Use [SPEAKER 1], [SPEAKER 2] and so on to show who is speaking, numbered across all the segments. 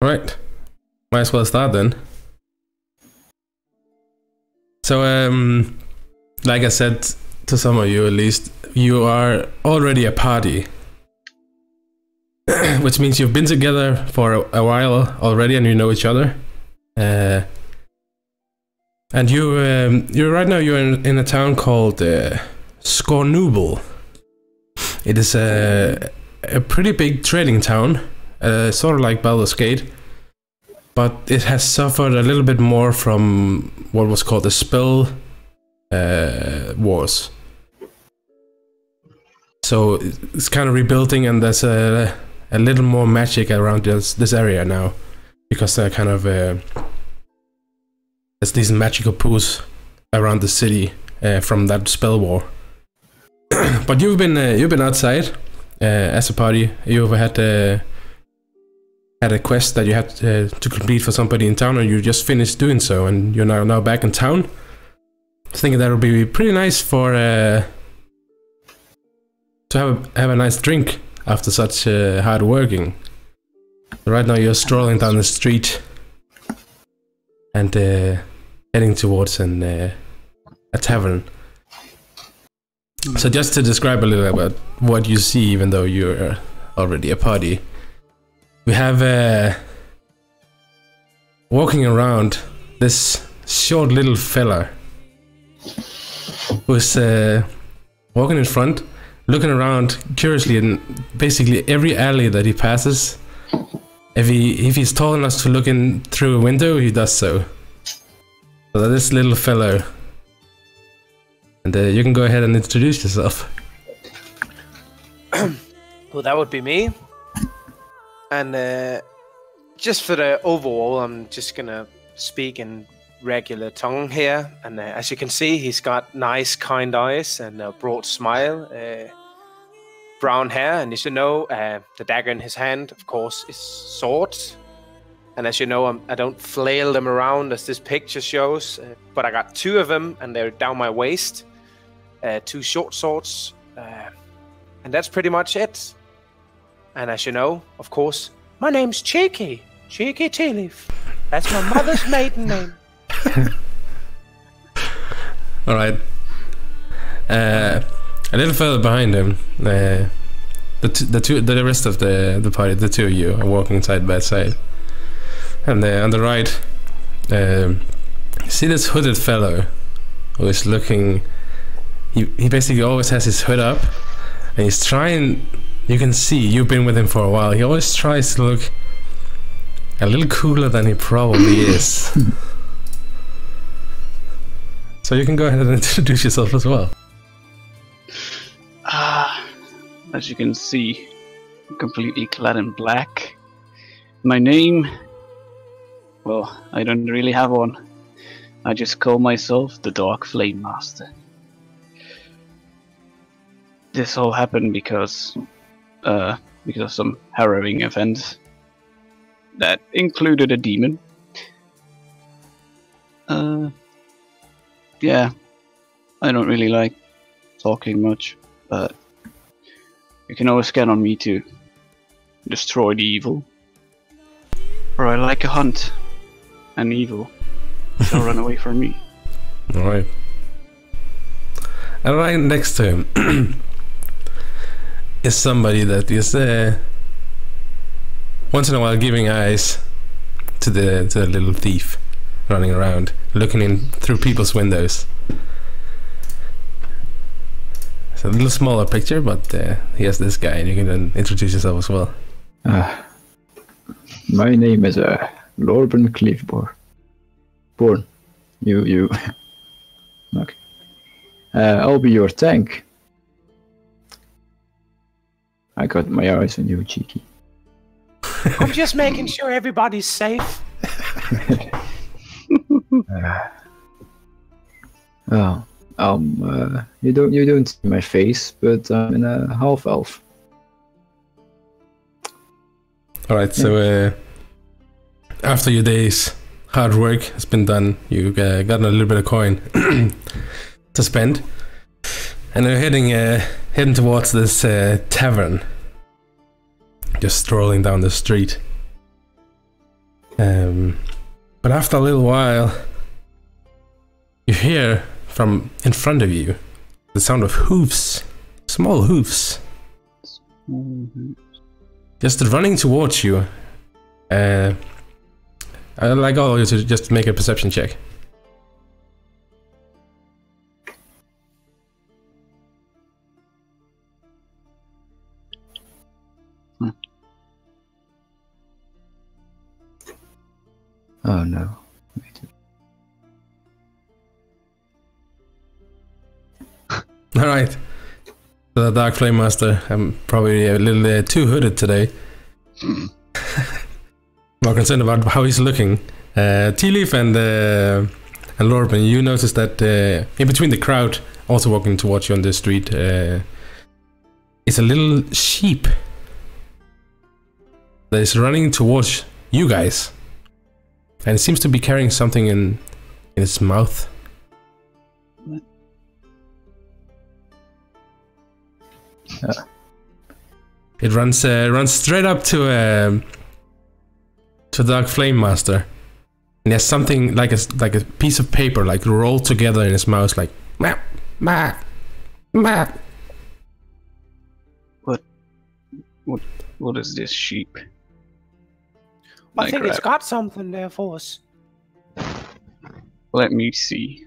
[SPEAKER 1] Right. Might as well start then. So, um, like I said to some of you at least, you are already a party. Which means you've been together for a, while already and you know each other. Uh, and you, um, you're right now you're in, in a town called uh. It is a, a pretty big trading town, uh, sort of like Baldur's Gate but it has suffered a little bit more from what was called the spell uh, wars. So it's kind of rebuilding, and there's a a little more magic around this this area now, because they're kind of uh, there's these magical pools around the city uh, from that spell war. but you've been uh, you've been outside uh, as a party. You've had uh, had a quest that you had uh, to complete for somebody in town, and you just finished doing so, and you're now now back in town. I thinking that would be pretty nice for uh, to have a, have a nice drink after such uh, hard working. Right now, you're strolling down the street and uh, heading towards an uh, a tavern. So just to describe a little about what you see, even though you're already a party we have uh, walking around this short little fella who's uh, walking in front, looking around curiously in basically every alley that he passes. If he if he's tall enough to look in through a window, he does so. So this little fellow, and uh, you can go ahead and introduce yourself.
[SPEAKER 2] well, that would be me. And uh, just for the overall, I'm just gonna speak in regular tongue here. And uh, as you can see, he's got nice, kind eyes and a broad smile, uh, brown hair. And as you know, uh, the dagger in his hand, of course, is sword. And as you know, I'm, I do not flail them around as this picture shows, uh, but I got two of them, and they're down my waist. Uh, two short swords, and that's pretty much it. And as you know, of course, my name's Cheeky. Cheeky Tea Leaf. That's my mother's maiden name.
[SPEAKER 1] All right. Uh, a little further behind him, uh, the the two the rest of the the party, the two of you are walking side by side, and uh, on the right, um, see this hooded fellow who is looking. He he basically always has his hood up, and he's trying you can see you've been with him for a while. He always tries to look a little cooler than he probably is. so you can go ahead and introduce yourself as well.
[SPEAKER 3] Ah, uh, as you can see, I'm completely clad in black. My name, well, I don't really have one. I just call myself the Dark Flame Master. This all happened because uh, because of some harrowing events that included a demon. Uh, yeah, I don't really like talking much, but you can always count on me to destroy the evil. Or I like a hunt, and evil shall run away from me.
[SPEAKER 1] Alright. And right next him is somebody that is uh, once in a while giving eyes to the to the little thief running around, looking in through people's windows. It's a little smaller picture, but uh, he has this guy, and you can then introduce yourself as well. Uh,
[SPEAKER 4] my name is uh, Lorben Cleaveborn. Born. You, you. okay. Uh, I'll be your tank. I got my eyes on you, cheeky.
[SPEAKER 2] I'm just making sure everybody's safe.
[SPEAKER 4] uh, oh, um, uh, you don't you don't see my face, but I'm in a half elf.
[SPEAKER 1] All right, so uh, after your day's hard work has been done, you uh, got a little bit of coin to spend, and you're heading uh, heading towards this uh, tavern. Just strolling down the street. Um, but after a little while, you hear from in front of you the sound of hoofs, small hoofs,
[SPEAKER 3] Mhm.
[SPEAKER 1] just running towards you. Uh, I'd like all of you to just make a perception check.
[SPEAKER 4] Oh no.
[SPEAKER 1] All right. So the Dark Flame Master, I'm probably a little uh, too hooded today. More concerned about how he's looking. Uh, Tea Leaf and uh, and Lorben, you notice that uh, in between the crowd, also walking towards you on the street, uh, is a little sheep that is running towards you guys, and it seems to be carrying something in in its mouth. It runs uh, runs straight up to um, to Dark Flame Master, and there's something like a like a piece of paper like rolled together in his mouth, like ma ma ma.
[SPEAKER 3] What is this sheep?
[SPEAKER 2] I
[SPEAKER 3] I
[SPEAKER 2] think it's got something there for us.
[SPEAKER 3] Let me see.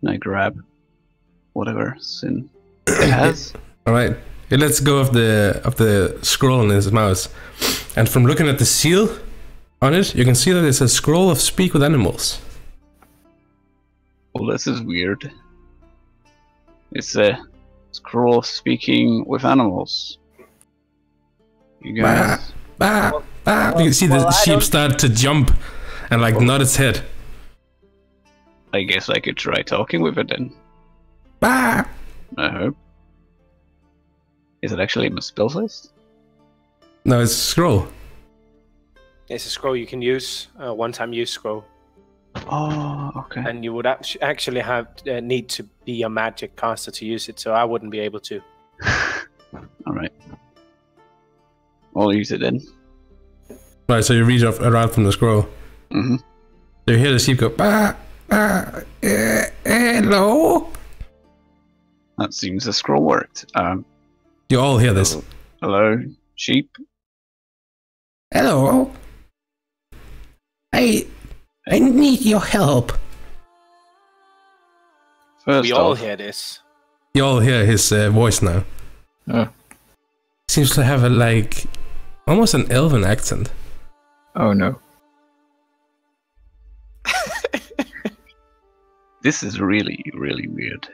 [SPEAKER 3] And I grab whatever sin it has.
[SPEAKER 1] All right, it lets go of the of the scroll in his mouth, and from looking at the seal on it, you can see that it's a scroll of speak with animals.
[SPEAKER 3] Well, this is weird. It's a scroll speaking with animals. You guys,
[SPEAKER 1] Ah, ah. you can see
[SPEAKER 2] well,
[SPEAKER 1] the
[SPEAKER 2] I
[SPEAKER 1] sheep start to jump and like nod its head.
[SPEAKER 3] I guess I could try talking with it then.
[SPEAKER 1] Ah.
[SPEAKER 3] I hope. Is it actually in the spells list?
[SPEAKER 1] No, it's a scroll.
[SPEAKER 2] It's a scroll you can use, a one-time use scroll,
[SPEAKER 3] Oh, okay.
[SPEAKER 2] and you would act- actually have uh, need to be a magic caster to use it. So I wouldn't be able to.
[SPEAKER 3] All right. I'll use it then.
[SPEAKER 1] Right, so you reach off around from the scroll.
[SPEAKER 3] hmm
[SPEAKER 1] So you hear the sheep go, ah, ah, eh, hello.
[SPEAKER 3] That seems the scroll worked. Um,
[SPEAKER 1] You all hear this.
[SPEAKER 3] hello, sheep.
[SPEAKER 1] Hello. I, I need your help.
[SPEAKER 3] First
[SPEAKER 2] we all hear this.
[SPEAKER 1] You all hear his uh, voice now.
[SPEAKER 4] Oh.
[SPEAKER 1] Seems to have a like, almost an elven accent.
[SPEAKER 4] Oh no.
[SPEAKER 3] this is really, really weird.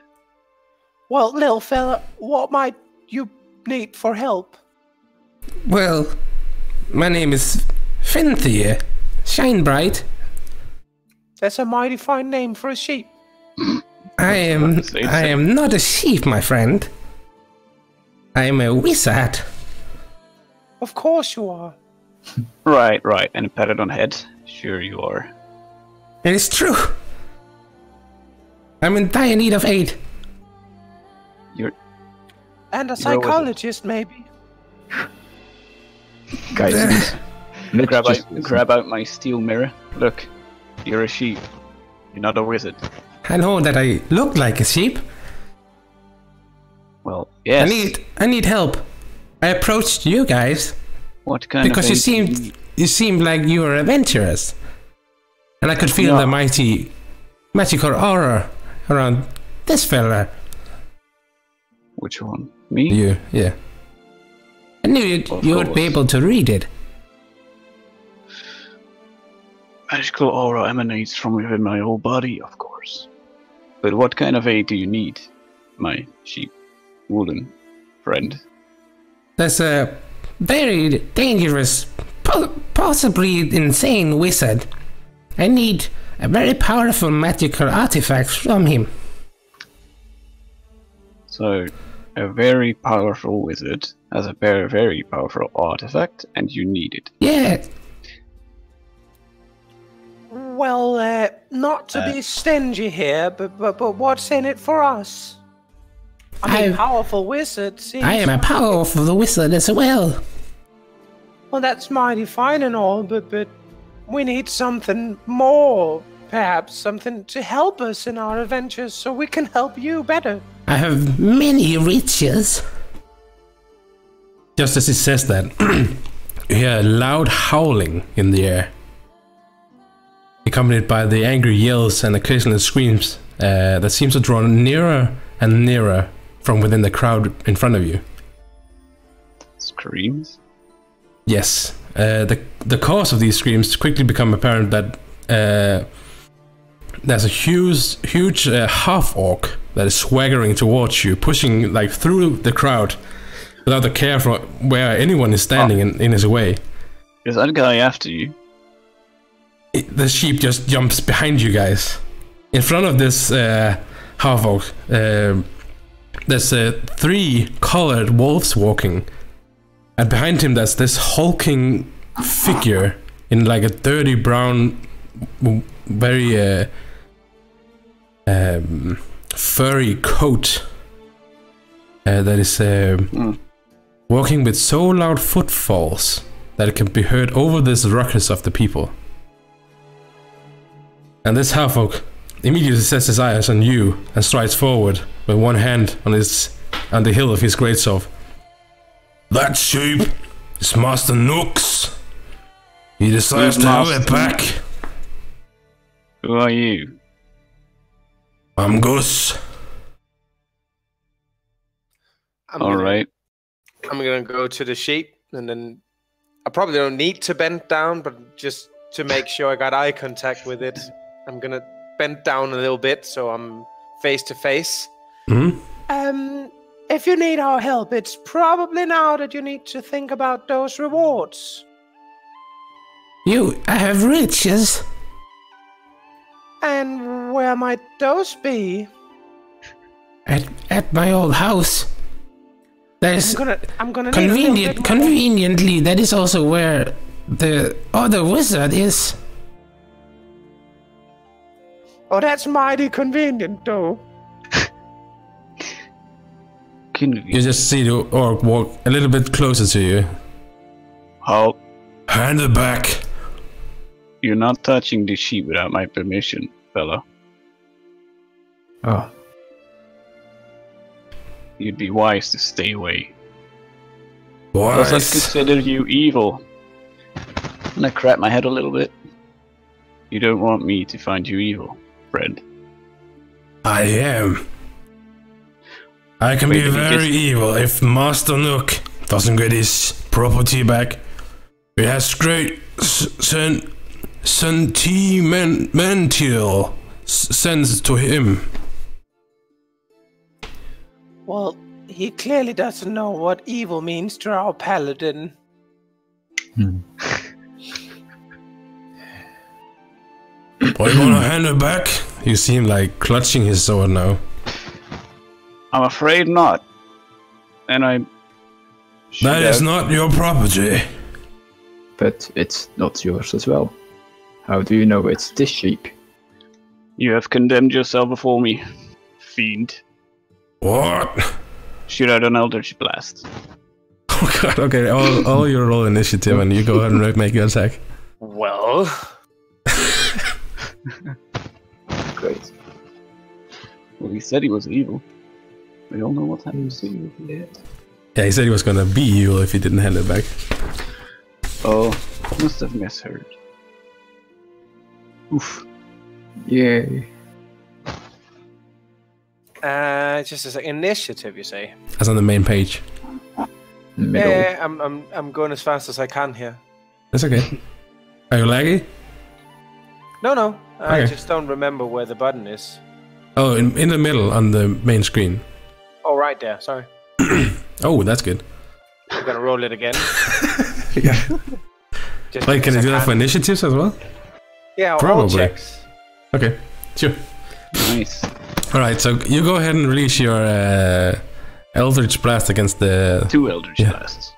[SPEAKER 2] Well, little fella, what might you need for help?
[SPEAKER 1] Well, my name is Finethir. Eh? Shine bright.
[SPEAKER 2] That's a mighty fine name for a sheep.
[SPEAKER 1] I am I am not a sheep, my friend. I am a wizard.
[SPEAKER 2] Of course you are.
[SPEAKER 3] Right, right. And pat it on head. Sure you are.
[SPEAKER 1] And It is true. I'm in dire need of aid.
[SPEAKER 3] You're
[SPEAKER 2] And a
[SPEAKER 3] Where was it?
[SPEAKER 2] psychologist, maybe.
[SPEAKER 4] Guys, let's, let's
[SPEAKER 3] grab out, grab out my steel mirror. Look, you're a sheep. You're not a wizard.
[SPEAKER 1] I know that I look like a sheep.
[SPEAKER 3] Well, yes.
[SPEAKER 1] I need I need help. I approached you guys
[SPEAKER 3] what kind
[SPEAKER 1] because
[SPEAKER 3] of
[SPEAKER 1] you seemed you seemed like you were adventurous, and I could feel
[SPEAKER 3] No.
[SPEAKER 1] the mighty magical aura around this fella.
[SPEAKER 3] Which one? Me?
[SPEAKER 1] You, yeah. I knew you'd,
[SPEAKER 3] Of
[SPEAKER 1] you would be able to read it.
[SPEAKER 3] Magical aura emanates from within my whole body, of course. But what kind of aid do you need, my sheep woolen friend?
[SPEAKER 1] There's a very dangerous, po- possibly insane wizard. I need a very powerful magical artifact from him.
[SPEAKER 3] So, a very powerful wizard has a very, very powerful artifact, and you need it.
[SPEAKER 1] Yeah,
[SPEAKER 2] Well, uh, not to
[SPEAKER 3] Uh,
[SPEAKER 2] be stingy here, but, but but what's in it for us? I mean,
[SPEAKER 1] I-
[SPEAKER 2] powerful wizard. Seems
[SPEAKER 1] I am a powerful wizard as well.
[SPEAKER 2] Well, that's mighty fine and all, but but we need something more, perhaps something to help us in our adventures, so we can help you better.
[SPEAKER 1] I have many riches. Just as he says that, you hear a loud howling in the air, accompanied by the angry yells and occasional screams uh, that seems to draw nearer and nearer from within the crowd in front of you.
[SPEAKER 3] Screams.
[SPEAKER 1] Yes, uh, the the cause of these screams quickly become apparent that uh, there's a huge huge uh, half orc that is swaggering towards you, pushing like through the crowd without a care for where anyone is standing in, in his way.
[SPEAKER 3] Is that guy after you?
[SPEAKER 1] It- the sheep just jumps behind you guys. In front of this uh, half orc, uh, there's uh, three colored wolves walking, and behind him there's this hulking figure in like a dirty brown, very uh, um, furry coat uh, that is uh,
[SPEAKER 3] Mm.
[SPEAKER 1] walking with so loud footfalls that it can be heard over this ruckus of the people. And this half orc immediately sets his eyes on you and strides forward with one hand on his on the hill of his greatsword. That sheep is Master Nooks. He desires
[SPEAKER 3] Who's
[SPEAKER 1] to have it back.
[SPEAKER 3] Who are you?
[SPEAKER 1] I'm Gus.
[SPEAKER 2] I'm
[SPEAKER 3] All
[SPEAKER 2] gonna,
[SPEAKER 3] right.
[SPEAKER 2] I'm gonna go to the sheep, and then I probably don't need to bend down, but just to make sure I got eye contact with it, I'm gonna bend down a little bit so I'm face to face.
[SPEAKER 1] Hmm?
[SPEAKER 2] Um, if you need our help, it's probably now that you need to think about those rewards.
[SPEAKER 1] You, I have riches.
[SPEAKER 2] And where might those be?
[SPEAKER 1] At, at my old house. That
[SPEAKER 2] I'm gonna, I'm gonna need a little
[SPEAKER 1] convenient. Conveniently, that is also where the other wizard is.
[SPEAKER 2] Oh, that's mighty convenient, though.
[SPEAKER 3] Convenient.
[SPEAKER 1] You just see the orc walk a little bit closer to you.
[SPEAKER 3] How?
[SPEAKER 1] Hand it back.
[SPEAKER 3] You're not touching the sheep without my permission, fella.
[SPEAKER 4] Oh,
[SPEAKER 3] You'd be wise to stay away. Because I
[SPEAKER 1] Boys.
[SPEAKER 3] consider you evil. And I crack my head a little bit. You don't want me to find you evil, friend.
[SPEAKER 1] I am. I can
[SPEAKER 3] Wait,
[SPEAKER 1] be very
[SPEAKER 3] just-
[SPEAKER 1] evil if Master Nook doesn't get his property back. It has great sen- sentimental sense to him.
[SPEAKER 2] Well, he clearly doesn't know what evil means to our paladin.
[SPEAKER 4] hmm.
[SPEAKER 1] Are you gonna hand it back? You seem like clutching his sword now.
[SPEAKER 3] I'm afraid not. And I.
[SPEAKER 1] That is not your property.
[SPEAKER 4] but it's not yours as well. How do you know it's this sheep?
[SPEAKER 3] You have condemned yourself before me, fiend.
[SPEAKER 1] What?
[SPEAKER 3] Shoot out an Eldritch Blast.
[SPEAKER 1] Oh god, okay, all, all your roll initiative and you go ahead and make your attack.
[SPEAKER 2] Well,
[SPEAKER 4] Great.
[SPEAKER 3] Well, he said he was evil. We all know what happens to you. Yeah.
[SPEAKER 1] Yeah, he said he was gonna be evil if he didn't hand it back.
[SPEAKER 3] Oh, must have misheard. Oof.
[SPEAKER 4] Yay.
[SPEAKER 2] uh, just as an initiative, you say?
[SPEAKER 1] That's on the main page.
[SPEAKER 4] Middle.
[SPEAKER 2] Yeah, I'm, I'm, I'm going as fast as I can here.
[SPEAKER 1] That's okay. Are you laggy?
[SPEAKER 2] No, no, I
[SPEAKER 1] Okay.
[SPEAKER 2] just don't remember where the button is.
[SPEAKER 1] Oh, in, in the middle on the main screen.
[SPEAKER 2] Oh, right there. Sorry,
[SPEAKER 1] Oh, that's good.
[SPEAKER 2] I'm gonna roll it again.
[SPEAKER 1] Yeah.
[SPEAKER 2] Just
[SPEAKER 1] Wait, can
[SPEAKER 2] because
[SPEAKER 1] you do
[SPEAKER 2] I
[SPEAKER 1] that for initiatives as well?
[SPEAKER 2] Yeah,
[SPEAKER 1] Probably.
[SPEAKER 2] checks.
[SPEAKER 1] Okay, sure.
[SPEAKER 3] Nice.
[SPEAKER 1] All right, so you go ahead and release your uh, Eldritch Blast against the.
[SPEAKER 3] Two Eldritch
[SPEAKER 1] Yeah.
[SPEAKER 3] Blasts.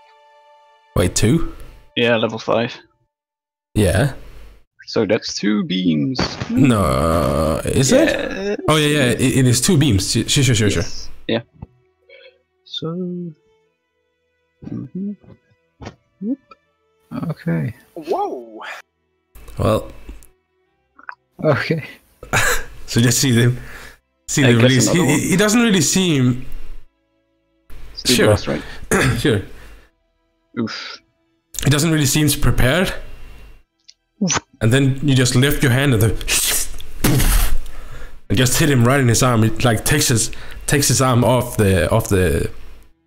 [SPEAKER 1] Wait, two?
[SPEAKER 3] Yeah, level 5.
[SPEAKER 1] Yeah.
[SPEAKER 3] So that's two beams.
[SPEAKER 1] No, is it? Oh yeah, yeah. It, it is two beams. Sure, sure, sure, sure.
[SPEAKER 3] Yeah. So. Mhm.
[SPEAKER 4] Okay.
[SPEAKER 2] Whoa!
[SPEAKER 1] Well,
[SPEAKER 4] Okay.
[SPEAKER 1] so just see them. See
[SPEAKER 3] I
[SPEAKER 1] the
[SPEAKER 3] guess
[SPEAKER 1] release. He,
[SPEAKER 3] one.
[SPEAKER 1] he doesn't really seem
[SPEAKER 3] Steel
[SPEAKER 1] Sure.
[SPEAKER 3] blast, right?
[SPEAKER 1] sure.
[SPEAKER 3] Oof.
[SPEAKER 1] He doesn't really seem prepared. And then you just lift your hand and then and just hit him right in his arm. It like takes his takes his arm off the off the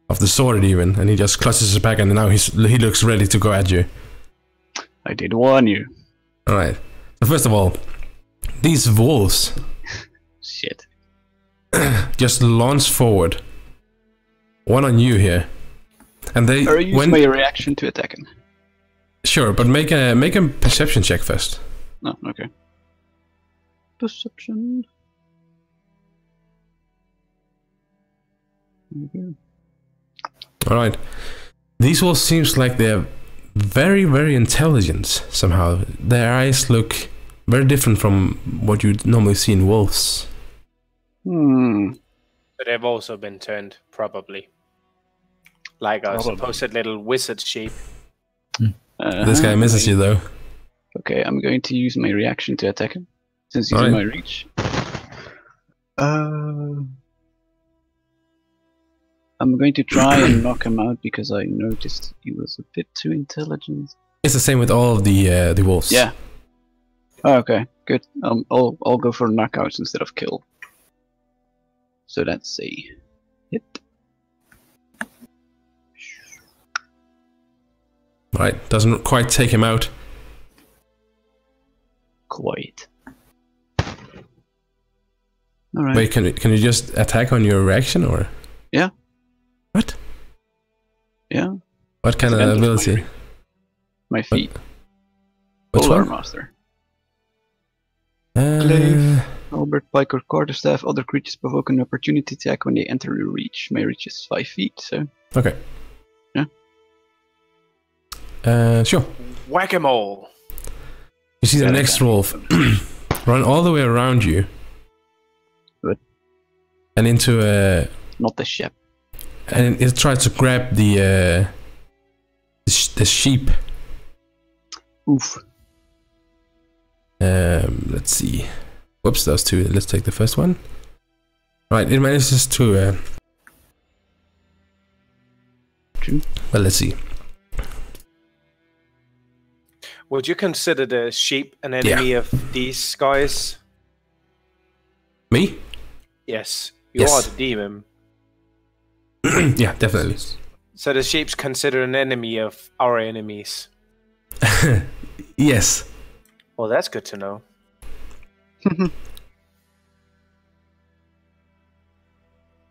[SPEAKER 1] off the sword even, and he just clutches it back, and now he's he looks ready to go at you.
[SPEAKER 3] I did warn you.
[SPEAKER 1] All right. So first of all, these wolves
[SPEAKER 3] Shit.
[SPEAKER 1] just launch forward. One on you here, and they
[SPEAKER 3] Or use
[SPEAKER 1] when
[SPEAKER 3] my reaction to attack him.
[SPEAKER 1] Sure, but make a make a perception check first.
[SPEAKER 3] No, okay. Perception. Okay.
[SPEAKER 1] All right. These wolves seems like they're very, very intelligent somehow. Their eyes look very different from what you'd normally see in wolves.
[SPEAKER 3] Hmm.
[SPEAKER 2] But they've also been turned, probably. Like a
[SPEAKER 3] Probably.
[SPEAKER 2] supposed little wizard sheep.
[SPEAKER 1] This guy misses you though.
[SPEAKER 3] Okay, I'm going to use my reaction to attack him, since he's
[SPEAKER 1] Alright.
[SPEAKER 3] in my reach. Uh, I'm going to try and knock him out because I noticed he was a bit too intelligent.
[SPEAKER 1] It's the same with all of the uh, the wolves.
[SPEAKER 3] Yeah. Oh, okay, good. Um, I'll I'll go for knockouts instead of kill. So that's a hit.
[SPEAKER 1] Right. Doesn't quite take him out.
[SPEAKER 3] Quite. All right.
[SPEAKER 1] Wait, can you, can you just attack on your reaction or?
[SPEAKER 3] Yeah.
[SPEAKER 1] What?
[SPEAKER 3] Yeah,
[SPEAKER 1] What kind of
[SPEAKER 3] Depends on my
[SPEAKER 1] ability?
[SPEAKER 3] my feet.
[SPEAKER 1] Which Polearm?
[SPEAKER 3] Master.
[SPEAKER 1] Uh,
[SPEAKER 3] Glaive. Halberd, Pike, or Quarterstaff, other creatures provoke an opportunity attack when they enter your reach. My reach is 5 feet, so.
[SPEAKER 1] okay.
[SPEAKER 3] Yeah.
[SPEAKER 1] Uh, sure.
[SPEAKER 2] Whack 'em all!
[SPEAKER 1] You see the
[SPEAKER 3] Yeah,
[SPEAKER 1] next wolf run all the way around you.
[SPEAKER 3] Good.
[SPEAKER 1] And into a
[SPEAKER 3] Not the ship.
[SPEAKER 1] and it tries to grab the uh, the, sh- the sheep.
[SPEAKER 3] Oof.
[SPEAKER 1] Um, let's see. Whoops, those two. Let's take the first one. Right, it manages to. Uh,
[SPEAKER 3] Two.
[SPEAKER 1] well, let's see.
[SPEAKER 2] Would you consider the sheep an enemy of these guys?
[SPEAKER 1] Me?
[SPEAKER 2] Yes. You
[SPEAKER 1] Yes.
[SPEAKER 2] are the demon.
[SPEAKER 1] yeah, definitely.
[SPEAKER 2] So the sheep's considered an enemy of our enemies.
[SPEAKER 1] yes.
[SPEAKER 2] Well, that's good to know.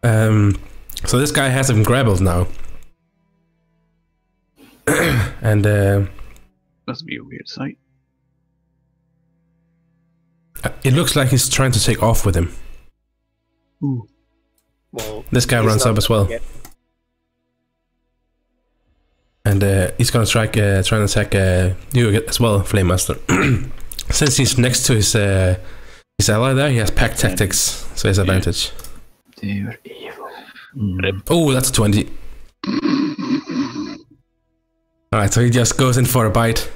[SPEAKER 1] Um, so this guy has him grappled now. and uh,
[SPEAKER 3] Must be a weird sight.
[SPEAKER 1] it looks like he's trying to take off with him.
[SPEAKER 3] Ooh.
[SPEAKER 2] Well,
[SPEAKER 1] This guy runs up as well.
[SPEAKER 2] yet.
[SPEAKER 1] And uh, he's gonna try, uh, try and attack uh, you as well, Flame Master. Since he's next to his uh, his ally there, he has pack tactics, so he has advantage.
[SPEAKER 4] They are evil. Mm.
[SPEAKER 1] Oh, that's 20. Alright, so he just goes in for a bite.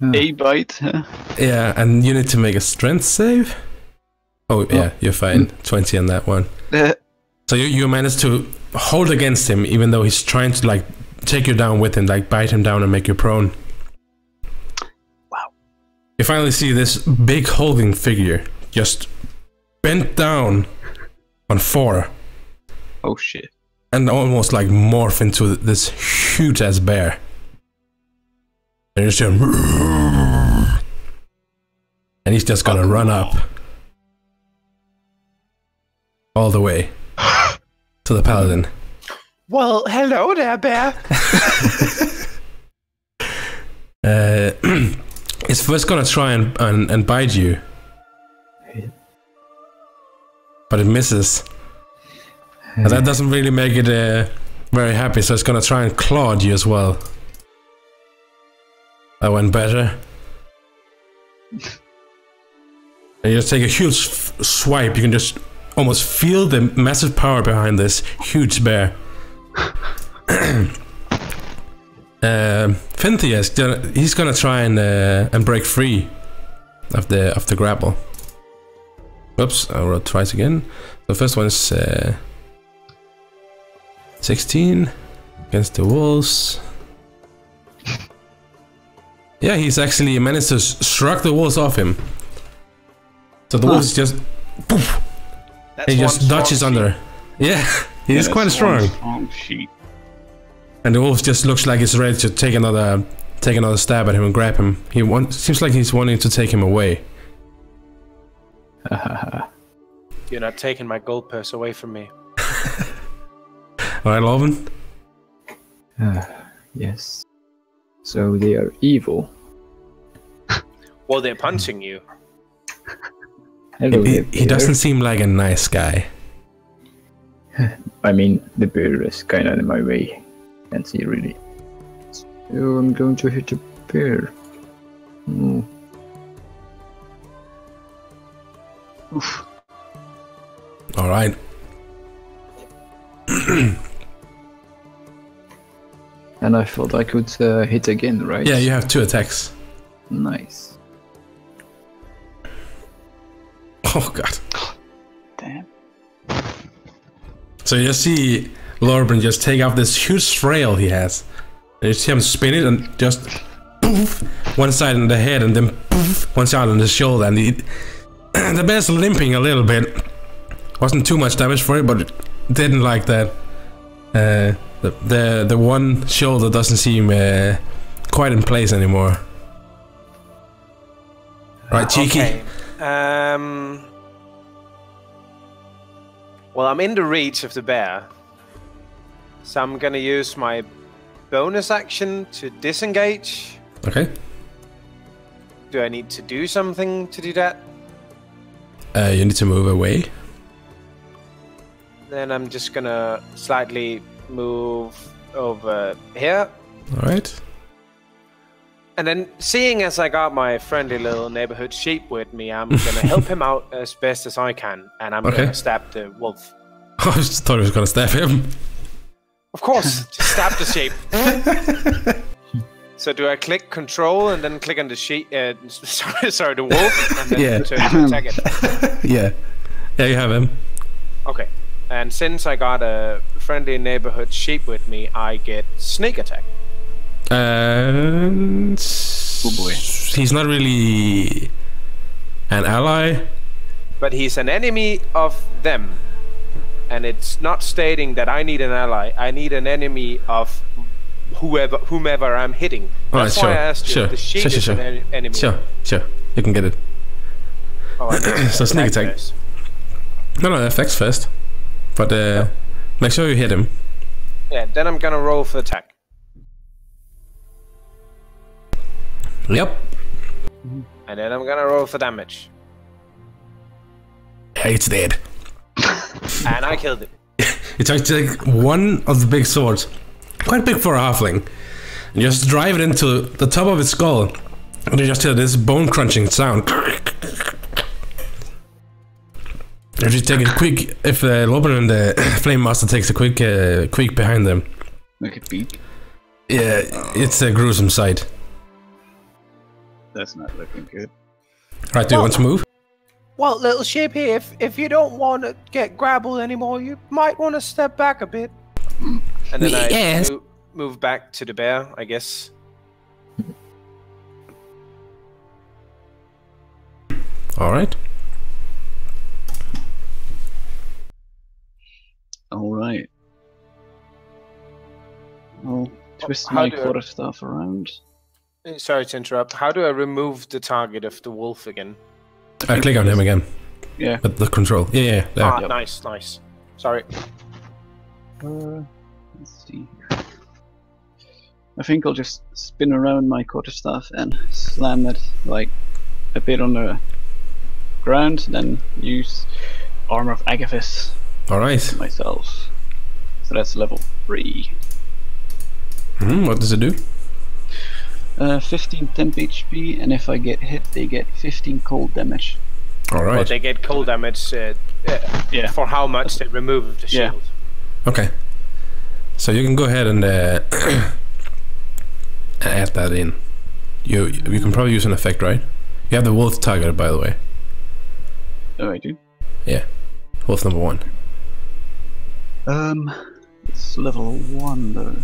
[SPEAKER 4] Ah,
[SPEAKER 3] A bite, huh?
[SPEAKER 1] Yeah, and you need to make a strength save. Oh, yeah, you're fine. 20 on that one.
[SPEAKER 3] Uh,
[SPEAKER 1] So you, you manage to hold against him, even though he's trying to, like, take you down with him, like, bite him down and make you prone.
[SPEAKER 3] Wow.
[SPEAKER 1] You finally see this big holding figure just bent down on four
[SPEAKER 3] oh shit.
[SPEAKER 1] And almost like morph into this huge ass bear. And you're just and he's just gonna run up all the way to the paladin.
[SPEAKER 2] Well, hello there, bear.
[SPEAKER 1] Uh, it's first gonna try and, and, and bite you, but it misses. And that doesn't really make it uh, very happy, so it's gonna try and claw at you as well. That went better. And you just take a huge f- swipe, you can just almost feel the massive power behind this huge bear. Um, Finethir he's gonna try and uh, and break free of the of the grapple. Oops, I rolled twice again. The first one is uh, 16 against the wolves. Yeah, he's actually managed to s- shrug the wolves off him. So the
[SPEAKER 3] Huh.
[SPEAKER 1] wolves just poof, he just
[SPEAKER 2] strong
[SPEAKER 1] dodges under. Yeah, he's
[SPEAKER 3] Yeah,
[SPEAKER 1] quite strong.
[SPEAKER 3] Strong sheep.
[SPEAKER 1] And the wolf just looks like he's ready to take another take another stab at him and grab him. He want, seems like he's wanting to take him away.
[SPEAKER 2] You're not taking my gold purse away from me.
[SPEAKER 1] All right, Lorben.
[SPEAKER 4] Ah, yes. So they are evil.
[SPEAKER 2] Well, they're punching you.
[SPEAKER 4] Hello,
[SPEAKER 1] He,
[SPEAKER 4] there,
[SPEAKER 1] he doesn't seem like a nice guy.
[SPEAKER 4] I mean, the bear is kind of in my way. Can't see really. So I'm going to hit the bear. Oh,
[SPEAKER 3] Oof.
[SPEAKER 1] All right.
[SPEAKER 4] and I thought I could uh, hit again, right?
[SPEAKER 1] Yeah, you have two attacks.
[SPEAKER 4] Nice.
[SPEAKER 1] Oh god.
[SPEAKER 3] Damn.
[SPEAKER 1] So you see Lorben just take off this huge frail he has. And you see him spin it and just poof, one side on the head and then poof, one side on the shoulder. And the, the bear's limping a little bit. Wasn't too much damage for it, but it didn't like that. Uh, the, the the one shoulder doesn't seem uh, quite in place anymore. Right, cheeky.
[SPEAKER 2] Okay. Um. Well, I'm in the reach of the bear, so I'm gonna use my bonus action to disengage.
[SPEAKER 1] Okay.
[SPEAKER 2] Do I need to do something to do that?
[SPEAKER 1] Uh, you need to move away.
[SPEAKER 2] Then I'm just gonna slightly move over here.
[SPEAKER 1] All right.
[SPEAKER 2] And then, seeing as I got my friendly little neighborhood sheep with me, I'm gonna help him out as best as I can, and I'm
[SPEAKER 1] Okay.
[SPEAKER 2] gonna stab the wolf.
[SPEAKER 1] I just thought he was gonna stab him.
[SPEAKER 2] Of course, just stab the sheep. so do I click control and then click on the sheep? Uh, sorry, sorry, the wolf, and then
[SPEAKER 1] Yeah.
[SPEAKER 2] turn to attack it.
[SPEAKER 1] yeah. Yeah, you have him.
[SPEAKER 2] Okay. And since I got a friendly neighborhood sheep with me, I get sneak attack.
[SPEAKER 1] And
[SPEAKER 3] Oh boy.
[SPEAKER 1] he's not really an ally.
[SPEAKER 2] But he's an enemy of them. And it's not stating that I need an ally. I need an enemy of whoever whomever I'm hitting.
[SPEAKER 1] Alright,
[SPEAKER 2] That's
[SPEAKER 1] sure,
[SPEAKER 2] why I asked you
[SPEAKER 1] sure,
[SPEAKER 2] if the sheep
[SPEAKER 1] sure, sure,
[SPEAKER 2] is an
[SPEAKER 1] sure.
[SPEAKER 2] en- enemy.
[SPEAKER 1] Sure, sure, you can get it.
[SPEAKER 2] Oh,
[SPEAKER 1] So sneak attack. No, no, effects first. But uh, make sure you hit him.
[SPEAKER 2] Yeah, then I'm gonna roll for attack.
[SPEAKER 1] Yep.
[SPEAKER 2] And then I'm gonna roll for damage.
[SPEAKER 1] Yeah, it's dead.
[SPEAKER 2] And I killed it.
[SPEAKER 1] You try to take one of the big swords, quite big for a halfling, and just drive it into the top of its skull, and you just hear this bone crunching sound. If you take a quick, if uh, Lorben and the Flame Master takes a quick, uh, quick behind them,
[SPEAKER 3] Make it beat.
[SPEAKER 1] yeah, it's a gruesome sight.
[SPEAKER 3] That's not looking good.
[SPEAKER 1] Right, do you want to move?
[SPEAKER 2] Well, little sheep here, if, if you don't want to get grappled anymore, you might want to step back a bit. And then I
[SPEAKER 1] Yes.
[SPEAKER 2] mo- move back to the bear, I guess.
[SPEAKER 1] All right.
[SPEAKER 3] All right. I'll twist
[SPEAKER 2] how
[SPEAKER 3] my
[SPEAKER 2] do I-
[SPEAKER 3] quarterstaff around.
[SPEAKER 2] Uh, Sorry to interrupt. How do I remove the target of the wolf again?
[SPEAKER 1] I click on him again.
[SPEAKER 3] Yeah.
[SPEAKER 1] With the control. Yeah, yeah, yeah. there.
[SPEAKER 2] Ah,
[SPEAKER 3] Yep.
[SPEAKER 2] nice, nice. Sorry.
[SPEAKER 3] Uh, let's see. I think I'll just spin around my quarter quarterstaff and slam it like a bit on the ground, then use armor of Agathys
[SPEAKER 1] All right.
[SPEAKER 3] myself. So that's level three.
[SPEAKER 1] Hmm, what does it do?
[SPEAKER 3] Uh, 15 temp HP, and if I get hit, they get 15 cold damage.
[SPEAKER 1] All right.
[SPEAKER 2] Well, they get cold damage uh, uh,
[SPEAKER 3] Yeah.
[SPEAKER 2] for how much they remove the shield.
[SPEAKER 3] Yeah.
[SPEAKER 2] shield.
[SPEAKER 1] Okay. So you can go ahead and uh, add that in. You you can probably use an effect, right? You have the wolf target, by the way.
[SPEAKER 3] Oh, I do.
[SPEAKER 1] Yeah, wolf number one.
[SPEAKER 3] Um, it's level one though.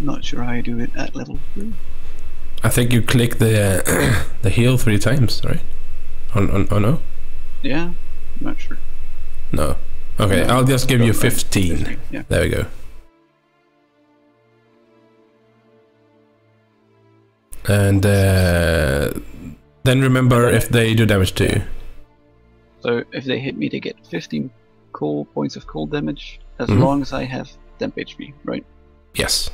[SPEAKER 3] Not sure how I do it at level three.
[SPEAKER 1] I think you click the uh, the heal three times, right? On on oh no
[SPEAKER 3] Yeah, I'm not sure.
[SPEAKER 1] no. Okay,
[SPEAKER 3] No.
[SPEAKER 1] I'll just give you
[SPEAKER 3] Don't mind.
[SPEAKER 1] fifteen.
[SPEAKER 3] Yeah.
[SPEAKER 1] There we go. And uh, then remember if they do damage to you.
[SPEAKER 3] So if they hit me, they get 15 cold points of cold damage as
[SPEAKER 1] Mhm.
[SPEAKER 3] long as I have temp HP, right?
[SPEAKER 1] Yes.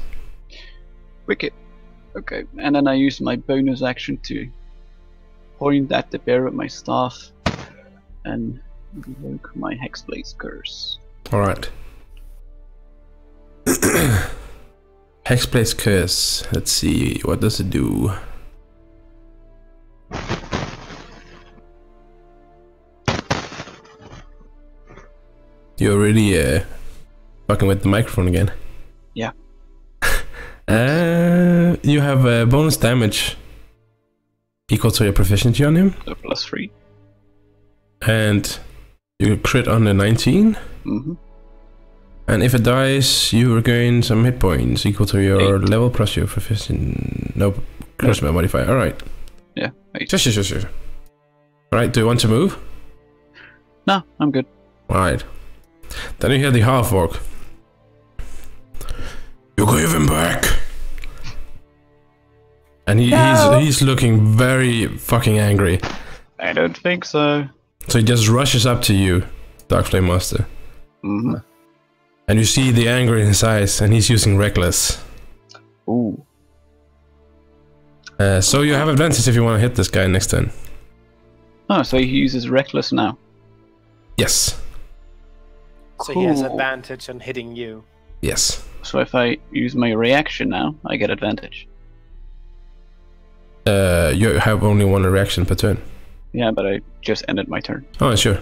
[SPEAKER 3] Wicked. Okay, and then I use my bonus action to point at the bear with my staff and invoke my Hexblade's curse.
[SPEAKER 1] All right. Hexblade's curse. Let's see. What does it do? You're really uh, fucking with the microphone again.
[SPEAKER 3] Yeah.
[SPEAKER 1] uh, you have uh, bonus damage equal to your proficiency on him,
[SPEAKER 3] So plus three.
[SPEAKER 1] and you crit on the 19.
[SPEAKER 3] Mm-hmm.
[SPEAKER 1] And if it dies, you regain some hit points equal to your
[SPEAKER 3] Eight.
[SPEAKER 1] level plus your proficiency. No, charisma modifier. All right.
[SPEAKER 3] Yeah, eight.
[SPEAKER 1] Sure, sure, sure, sure. All right. Do you want to move?
[SPEAKER 3] No, I'm good.
[SPEAKER 1] All right. Then you hear the half orc. You give him back. And he,
[SPEAKER 3] No.
[SPEAKER 1] he's he's looking very fucking angry.
[SPEAKER 3] I don't think so.
[SPEAKER 1] So he just rushes up to you, Dark Flame Master,
[SPEAKER 3] Mm-hmm.
[SPEAKER 1] and you see the anger in his eyes, and he's using reckless.
[SPEAKER 3] Ooh.
[SPEAKER 1] Uh, so you have advantage if you want to hit this guy next turn.
[SPEAKER 3] Oh, so he uses reckless now.
[SPEAKER 1] Yes.
[SPEAKER 2] So he has advantage on hitting you.
[SPEAKER 1] Yes.
[SPEAKER 3] So if I use my reaction now, I get advantage.
[SPEAKER 1] Uh, you have only one reaction per turn.
[SPEAKER 3] Yeah, but I just ended my turn.
[SPEAKER 1] Oh, sure.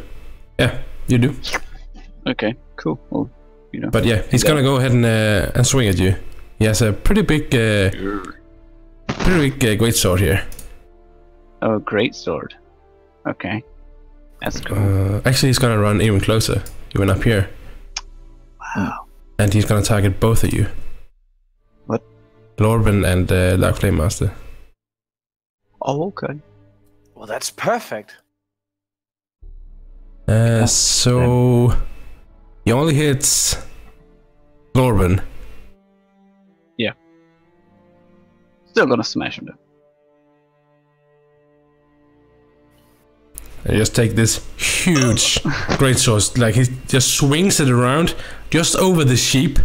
[SPEAKER 1] Yeah, you do.
[SPEAKER 3] Okay, cool. Well, you know.
[SPEAKER 1] But yeah, he's
[SPEAKER 3] Yeah.
[SPEAKER 1] gonna go ahead and uh, and swing at you. He has a pretty big, uh, pretty big uh, great sword here.
[SPEAKER 3] Oh, great sword. Okay. That's cool.
[SPEAKER 1] Uh, actually, he's gonna run even closer, even up here,
[SPEAKER 3] wow.
[SPEAKER 1] and he's gonna target both of you.
[SPEAKER 3] What?
[SPEAKER 1] Lorben and uh, Dark Flame Master.
[SPEAKER 3] Oh, okay.
[SPEAKER 2] Well, that's perfect.
[SPEAKER 1] Uh, so he only hits Lorben. Yeah.
[SPEAKER 3] Still gonna smash him though.
[SPEAKER 1] And just take this huge great sword, like he just swings it around just over the sheep,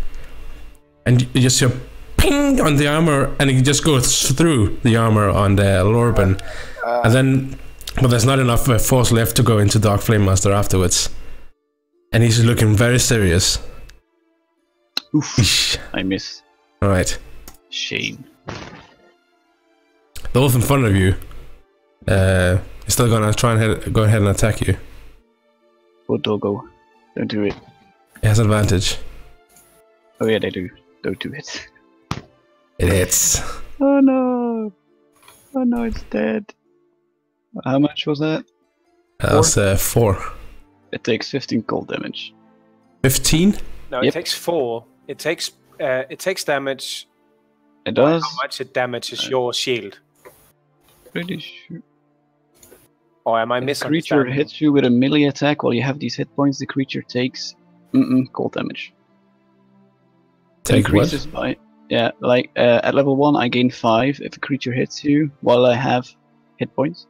[SPEAKER 1] and you just hear ping on the armor, and it just goes through the armor on the Lorben, and then, but there's not enough uh, force left to go into Dark Flame Master afterwards, and he's looking very serious.
[SPEAKER 3] Oof. I miss.
[SPEAKER 1] All right,
[SPEAKER 3] Shame.
[SPEAKER 1] the wolf in front of you, uh, is still gonna try and head, go ahead and attack you.
[SPEAKER 3] Go doggo. Don't do it.
[SPEAKER 1] He has advantage.
[SPEAKER 3] Oh yeah, they do. Don't do it.
[SPEAKER 1] It hits.
[SPEAKER 3] Oh no. Oh no, it's dead. How much was that?
[SPEAKER 1] That was uh, four.
[SPEAKER 3] It takes 15 cold damage.
[SPEAKER 1] 15?
[SPEAKER 2] No,
[SPEAKER 3] Yep.
[SPEAKER 2] it takes four. It takes uh, it takes damage.
[SPEAKER 3] It does.
[SPEAKER 2] How much it damages
[SPEAKER 3] Uh,
[SPEAKER 2] your shield?
[SPEAKER 3] Pretty sure.
[SPEAKER 2] Or am I
[SPEAKER 3] If a creature hits you with a melee attack while you have these hit points, the creature takes mm-mm, cold damage. It
[SPEAKER 1] Take what?
[SPEAKER 3] increases by yeah, like uh, at level one, I gain five if a creature hits you while I have hit points.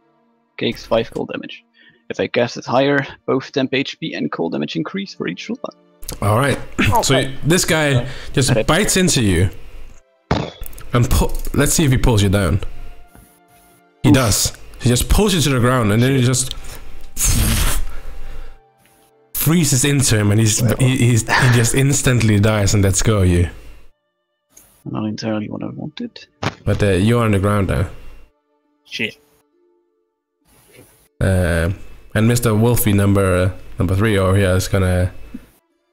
[SPEAKER 3] Takes five cold damage. If I cast it higher, both temp HP and cold damage increase for each slot.
[SPEAKER 1] All right. So this guy just bites into you and pull. Let's see if he pulls you down. He does. He just pulls you to the ground and then he just freezes into him and he's he, he's, he just instantly dies and lets go of you.
[SPEAKER 3] Not entirely what I wanted.
[SPEAKER 1] But uh, you're on the ground now.
[SPEAKER 3] Shit.
[SPEAKER 1] Uh, and Mr. Wolfie number uh, number three over here is gonna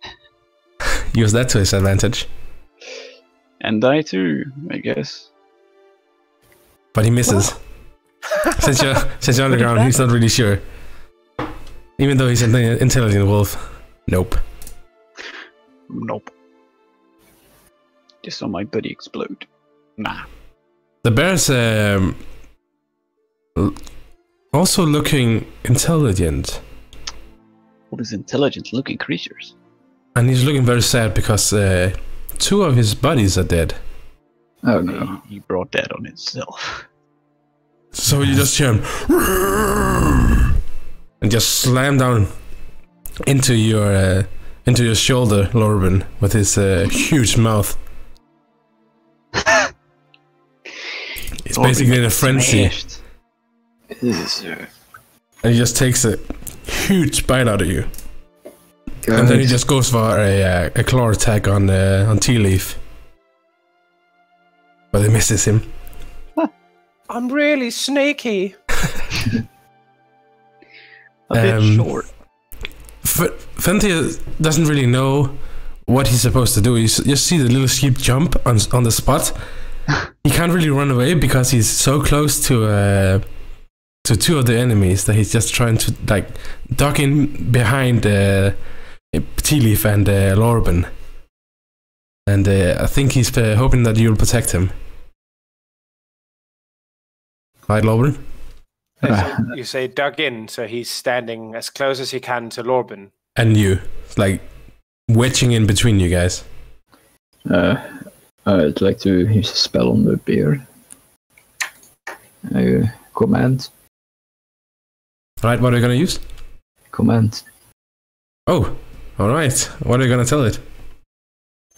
[SPEAKER 1] use that to his advantage.
[SPEAKER 3] And die too, I guess.
[SPEAKER 1] but he misses. since you're since you're underground, he's not really sure. Even though he's an intelligent wolf. Nope.
[SPEAKER 3] Nope. Just saw my buddy explode. Nah.
[SPEAKER 1] The bear's um, also looking intelligent,
[SPEAKER 3] All these intelligent looking creatures.
[SPEAKER 1] and he's looking very sad because uh, two of his buddies are dead.
[SPEAKER 4] Oh no.
[SPEAKER 3] He, he brought that on himself.
[SPEAKER 1] So you just hear him and just slam down into your uh, into your shoulder, Lorben, with his uh, huge mouth. He's basically in a frenzy,
[SPEAKER 3] Smashed.
[SPEAKER 4] This is
[SPEAKER 1] and he just takes a huge bite out of you, and then he just goes for a, uh, a claw attack on uh, on Tea Leaf, but it misses him.
[SPEAKER 2] I'm really snaky.
[SPEAKER 3] A bit
[SPEAKER 1] Um,
[SPEAKER 3] short.
[SPEAKER 1] F- Finethir doesn't really know what he's supposed to do. You just see the little sheep jump on on the spot. he can't really run away because he's so close to uh, to two of the enemies that he's just trying to like duck in behind uh, Tea Leaf and uh, Lorben. And uh, I think he's uh, hoping that you'll protect him. Right, Lorben?
[SPEAKER 4] uh,
[SPEAKER 2] You say dug in, so he's standing as close as he can to Lorben.
[SPEAKER 1] And you. Like wedging in between you guys.
[SPEAKER 4] uh, I'd like to use a spell on the bear. Uh, command.
[SPEAKER 1] Right, what are you gonna use?
[SPEAKER 4] Command.
[SPEAKER 1] Oh, all right. What are you gonna tell it?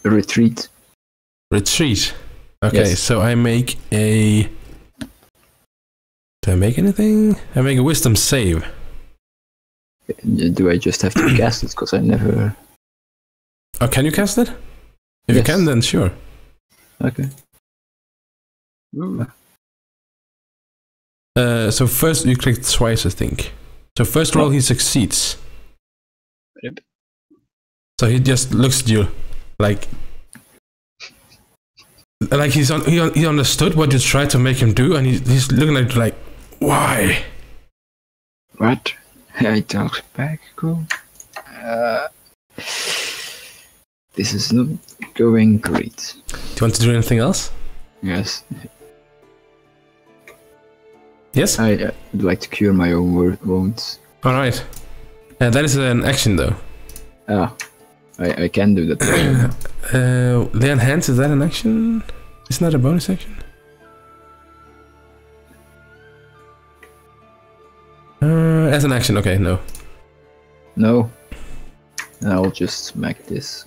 [SPEAKER 4] Retreat.
[SPEAKER 1] Retreat. Okay,
[SPEAKER 4] Yes.
[SPEAKER 1] so I make a. I make anything? I make a wisdom save.
[SPEAKER 4] Do I just have to cast it? Because I never.
[SPEAKER 1] Oh, can you cast it? If you can, then sure.
[SPEAKER 4] Okay.
[SPEAKER 1] Uh, so first you click twice, I think. So first roll he succeeds.
[SPEAKER 3] Yep.
[SPEAKER 1] So he just looks at you, like, like he's on, he, un- he understood what you tried to make him do, and he, he's looking at you like, why?
[SPEAKER 4] What? I talk back. Cool. Uh, this is not going great.
[SPEAKER 1] Do you want to do anything else?
[SPEAKER 4] Yes.
[SPEAKER 1] Yes.
[SPEAKER 4] I uh, would like to cure my own wounds.
[SPEAKER 1] All right. Uh, that is an action though.
[SPEAKER 4] Ah, I, I can do that.
[SPEAKER 1] Uh, lay on hands, is that an action? Isn't that a bonus action? Uh, as an action, okay, no.
[SPEAKER 4] no. I'll just smack this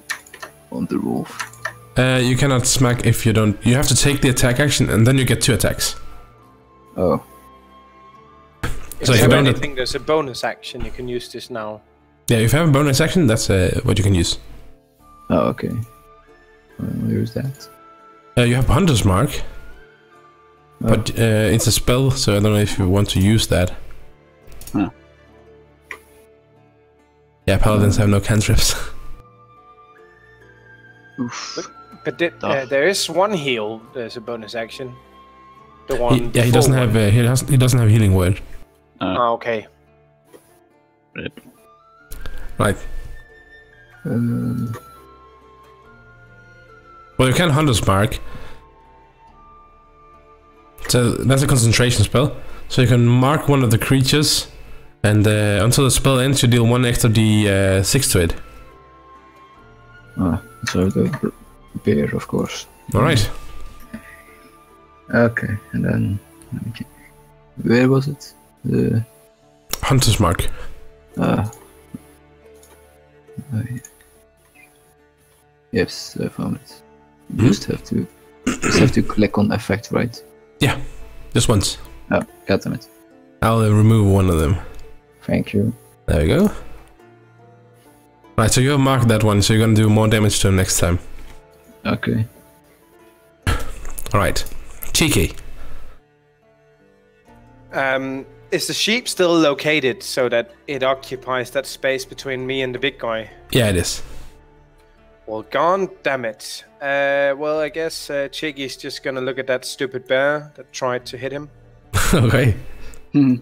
[SPEAKER 4] on the roof.
[SPEAKER 1] Uh, you cannot smack if you don't. You have to take the attack action and then you get two attacks.
[SPEAKER 4] Oh,
[SPEAKER 2] If
[SPEAKER 1] So
[SPEAKER 2] you
[SPEAKER 1] if you don't-
[SPEAKER 2] anything, there's a bonus action. You can use this now.
[SPEAKER 1] Yeah, if you have a bonus action, that's uh, what you can use.
[SPEAKER 4] oh, okay. I'll that.
[SPEAKER 1] Uh, you have Hunter's Mark,
[SPEAKER 4] Oh,
[SPEAKER 1] but uh, it's a spell, so I don't know if you want to use that.
[SPEAKER 3] Huh.
[SPEAKER 1] Yeah, paladins have no cantrips.
[SPEAKER 3] Oof.
[SPEAKER 2] But thi- uh, there is one heal. There's a bonus action. The
[SPEAKER 1] He-
[SPEAKER 2] one.
[SPEAKER 1] yeah, he doesn't
[SPEAKER 2] before
[SPEAKER 1] have.
[SPEAKER 2] one.
[SPEAKER 1] Uh, he, has, he doesn't have healing word.
[SPEAKER 2] Oh, okay.
[SPEAKER 1] Right.
[SPEAKER 4] um,
[SPEAKER 1] Well, you can Hunter's Mark. So that's a concentration spell. So you can mark one of the creatures, and uh, until the spell ends, you deal one extra d6 to it.
[SPEAKER 4] ah, so the bear, of course.
[SPEAKER 1] All right.
[SPEAKER 4] Okay, and then okay. where was it? The
[SPEAKER 1] Hunter's Mark.
[SPEAKER 4] Ah. uh, yes, I found it. You
[SPEAKER 1] Hmm?
[SPEAKER 4] Just have to just have to click on effect, right?
[SPEAKER 1] Yeah, just once.
[SPEAKER 4] Oh, got it.
[SPEAKER 1] I'll uh, remove one of them.
[SPEAKER 4] Thank you.
[SPEAKER 1] There we go. Right, so you have marked that one, so you're gonna do more damage to him next time.
[SPEAKER 4] Okay.
[SPEAKER 1] All right. Cheeky.
[SPEAKER 2] Um, is the sheep still located so that it occupies that space between me and the big guy?
[SPEAKER 1] Yeah, it is.
[SPEAKER 2] Well, gone, damn it. Uh, well, I guess uh, Cheeky's just gonna look at that stupid bear that tried to hit him.
[SPEAKER 1] okay.
[SPEAKER 3] Hmm.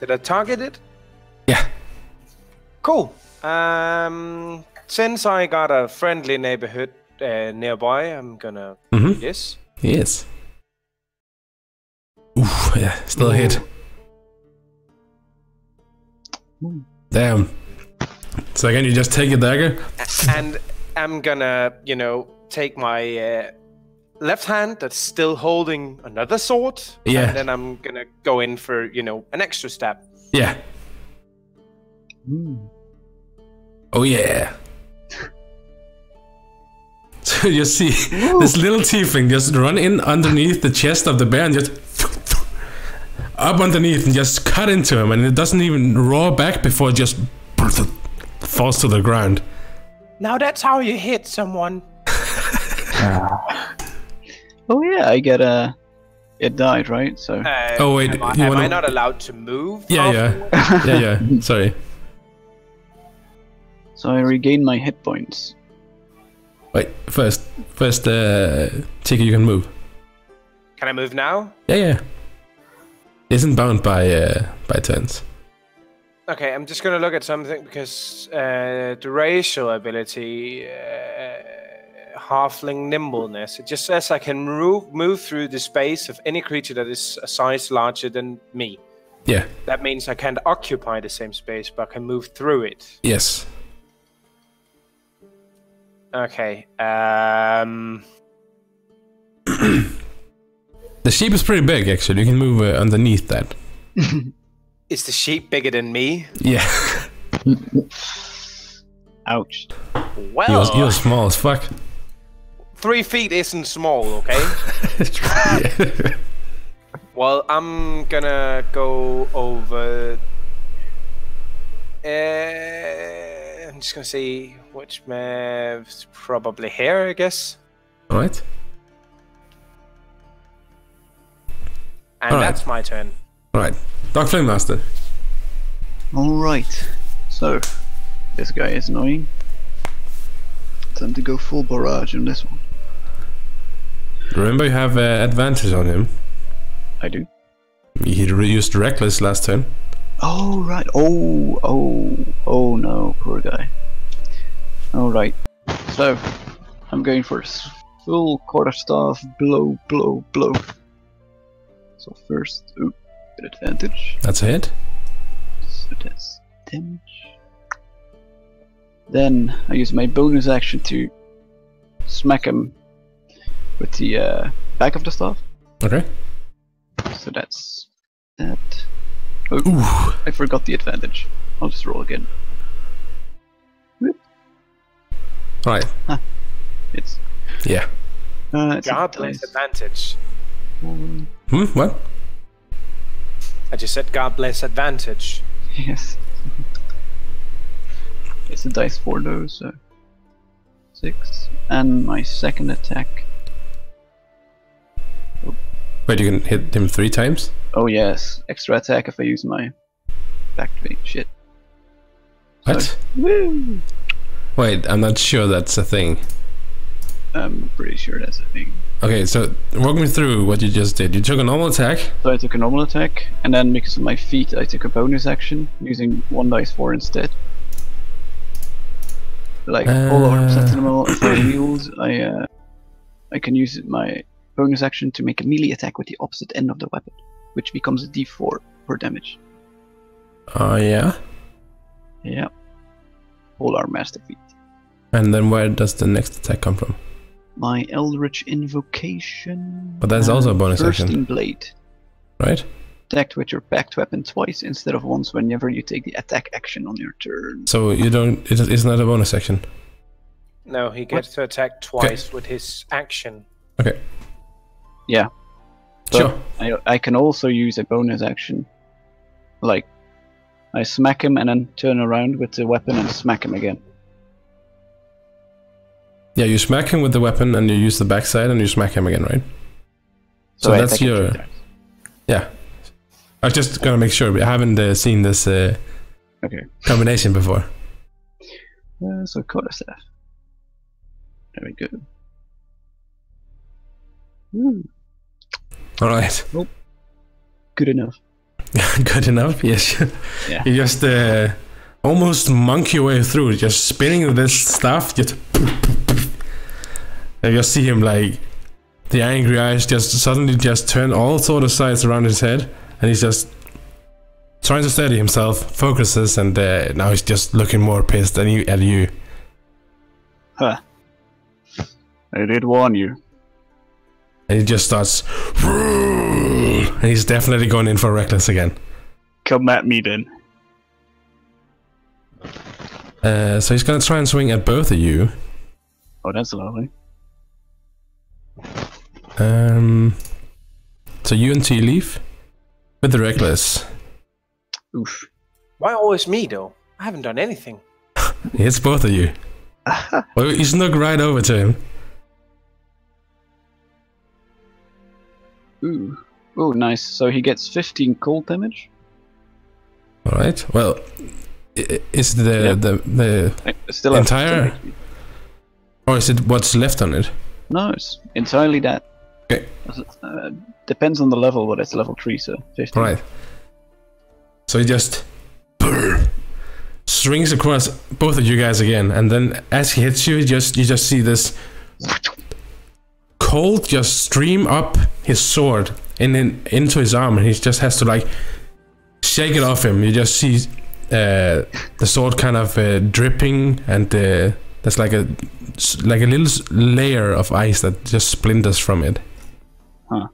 [SPEAKER 2] Did I target it?
[SPEAKER 1] Yeah.
[SPEAKER 2] Cool. Um, since I got a friendly neighborhood uh, nearby, I'm gonna
[SPEAKER 1] Mm-hmm.
[SPEAKER 2] do this.
[SPEAKER 1] Yes. Oof, yeah, still hit.
[SPEAKER 3] Ooh.
[SPEAKER 1] Damn. So again, you just take your dagger.
[SPEAKER 2] And I'm gonna, you know, take my uh, left hand that's still holding another sword.
[SPEAKER 1] Yeah.
[SPEAKER 2] And then I'm gonna go in for, you know, an extra stab.
[SPEAKER 1] Yeah.
[SPEAKER 3] Hmm.
[SPEAKER 1] Oh yeah. So you see this little tiefling just run in underneath the chest of the bear and just up underneath and just cut into him, and it doesn't even roar back before it just falls to the ground.
[SPEAKER 2] Now that's how you hit someone.
[SPEAKER 3] Oh yeah, I get a. It died, right? So.
[SPEAKER 2] Uh,
[SPEAKER 1] Oh, wait,
[SPEAKER 2] am, I, am
[SPEAKER 1] wanna-
[SPEAKER 2] not allowed to move?
[SPEAKER 1] Yeah,
[SPEAKER 2] afterwards?
[SPEAKER 1] yeah, yeah, yeah. Sorry.
[SPEAKER 3] So I regain my hit points.
[SPEAKER 1] Wait, first, first, uh, Tiki, you can move.
[SPEAKER 2] Can I move now?
[SPEAKER 1] Yeah, yeah. Isn't bound by uh by turns.
[SPEAKER 2] Okay, I'm just gonna look at something because uh, the racial ability, uh, halfling nimbleness, it just says I can move move through the space of any creature that is a size larger than me.
[SPEAKER 1] Yeah.
[SPEAKER 2] That means I can't occupy the same space, but I can move through it.
[SPEAKER 1] Yes.
[SPEAKER 2] Okay. Um.
[SPEAKER 1] The sheep is pretty big, actually. You can move uh, underneath that.
[SPEAKER 2] Is the sheep bigger than me?
[SPEAKER 1] Yeah.
[SPEAKER 3] Ouch.
[SPEAKER 2] Well,
[SPEAKER 1] You're, you're small as fuck.
[SPEAKER 2] three feet isn't small, okay? Well, I'm gonna go over. Uh, I'm just gonna see which map's probably here, I guess.
[SPEAKER 1] All right.
[SPEAKER 2] And
[SPEAKER 1] Alright.
[SPEAKER 2] that's my turn.
[SPEAKER 1] All right. Dark Flame Master.
[SPEAKER 3] Alright. So, this guy is annoying. Time to go full barrage on this one.
[SPEAKER 1] Remember, you have uh, advantage on him.
[SPEAKER 3] I do.
[SPEAKER 1] He re- used Reckless last turn.
[SPEAKER 3] Oh, right. Oh, oh, oh no, poor guy. Alright. So, I'm going for full quarterstaff blow, blow, blow. So, first, ooh, good advantage.
[SPEAKER 1] That's a hit.
[SPEAKER 3] So that's damage. Then I use my bonus action to smack him with the uh, back of the staff.
[SPEAKER 1] Okay.
[SPEAKER 3] So that's that.
[SPEAKER 1] Ooh.
[SPEAKER 3] I forgot the advantage. I'll just roll again.
[SPEAKER 1] Right.
[SPEAKER 3] It's
[SPEAKER 1] Yeah.
[SPEAKER 3] uh, it's a
[SPEAKER 2] God bless advantage.
[SPEAKER 3] four.
[SPEAKER 1] Hmm. What?
[SPEAKER 2] I just said God bless advantage.
[SPEAKER 3] Yes. it's a dice four though, so six. And my second attack.
[SPEAKER 1] Wait, you can hit him three times?
[SPEAKER 3] Oh yes, extra attack if I use my back to shit.
[SPEAKER 1] What?
[SPEAKER 3] Woo!
[SPEAKER 1] Wait, I'm not sure that's a thing.
[SPEAKER 3] I'm pretty sure that's a thing.
[SPEAKER 1] Okay, so walk me through what you just did. You took a normal attack.
[SPEAKER 3] So I took a normal attack, and then because of my feat, I took a bonus action using one dice four instead. Like all our
[SPEAKER 1] Uh.
[SPEAKER 3] sentinel for heals, I uh, I can use my bonus action to make a melee attack with the opposite end of the weapon, which becomes a D4 for damage.
[SPEAKER 1] Oh, yeah.
[SPEAKER 3] Yeah. Polearm master feat.
[SPEAKER 1] And then where does the next attack come from?
[SPEAKER 3] My Eldritch Invocation.
[SPEAKER 1] But that's also a bonus action.
[SPEAKER 3] Thirsting Blade.
[SPEAKER 1] Right?
[SPEAKER 3] Attacked with your pact weapon twice instead of once whenever you take the attack action on your turn.
[SPEAKER 1] So you don't. It is- it's not a bonus action.
[SPEAKER 2] No, he gets to attack twice with his action.
[SPEAKER 1] Okay.
[SPEAKER 3] Yeah. But
[SPEAKER 1] Sure.
[SPEAKER 3] I, I can also use a bonus action. Like, I smack him and then turn around with the weapon and smack him again.
[SPEAKER 1] Yeah, you smack him with the weapon and you use the backside and you smack him again, right? So
[SPEAKER 3] I
[SPEAKER 1] that's your- Yeah. I was just gonna make sure. I haven't uh, seen this uh,
[SPEAKER 3] Okay.
[SPEAKER 1] combination before.
[SPEAKER 3] Uh, so quarterstaff. There we go. Ooh,
[SPEAKER 1] All right.
[SPEAKER 3] good enough.
[SPEAKER 1] Good enough. Yes.
[SPEAKER 3] Yeah.
[SPEAKER 1] You just uh, almost monk your way through, just spinning this stuff. Just and you just see him like the angry eyes just suddenly just turn all sort of sides around his head, and he's just trying to steady himself, focuses, and uh, now he's just looking more pissed than you at you.
[SPEAKER 3] Huh. I did warn you.
[SPEAKER 1] And he just starts, and he's definitely going in for reckless again.
[SPEAKER 3] Come at me then.
[SPEAKER 1] Uh, so he's gonna try and swing at both of you.
[SPEAKER 3] Oh, that's lovely.
[SPEAKER 1] Um, so you and Tea Leaf with the reckless.
[SPEAKER 3] Oof.
[SPEAKER 2] Why always me though? I haven't done anything.
[SPEAKER 1] It's both of you. well, you snuck right over to him.
[SPEAKER 3] Ooh. Ooh, nice. So he gets 15 cold damage.
[SPEAKER 1] All right. Well, i- i- is the
[SPEAKER 3] Yep.
[SPEAKER 1] the the
[SPEAKER 3] I still
[SPEAKER 1] Entire-
[SPEAKER 3] 15
[SPEAKER 1] or is it what's left on it?
[SPEAKER 3] No, it's entirely that.
[SPEAKER 1] Okay.
[SPEAKER 3] Uh, depends on the level, but it's level 3, so 15.
[SPEAKER 1] Right. So he just swings across both of you guys again, and then as he hits you, he just you just see this cold just stream up his sword and in, into his arm, and he just has to like shake it off him. You just see uh, the sword kind of uh, dripping, and uh, there's like a like a little layer of ice that just splinters from it.
[SPEAKER 3] Huh.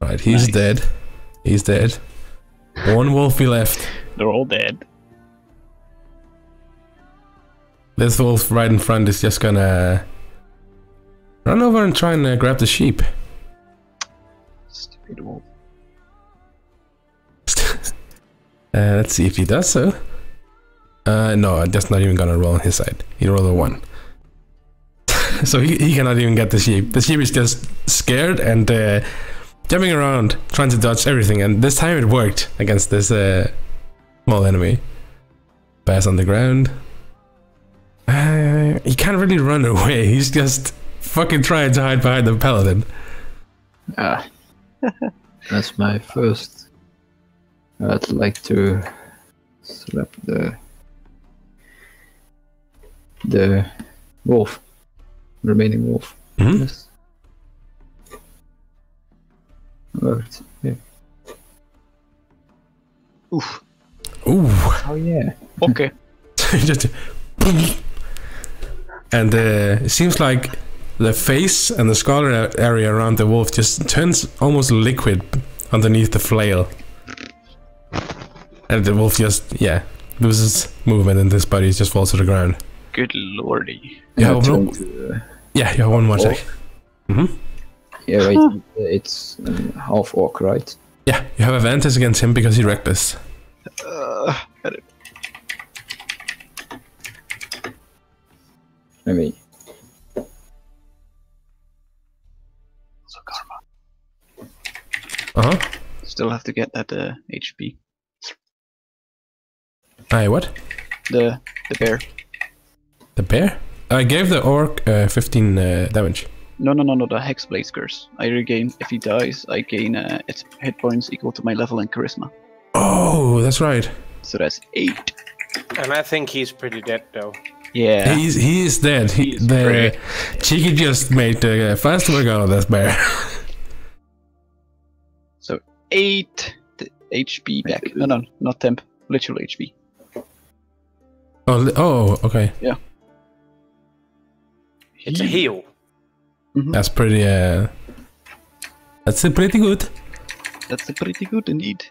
[SPEAKER 1] Right, he's
[SPEAKER 3] Nice.
[SPEAKER 1] dead. He's dead. One wolfie left.
[SPEAKER 3] They're all dead.
[SPEAKER 1] This wolf right in front is just gonna run over and try and uh, grab the sheep.
[SPEAKER 3] Stupid wolf.
[SPEAKER 1] Uh, let's see if he does so. Uh, no, that's not even gonna roll on his side. He rolled a one. so he, he cannot even get the sheep. The sheep is just scared and uh, jumping around, trying to dodge everything. And this time it worked against this uh, small enemy. Bass on the ground. Uh, he can't really run away. He's just fucking trying to hide behind the paladin.
[SPEAKER 4] Ah, that's my first. I'd like to slap the the wolf, remaining wolf.
[SPEAKER 1] Mhm.
[SPEAKER 4] Yes. Worked. Yeah.
[SPEAKER 3] Oof.
[SPEAKER 1] Ooh.
[SPEAKER 4] Oh yeah.
[SPEAKER 3] Okay.
[SPEAKER 1] just and uh, it seems like the face and the skull area around the wolf just turns almost liquid underneath the flail and the wolf just yeah loses movement and this body just falls to the ground
[SPEAKER 3] Good lordy.
[SPEAKER 1] Yeah,
[SPEAKER 4] I
[SPEAKER 1] well,
[SPEAKER 4] to, uh,
[SPEAKER 1] yeah one more
[SPEAKER 4] sec.
[SPEAKER 1] check hmm
[SPEAKER 4] yeah, wait. it's um, half orc, right?
[SPEAKER 1] yeah you have advantage against him because he's reckless
[SPEAKER 3] Uh,
[SPEAKER 4] I mean,
[SPEAKER 3] so karma.
[SPEAKER 1] uh-huh
[SPEAKER 3] Still have to get that uh, HP.
[SPEAKER 1] Aye, what
[SPEAKER 3] The the bear.
[SPEAKER 1] The bear I gave the orc uh, 15 uh, damage
[SPEAKER 3] No, no, no, no. The Hexblade's curse. I regain if he dies. I gain uh, its hit points equal to my level and charisma.
[SPEAKER 1] oh that's right
[SPEAKER 3] So that's eight.
[SPEAKER 2] And I think he's pretty dead though.
[SPEAKER 3] Yeah.
[SPEAKER 1] He's he is dead. He,
[SPEAKER 3] He's
[SPEAKER 1] the
[SPEAKER 3] pretty-
[SPEAKER 1] Cheeky just made uh, fast work out of this bear.
[SPEAKER 3] So eight t- HP back. No, no, not temp. Literal HP.
[SPEAKER 1] oh, li- oh, okay.
[SPEAKER 2] It's a heal.
[SPEAKER 1] That's pretty. Uh, that's uh, pretty good.
[SPEAKER 3] That's a pretty good indeed.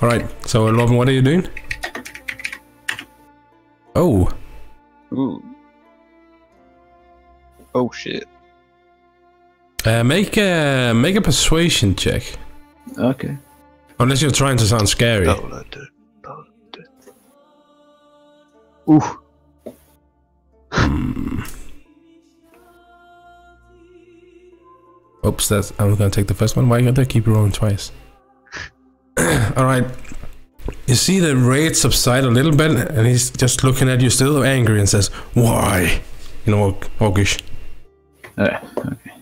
[SPEAKER 1] All right. So, Lorben, what are you doing? Oh,
[SPEAKER 3] Ooh. Oh shit.
[SPEAKER 1] uh, make a make a persuasion check.
[SPEAKER 4] okay.
[SPEAKER 1] Unless you're trying to sound scary.
[SPEAKER 3] Ooh.
[SPEAKER 1] Oops, that's I'm gonna take the first one. Why you gotta keep rolling twice? All right. You You see the rage subside a little bit, and he's just looking at you, still angry, and says, "Why?" You know, Orc- Orcish.
[SPEAKER 4] Uh, okay.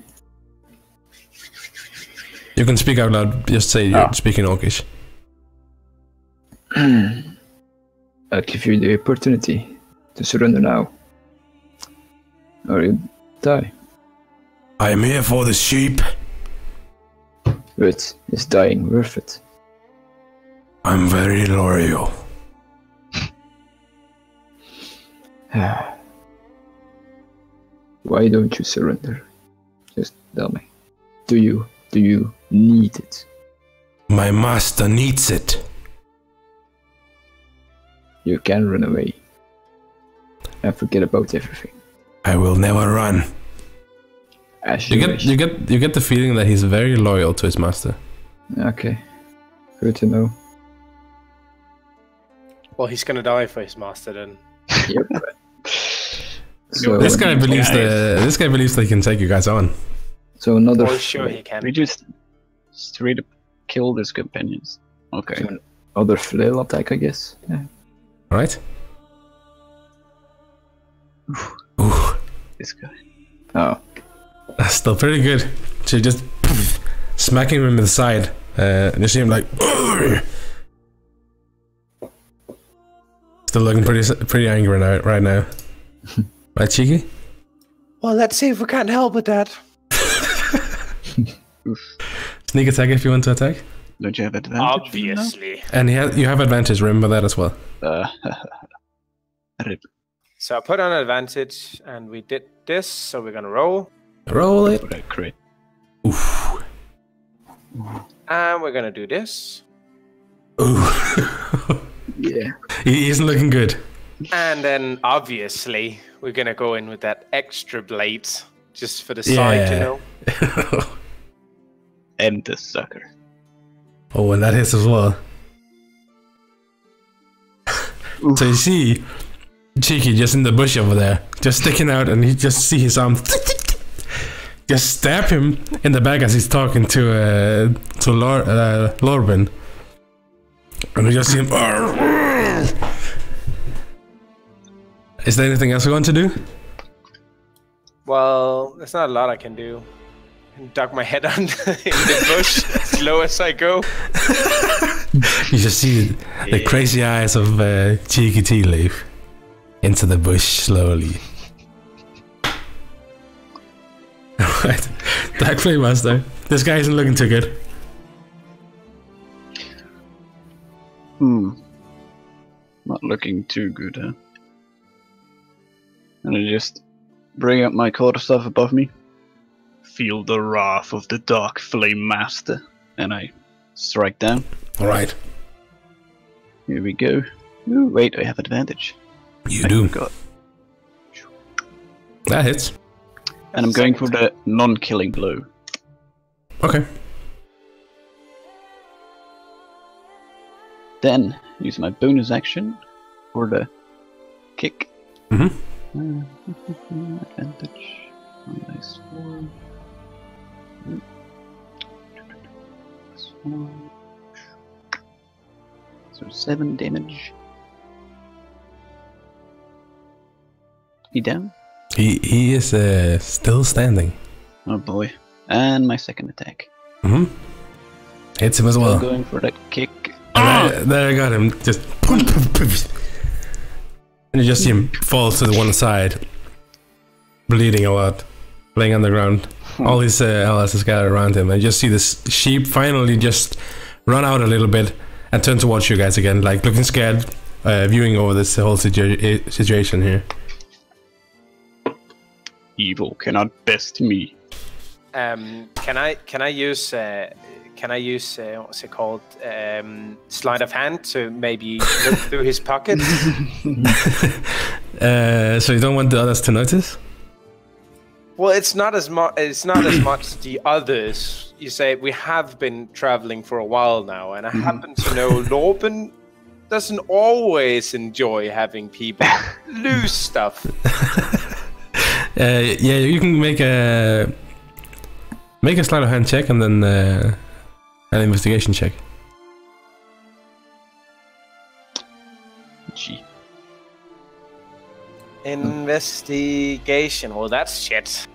[SPEAKER 1] You can speak out loud. Just say you're
[SPEAKER 4] Ah.
[SPEAKER 1] speaking Orcish.
[SPEAKER 4] I'll give you the opportunity to surrender now. Or you die.
[SPEAKER 1] I am here for the sheep.
[SPEAKER 4] But is dying worth it?
[SPEAKER 1] I'm very loyal.
[SPEAKER 4] Why don't you surrender? Just tell me. Do you do you need it?
[SPEAKER 1] My master needs it.
[SPEAKER 4] You can run away. And forget about everything.
[SPEAKER 1] I will never run.
[SPEAKER 4] As
[SPEAKER 1] You
[SPEAKER 4] you,
[SPEAKER 1] get
[SPEAKER 4] wish.
[SPEAKER 1] you get you get the feeling that he's very loyal to his master.
[SPEAKER 4] Okay. Good to know.
[SPEAKER 2] Well, he's gonna die for his master then.
[SPEAKER 4] Yep. so,
[SPEAKER 1] This guy believes
[SPEAKER 3] guys.
[SPEAKER 1] the this guy believes that he can take you guys on.
[SPEAKER 4] so another
[SPEAKER 2] For sure he can.
[SPEAKER 3] We just straight up killed his companions. Okay.
[SPEAKER 4] so another flail attack, I guess. Yeah.
[SPEAKER 1] All right. Ooh,
[SPEAKER 3] This guy.
[SPEAKER 4] Oh,
[SPEAKER 1] that's still pretty good. So you just smacking him in the side, uh, and you see him like. "Ugh." Still looking pretty pretty angry now, right now. right, cheeky.
[SPEAKER 2] Well, let's see if we can't help with that.
[SPEAKER 1] Sneak attack if you want to attack.
[SPEAKER 3] Don't you have advantage?
[SPEAKER 2] Obviously.
[SPEAKER 1] And he ha- you have advantage. Remember that as well.
[SPEAKER 3] Uh, rip.
[SPEAKER 2] So I put on advantage, and we did this. So we're gonna roll,
[SPEAKER 1] Roll it.
[SPEAKER 3] For a crit.
[SPEAKER 1] Oof.
[SPEAKER 2] and we're gonna do this,
[SPEAKER 1] Ooh.
[SPEAKER 4] yeah.
[SPEAKER 1] he isn't looking good.
[SPEAKER 2] and then obviously we're gonna go in with that extra blade just for the side, you
[SPEAKER 1] Yeah.
[SPEAKER 2] know.
[SPEAKER 3] And the sucker.
[SPEAKER 1] Oh, and that hits as well. so you see Cheeky just in the bush over there, just sticking out, and you just see his arm just stab him in the back as he's talking to uh, to Lor- uh, Lorben. And you just see him. Is there anything else we want to do?
[SPEAKER 2] Well, there's not a lot I can do. Duck my head under in the bush as slow as I go.
[SPEAKER 1] You just see the
[SPEAKER 2] Yeah.
[SPEAKER 1] crazy eyes of uh, Cheeky Tea Leaf into the bush slowly. right, Black Flame Master. This guy isn't looking too good.
[SPEAKER 3] Hmm. Not looking too good, huh? And I just bring up my quarterstaff above me. Feel the wrath of the Dark Flame Master. And I strike down.
[SPEAKER 1] All right,
[SPEAKER 3] Here we go. Ooh, wait, I have advantage.
[SPEAKER 1] you
[SPEAKER 3] I
[SPEAKER 1] do.
[SPEAKER 3] forgot.
[SPEAKER 1] That hits.
[SPEAKER 3] And I'm going for the non-killing blow.
[SPEAKER 1] Okay.
[SPEAKER 3] Then use my bonus action for the kick.
[SPEAKER 1] Mhm.
[SPEAKER 3] Uh, advantage. One So seven damage. He down?
[SPEAKER 1] He he is uh, still standing.
[SPEAKER 3] Oh boy. And my second attack.
[SPEAKER 1] hmm Hits him as
[SPEAKER 3] Still
[SPEAKER 1] well.
[SPEAKER 3] going for that kick.
[SPEAKER 1] And there, there I got him. Just and you just see him fall to the one side, bleeding a lot, laying on the ground. All his uh, allies is gathered around him, and you just see this sheep finally just run out a little bit and turn towards you guys again, like looking scared, uh, viewing over this whole situa- situation here.
[SPEAKER 3] Evil cannot best me.
[SPEAKER 2] Um, can I can I use uh, can I use uh, what's it called um, sleight of hand to maybe look through his pockets?
[SPEAKER 1] Uh, so you don't want the others to notice?
[SPEAKER 2] Well, it's not as much. It's not as much the others. You say we have been traveling for a while now, and I happen to know Lorben doesn't always enjoy having people lose stuff.
[SPEAKER 1] Uh, yeah, you can make a make a sleight of hand check and then uh, an investigation check.
[SPEAKER 2] Investigation. Well, that's shit.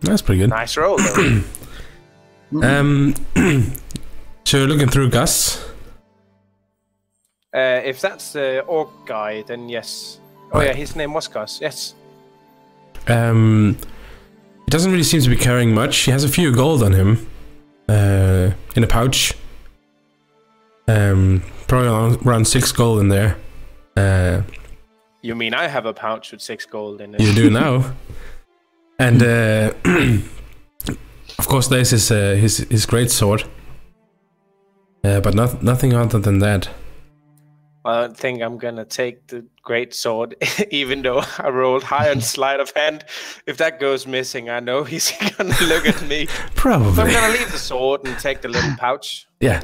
[SPEAKER 1] That's pretty good.
[SPEAKER 2] Nice roll.
[SPEAKER 1] Um, so you're looking through Gus.
[SPEAKER 2] uh, if that's the orc guy, then yes. Oh
[SPEAKER 1] Right.
[SPEAKER 2] yeah, his name was Gus. Yes.
[SPEAKER 1] Um, he doesn't really seem to be carrying much. He has a few gold on him, uh, in a pouch. Um, probably around, around six gold in there. Uh,
[SPEAKER 2] You mean I have a pouch with six gold in it?
[SPEAKER 1] you do now. And uh, of course, there's his uh, his his great sword. Uh, but not nothing other than that.
[SPEAKER 2] I don't think I'm gonna take the great sword, even though I rolled high on sleight of hand. If that goes missing, I know he's gonna look at me. So I'm gonna leave the sword and take the little pouch.
[SPEAKER 1] Yeah,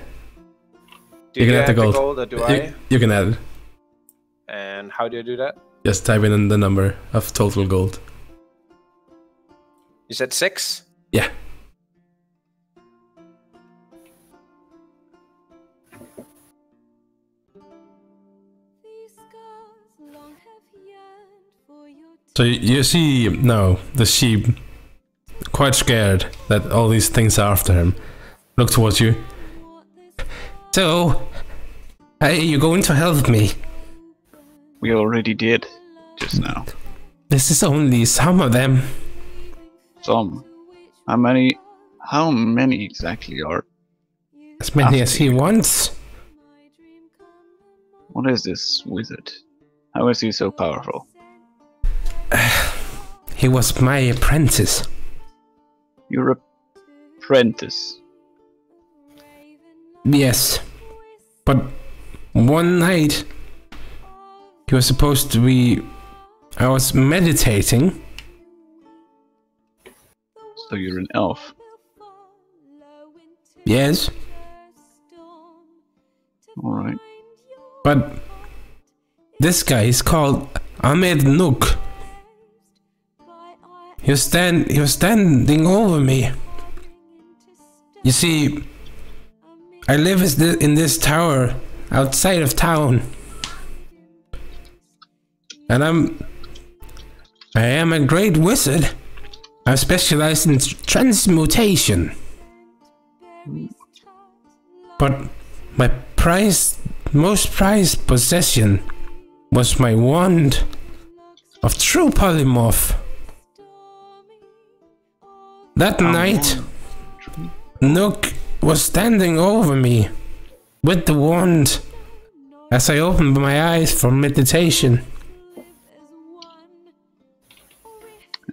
[SPEAKER 2] Do
[SPEAKER 1] You
[SPEAKER 2] you,
[SPEAKER 1] can add
[SPEAKER 2] have
[SPEAKER 1] the
[SPEAKER 2] the
[SPEAKER 1] gold.
[SPEAKER 2] gold, or do
[SPEAKER 1] you,
[SPEAKER 2] I?
[SPEAKER 1] you can add it.
[SPEAKER 2] And how do you do that?
[SPEAKER 1] Just type in the number of total gold.
[SPEAKER 2] You said six.
[SPEAKER 1] Yeah. So you, you see now the sheep, quite scared that all these things are after him, look towards you. So, hey, you going to help me?
[SPEAKER 3] We already did just now.
[SPEAKER 1] This is only some of them.
[SPEAKER 3] Some. How many? How many exactly are?
[SPEAKER 1] As many as he wants.
[SPEAKER 3] What is this wizard? How is he so powerful?
[SPEAKER 1] He was my apprentice.
[SPEAKER 3] Your apprentice.
[SPEAKER 1] Yes. But one night, he was supposed to be. I was meditating.
[SPEAKER 3] So you're an elf.
[SPEAKER 1] Yes.
[SPEAKER 3] All right.
[SPEAKER 1] But this guy is called Ahmed Noke. He was stand he was standing over me. You see, I live in this tower outside of town. And I'm I am a great wizard. I specialize in transmutation. But my prized, most prized possession was my wand of true polymorph. That oh, night, Noke was standing over me with the wand as I opened my eyes for meditation.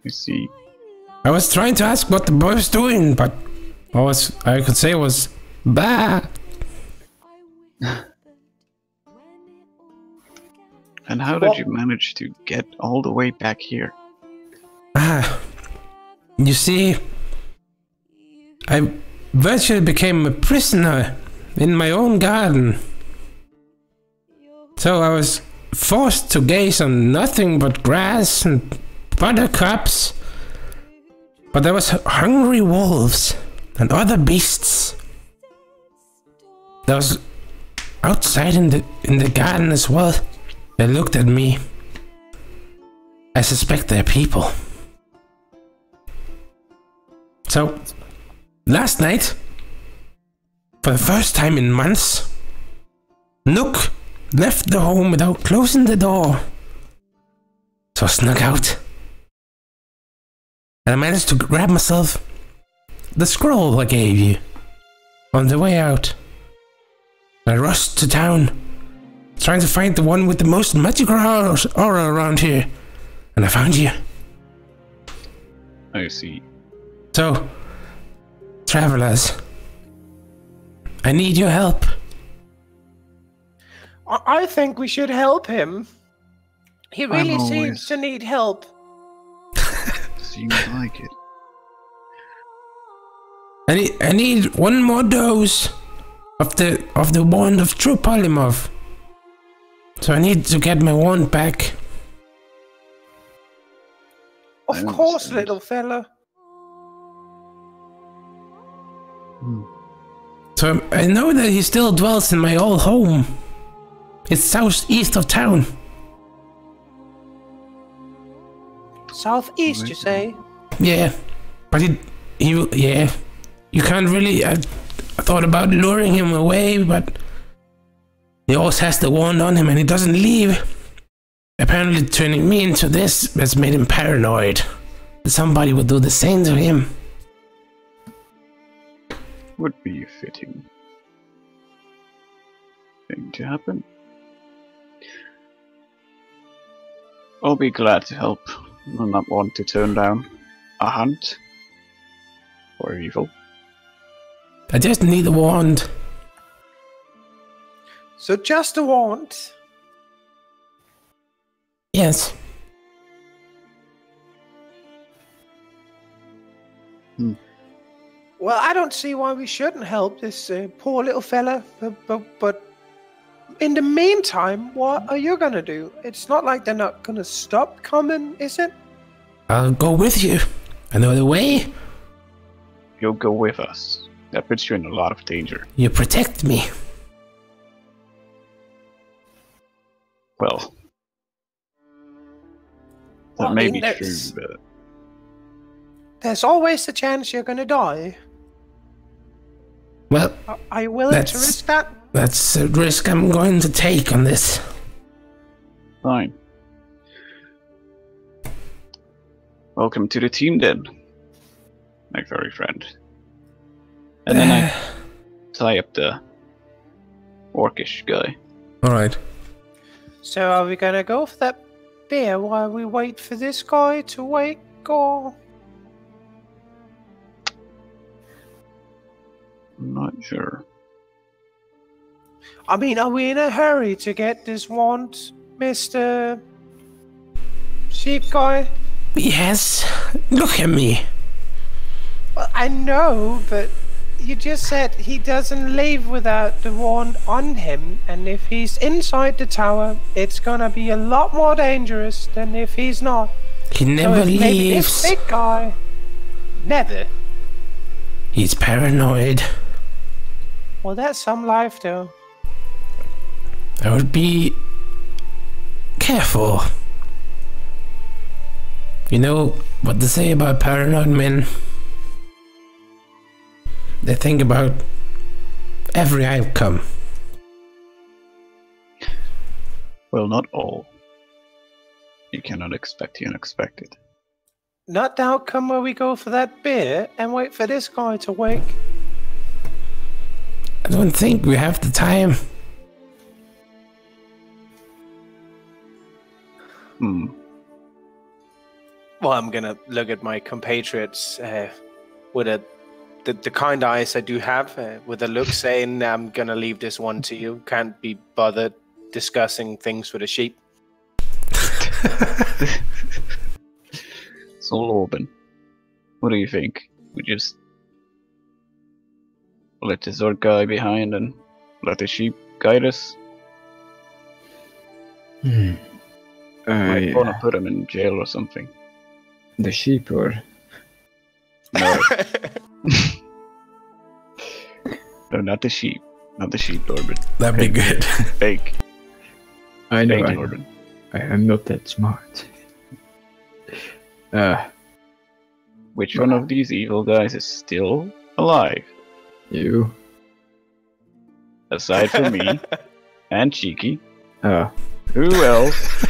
[SPEAKER 3] I see.
[SPEAKER 1] I was trying to ask what the boy was doing, but all was I could say was bah.
[SPEAKER 3] And how did you manage to get all the way back here?
[SPEAKER 1] Ah, you see, I virtually became a prisoner in my own garden. So I was forced to gaze on nothing but grass and buttercups. But there was hungry wolves and other beasts. There was outside in the in the garden as well. They looked at me. I suspect they're people. So, last night, for the first time in months, Noke left the home without closing the door. So I snuck out. And I managed to grab myself the scroll I gave you on the way out. I rushed to town, trying to find the one with the most magical aura aura around here. And I found you.
[SPEAKER 3] I see.
[SPEAKER 1] So, travelers, I need your help.
[SPEAKER 2] I, I think we should help him. He really seems to need help.
[SPEAKER 3] Seems like it.
[SPEAKER 1] I need, I need one more dose of the of the wand of true polymorph. So I need to get my wand back.
[SPEAKER 2] Of course, little fella.
[SPEAKER 3] Hmm.
[SPEAKER 1] So I know that he still dwells in my old home. It's southeast of town.
[SPEAKER 2] Southeast, you say?
[SPEAKER 1] Yeah, but he, he, yeah, you can't really. I, I thought about luring him away, but he always has the wand on him, and he doesn't leave. Apparently, turning me into this has made him paranoid. Somebody would do the same to him.
[SPEAKER 3] Would be a fitting thing to happen. I'll be glad to help. I'm not one to turn down a hunt for evil.
[SPEAKER 1] I just need a wand.
[SPEAKER 2] So just a wand.
[SPEAKER 1] Yes. Hmm.
[SPEAKER 2] Well, I don't see why we shouldn't help this uh, poor little fella, but, but, but in the meantime, what are you gonna do? It's not like they're not gonna stop coming, is it?
[SPEAKER 1] I'll go with you. I know the way.
[SPEAKER 3] You'll go with us. That puts you in a lot of danger.
[SPEAKER 1] You protect me.
[SPEAKER 3] Well, that
[SPEAKER 2] Well, I
[SPEAKER 3] may
[SPEAKER 2] mean,
[SPEAKER 3] be true,
[SPEAKER 2] there's-
[SPEAKER 3] but
[SPEAKER 2] There's always the chance you're gonna die.
[SPEAKER 1] Well,
[SPEAKER 2] Are, are you willing to risk that?
[SPEAKER 1] that's a risk I'm going to take on this.
[SPEAKER 3] fine. Welcome to the team, then, my furry friend. And then I tie up the orcish guy.
[SPEAKER 1] All right.
[SPEAKER 2] So are we gonna go for that beer while we wait for this guy to wake, or
[SPEAKER 3] I'm not sure.
[SPEAKER 2] I mean, are we in a hurry to get this wand, Mister Sheep Guy?
[SPEAKER 1] Yes. Look at me.
[SPEAKER 2] Well, I know, but you just said he doesn't leave without the wand on him, and if he's inside the tower, it's gonna be a lot more dangerous than if he's not.
[SPEAKER 1] He
[SPEAKER 2] So
[SPEAKER 1] never
[SPEAKER 2] maybe
[SPEAKER 1] leaves.
[SPEAKER 2] this big guy, never.
[SPEAKER 1] He's paranoid.
[SPEAKER 2] Well, that's some life, though.
[SPEAKER 1] I would be careful. You know what they say about paranoid men? They think about every outcome.
[SPEAKER 3] Well, not all. You cannot expect the unexpected.
[SPEAKER 2] Not the outcome where we go for that beer and wait for this guy to wake.
[SPEAKER 1] I don't think we have the time.
[SPEAKER 3] Hmm.
[SPEAKER 2] Well, I'm gonna look at my compatriots uh, with a the, the kind eyes I do have, uh, with a look saying, "I'm gonna leave this one to you. Can't be bothered discussing things with a sheep."
[SPEAKER 3] So, Lorben, what do you think? We just let the Zord guy behind and let the sheep guide us?
[SPEAKER 4] Hmm.
[SPEAKER 3] Might
[SPEAKER 4] I,
[SPEAKER 3] want to put him in jail or something.
[SPEAKER 4] The sheep or
[SPEAKER 3] No, no, not the sheep. Not the sheep, Lorben.
[SPEAKER 1] That'd be good.
[SPEAKER 3] Fake.
[SPEAKER 4] I know
[SPEAKER 3] Fake,
[SPEAKER 4] I,
[SPEAKER 3] Lorben.
[SPEAKER 4] I am not that smart. Uh,
[SPEAKER 3] Which one of these evil guys is still alive?
[SPEAKER 4] you.
[SPEAKER 3] Aside from me and Cheeky.
[SPEAKER 4] Uh,
[SPEAKER 3] Who else?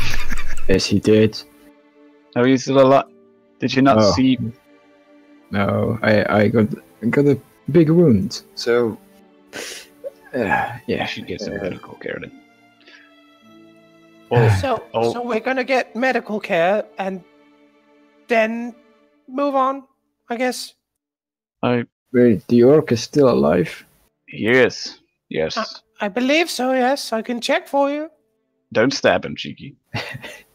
[SPEAKER 4] yes, he did.
[SPEAKER 3] Are you still alive? Did you not
[SPEAKER 4] Oh.
[SPEAKER 3] see?
[SPEAKER 4] No, I I got got a big wound, so. Uh,
[SPEAKER 3] You
[SPEAKER 4] yeah,
[SPEAKER 3] should get some
[SPEAKER 4] uh,
[SPEAKER 3] medical care then. Oh,
[SPEAKER 2] so,
[SPEAKER 3] Oh.
[SPEAKER 2] so we're gonna get medical care and then move on, I guess.
[SPEAKER 3] I
[SPEAKER 4] Wait, the orc is still alive.
[SPEAKER 3] yes, yes.
[SPEAKER 2] Uh. I believe so. Yes, I can check for you.
[SPEAKER 3] Don't stab him, Cheeky.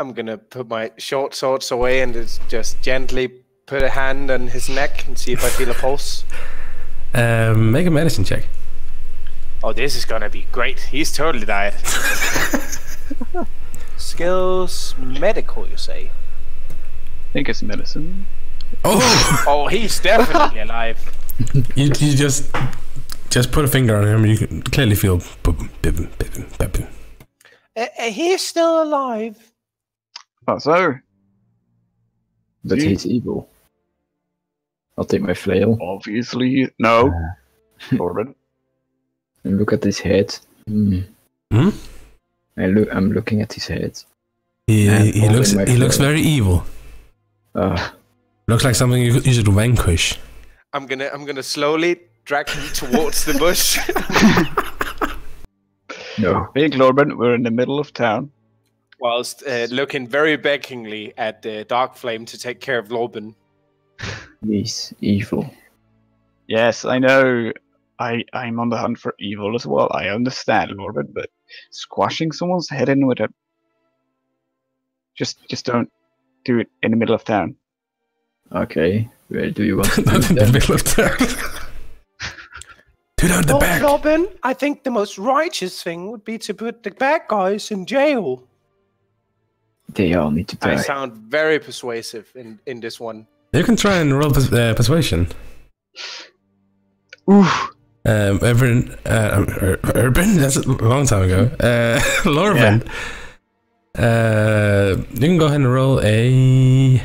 [SPEAKER 2] I'm gonna put my short swords away and just, just gently put a hand on his neck and see if I feel a pulse.
[SPEAKER 1] um, make a medicine check.
[SPEAKER 2] Oh, this is gonna be great. He's totally died. Skills medical, you say?
[SPEAKER 3] I think it's medicine.
[SPEAKER 1] Oh,
[SPEAKER 2] Oh, he's definitely alive.
[SPEAKER 1] you, you just just put a finger on him. You can clearly feel.
[SPEAKER 2] Uh, uh, he's still alive.
[SPEAKER 3] Oh, so
[SPEAKER 4] But
[SPEAKER 3] See?
[SPEAKER 4] he's evil. I'll take my flail
[SPEAKER 3] obviously no, Corbin.
[SPEAKER 4] and look at his head. Hmm.
[SPEAKER 1] Hmm?
[SPEAKER 4] I look. I'm looking at his head.
[SPEAKER 1] He,
[SPEAKER 4] And
[SPEAKER 1] he looks
[SPEAKER 4] my
[SPEAKER 1] he looks very evil.
[SPEAKER 4] Ah,
[SPEAKER 1] Looks like something you, you should vanquish.
[SPEAKER 2] I'm gonna I'm gonna slowly drag him towards the bush.
[SPEAKER 4] no.
[SPEAKER 3] Hey, Corbin, we're in the middle of town.
[SPEAKER 2] Whilst uh, looking very beggingly at the Dark Flame to take care of Lorben.
[SPEAKER 4] He's evil.
[SPEAKER 3] Yes, I know. I I'm on the hunt for evil as well. I understand, Corbin, but squashing someone's head in with a just just don't do it in the middle of town.
[SPEAKER 4] Okay. Where do you want to
[SPEAKER 1] Not
[SPEAKER 4] do
[SPEAKER 1] in the middle of town. Two down the
[SPEAKER 2] Lord
[SPEAKER 1] back.
[SPEAKER 2] Lorben, I think the most righteous thing would be to put the bad guys in jail.
[SPEAKER 4] They all need to
[SPEAKER 2] I sound very persuasive in, in this one.
[SPEAKER 1] You can try and roll pers- uh, persuasion.
[SPEAKER 3] Oof.
[SPEAKER 1] Um, Urban, uh, um, Urban. That's a long time ago. Uh, Lorben. Uh, you can go ahead and roll a.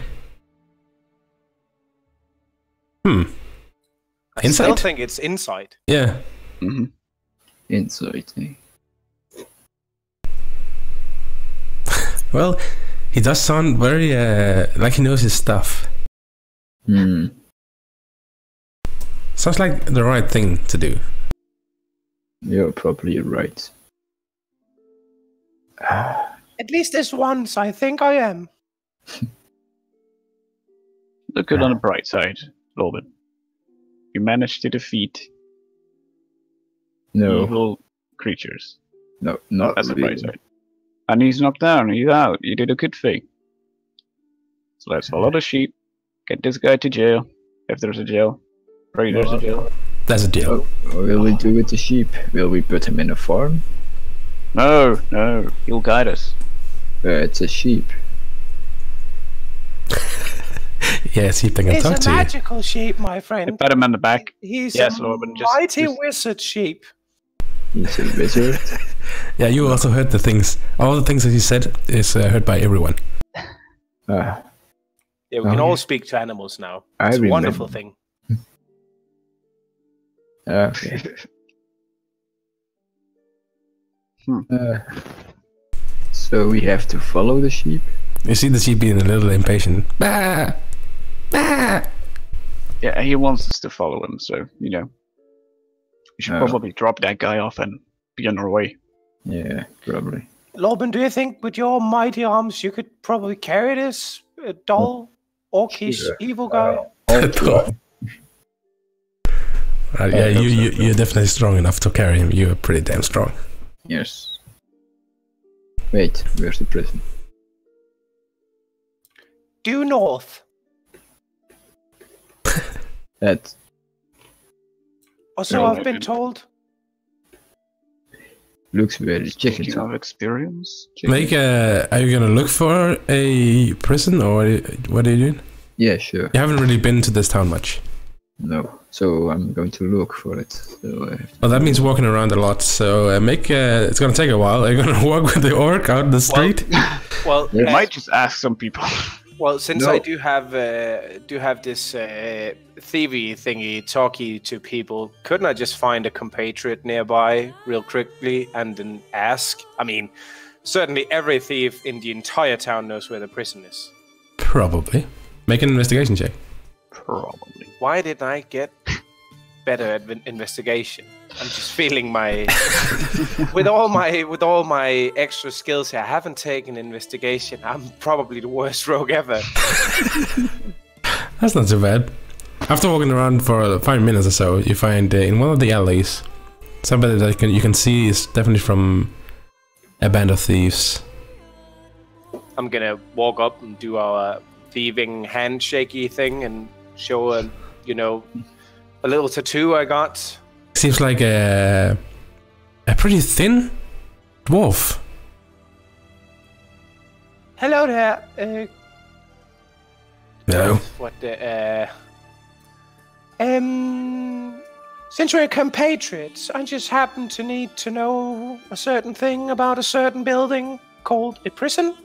[SPEAKER 1] Hmm.
[SPEAKER 2] I still
[SPEAKER 1] Insight?
[SPEAKER 2] think it's insight.
[SPEAKER 1] Yeah.
[SPEAKER 3] hmm
[SPEAKER 4] Insight. eh?
[SPEAKER 1] Well, he does sound very uh, like he knows his stuff.
[SPEAKER 4] Hmm.
[SPEAKER 1] Sounds like the right thing to do.
[SPEAKER 4] You're probably right.
[SPEAKER 2] At least this once, I think I am.
[SPEAKER 3] Look good on the bright side, Corbin. You managed to defeat
[SPEAKER 4] no,
[SPEAKER 3] evil creatures.
[SPEAKER 4] no, not
[SPEAKER 3] That's the
[SPEAKER 4] really.
[SPEAKER 3] bright side. And he's knocked down. He's out. You did a good thing. So let's follow the sheep. Get this guy to jail, if there's a jail. Pray there's a jail.
[SPEAKER 1] That's a deal.
[SPEAKER 4] What will we do with the sheep? Will we put him in a farm?
[SPEAKER 3] No, no, he'll guide us.
[SPEAKER 4] Uh, it's a sheep.
[SPEAKER 1] Yeah, see if they can
[SPEAKER 2] It's
[SPEAKER 1] talk
[SPEAKER 2] a
[SPEAKER 1] to you.
[SPEAKER 2] magical sheep, my friend.
[SPEAKER 3] Pat him on the back.
[SPEAKER 2] He's
[SPEAKER 3] Yes,
[SPEAKER 2] a
[SPEAKER 3] Lorben, just-
[SPEAKER 2] mighty
[SPEAKER 3] just-
[SPEAKER 2] wizard sheep.
[SPEAKER 4] He's a wizard.
[SPEAKER 1] Yeah, you also heard the things. All the things that he said is uh, heard by everyone.
[SPEAKER 4] Ah,
[SPEAKER 2] Yeah, we can
[SPEAKER 4] Oh,
[SPEAKER 2] all speak to animals now.
[SPEAKER 4] I
[SPEAKER 2] It's a wonderful thing.
[SPEAKER 4] okay. Uh, so we have to follow the sheep.
[SPEAKER 1] You see the sheep being a little impatient. Bah! Bah!
[SPEAKER 3] Yeah, he wants us to follow him, so, you know. We should
[SPEAKER 4] Oh.
[SPEAKER 3] probably drop that guy off and be on our way.
[SPEAKER 4] Yeah, probably.
[SPEAKER 2] Lorben, do you think with your mighty arms you could probably carry this uh, dull, orcish,
[SPEAKER 4] Sure.
[SPEAKER 2] evil guy?
[SPEAKER 1] Right, Uh, yeah, you, you, you're definitely strong enough to carry him. You're pretty damn strong.
[SPEAKER 4] Yes. Wait, where's the prison?
[SPEAKER 2] Due north.
[SPEAKER 4] That
[SPEAKER 2] Or so
[SPEAKER 4] No,
[SPEAKER 2] I've been told.
[SPEAKER 4] looks very chicken.
[SPEAKER 3] Speaking of experience,
[SPEAKER 1] Make a. Are you gonna look for a prison or what are you, what are you doing?
[SPEAKER 4] Yeah, sure.
[SPEAKER 1] You haven't really been to this town much.
[SPEAKER 4] No, so I'm going to look for it. So I to
[SPEAKER 1] Well, that means walking around a lot. So uh, make. Uh, it's gonna take a while. Are you gonna walk with the orc out the street?
[SPEAKER 2] Well,
[SPEAKER 3] we
[SPEAKER 2] uh,
[SPEAKER 3] might just ask some people.
[SPEAKER 2] well, since
[SPEAKER 4] No.
[SPEAKER 2] I do have uh, do have this uh, thievy thingy, talky to people, couldn't I just find a compatriot nearby real quickly and then ask? I mean, certainly every thief in the entire town knows where the prison is.
[SPEAKER 1] Probably. Make an investigation check.
[SPEAKER 3] Probably.
[SPEAKER 2] Why didn't I get better at investigation? I'm just feeling my with all my with all my extra skills here. I haven't taken investigation. I'm probably the worst rogue ever.
[SPEAKER 1] That's not so bad. After walking around for five minutes or so, you find uh, in one of the alleys somebody that can, you can see is definitely from a band of thieves.
[SPEAKER 2] I'm gonna walk up and do our thieving handshaky thing and show a you know a little tattoo I got.
[SPEAKER 1] Seems like a a pretty thin dwarf.
[SPEAKER 2] Hello there. Uh,
[SPEAKER 1] No.
[SPEAKER 2] what the uh um Since we're compatriots, I just happen to need to know a certain thing about a certain building called a prison.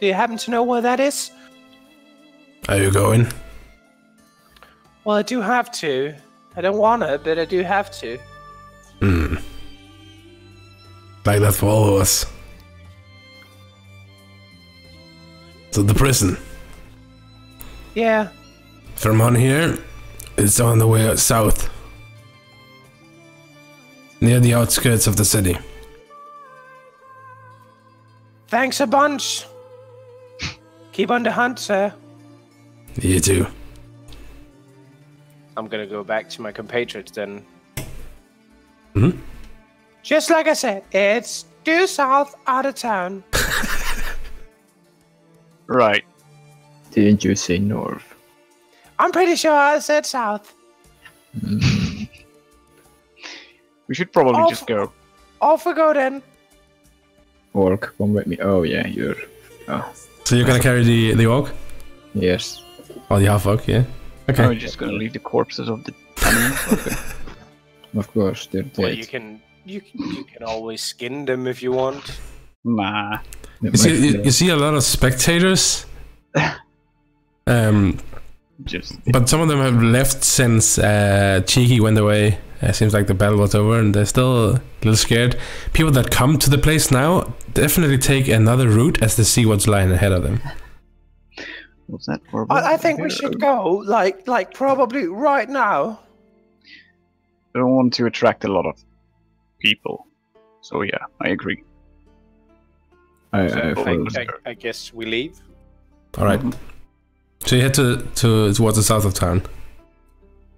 [SPEAKER 2] Do you happen to know where that is?
[SPEAKER 1] Are you going?
[SPEAKER 2] Well, I do have to. I don't want to, but I do have to.
[SPEAKER 1] Hmm. Like that for all of us. So the prison.
[SPEAKER 2] Yeah.
[SPEAKER 1] From on here, it's on the way south. Near the outskirts of the city.
[SPEAKER 2] Thanks a bunch. Keep on the hunt, sir.
[SPEAKER 1] You too.
[SPEAKER 2] I'm gonna go back to my compatriots then.
[SPEAKER 1] Hmm?
[SPEAKER 2] Just like I said, it's due south out of town.
[SPEAKER 3] Right.
[SPEAKER 4] Didn't you say north?
[SPEAKER 2] I'm pretty sure I said south.
[SPEAKER 3] We should probably
[SPEAKER 2] Off-
[SPEAKER 3] just go.
[SPEAKER 2] Off we go then.
[SPEAKER 4] Orc, come with me. Oh yeah, you're. Oh
[SPEAKER 1] So you're gonna carry the the orc
[SPEAKER 4] yes.
[SPEAKER 1] or the half orc, yeah? Okay.
[SPEAKER 3] Are we just gonna leave the corpses of the animals? Okay.
[SPEAKER 4] Of course, they're dead.
[SPEAKER 2] Well, you can you can, you can always skin them if you want.
[SPEAKER 3] Nah.
[SPEAKER 1] You see, you, you see a lot of spectators. Um,
[SPEAKER 3] Just
[SPEAKER 1] but some of them have left since uh, Cheeky went away. It seems like the battle was over, and they're still a little scared. People that come to the place now definitely take another route as they see what's lying ahead of them.
[SPEAKER 3] What's that horrible?
[SPEAKER 2] I, I think we should go like like probably right now.
[SPEAKER 3] I don't want to attract a lot of people. So yeah, I agree.
[SPEAKER 4] I,
[SPEAKER 3] So
[SPEAKER 4] I think
[SPEAKER 2] I, I guess we leave.
[SPEAKER 1] All right. So you head to, to towards the south of town.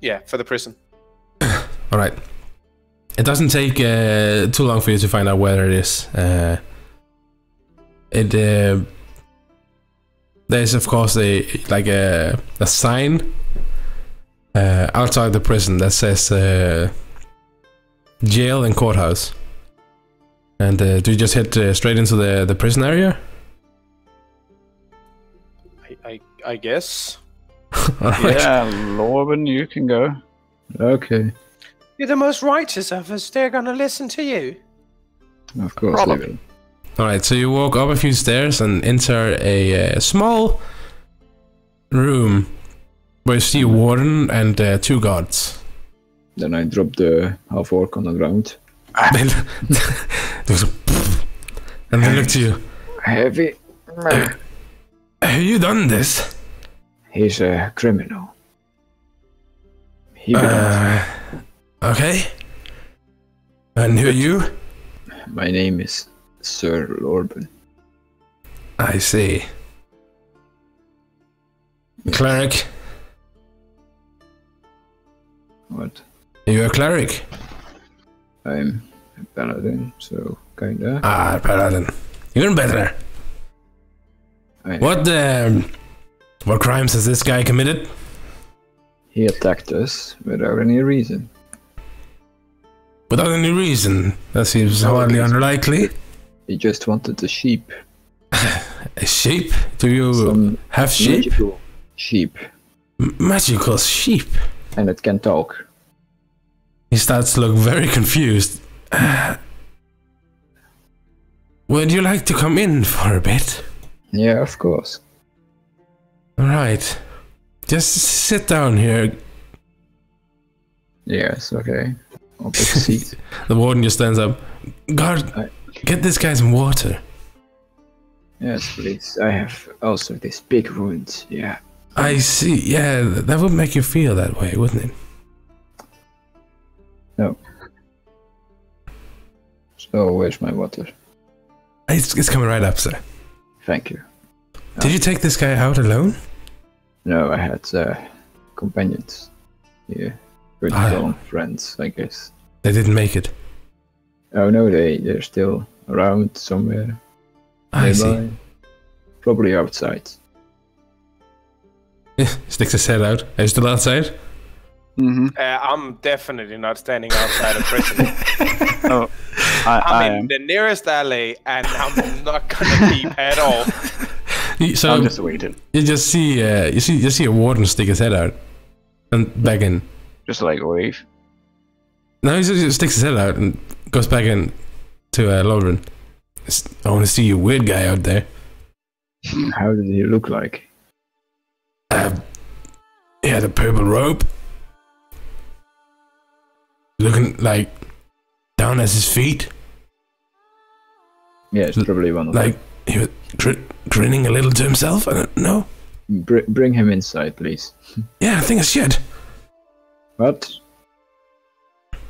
[SPEAKER 2] Yeah, for the prison.
[SPEAKER 1] All right. It doesn't take uh, too long for you to find out where it is. Uh, it uh, there's of course a like a a sign uh, outside the prison that says uh, jail and courthouse. And uh, do you just head uh, straight into the the prison area?
[SPEAKER 2] I I, I guess.
[SPEAKER 1] All right.
[SPEAKER 3] Yeah, Lorben, you can go.
[SPEAKER 4] okay.
[SPEAKER 2] You're the most righteous of us. They're gonna listen to you.
[SPEAKER 4] Of course,
[SPEAKER 3] Probably.
[SPEAKER 4] They will.
[SPEAKER 1] All right, so you walk up a few stairs and enter a, uh small room where you see a warden and uh, two guards.
[SPEAKER 4] Then I drop the half orc on the ground.
[SPEAKER 1] They l- There's a and they look to you.
[SPEAKER 4] Heavy.
[SPEAKER 1] Have you done this?
[SPEAKER 4] He's a criminal. He belongs.
[SPEAKER 1] Uh, okay. And who are you?
[SPEAKER 4] My name is Sir Lorben.
[SPEAKER 1] I see. Cleric.
[SPEAKER 4] What?
[SPEAKER 1] You're a cleric.
[SPEAKER 4] I'm a paladin, so kinda.
[SPEAKER 1] Ah, paladin. Even better.
[SPEAKER 4] I,
[SPEAKER 1] What um, what crimes has this guy committed?
[SPEAKER 4] He attacked us without any reason.
[SPEAKER 1] Without any reason. That seems
[SPEAKER 4] No
[SPEAKER 1] hardly unlikely.
[SPEAKER 4] He just wanted a sheep.
[SPEAKER 1] A sheep? Do you
[SPEAKER 4] Some
[SPEAKER 1] have sheep?
[SPEAKER 4] magical sheep.
[SPEAKER 1] M- Magical sheep.
[SPEAKER 4] And it can talk.
[SPEAKER 1] He starts to look very confused. Would you like to come in for a bit?
[SPEAKER 4] Yeah, of course.
[SPEAKER 1] Alright. Just sit down here.
[SPEAKER 4] Yes, okay. I'll take a seat.
[SPEAKER 1] The warden just stands up. Guard,
[SPEAKER 4] I-
[SPEAKER 1] get this guy some water.
[SPEAKER 4] yes, please. I have also this big wound. Yeah.
[SPEAKER 1] I see. Yeah, that would make you feel that way, wouldn't it? No.
[SPEAKER 4] So where's my water?
[SPEAKER 1] It's, it's coming right up, sir.
[SPEAKER 4] Thank you.
[SPEAKER 1] Did you take this guy out alone?
[SPEAKER 4] No, I had uh, companions. Yeah. Pretty
[SPEAKER 1] Ah.
[SPEAKER 4] long friends, I guess.
[SPEAKER 1] They didn't make it.
[SPEAKER 4] Oh no, they they're still around somewhere.
[SPEAKER 1] I see.
[SPEAKER 4] Probably outside.
[SPEAKER 1] Sticks his head out. Are you still outside?
[SPEAKER 3] Mm-hmm.
[SPEAKER 2] Uh, I'm definitely not standing outside a prison.
[SPEAKER 3] Oh, I,
[SPEAKER 2] I'm
[SPEAKER 3] I
[SPEAKER 2] in
[SPEAKER 3] am.
[SPEAKER 2] the nearest alley, and I'm not gonna peep at all.
[SPEAKER 1] You- So
[SPEAKER 3] I'm just waiting.
[SPEAKER 1] you just see, uh, you see, you see a warden stick his head out and back in.
[SPEAKER 3] Just like wave.
[SPEAKER 1] No, he just sticks his head out and goes back in to uh, Lorben. I want to see you weird guy out there.
[SPEAKER 4] How did he look like?
[SPEAKER 1] Uh, he had a purple robe. Looking like down at his feet.
[SPEAKER 4] Yeah, it's probably one of
[SPEAKER 1] Like he was gr- grinning a little to himself. I don't know.
[SPEAKER 4] Br- bring him inside, please.
[SPEAKER 1] Yeah, I think I should.
[SPEAKER 4] What?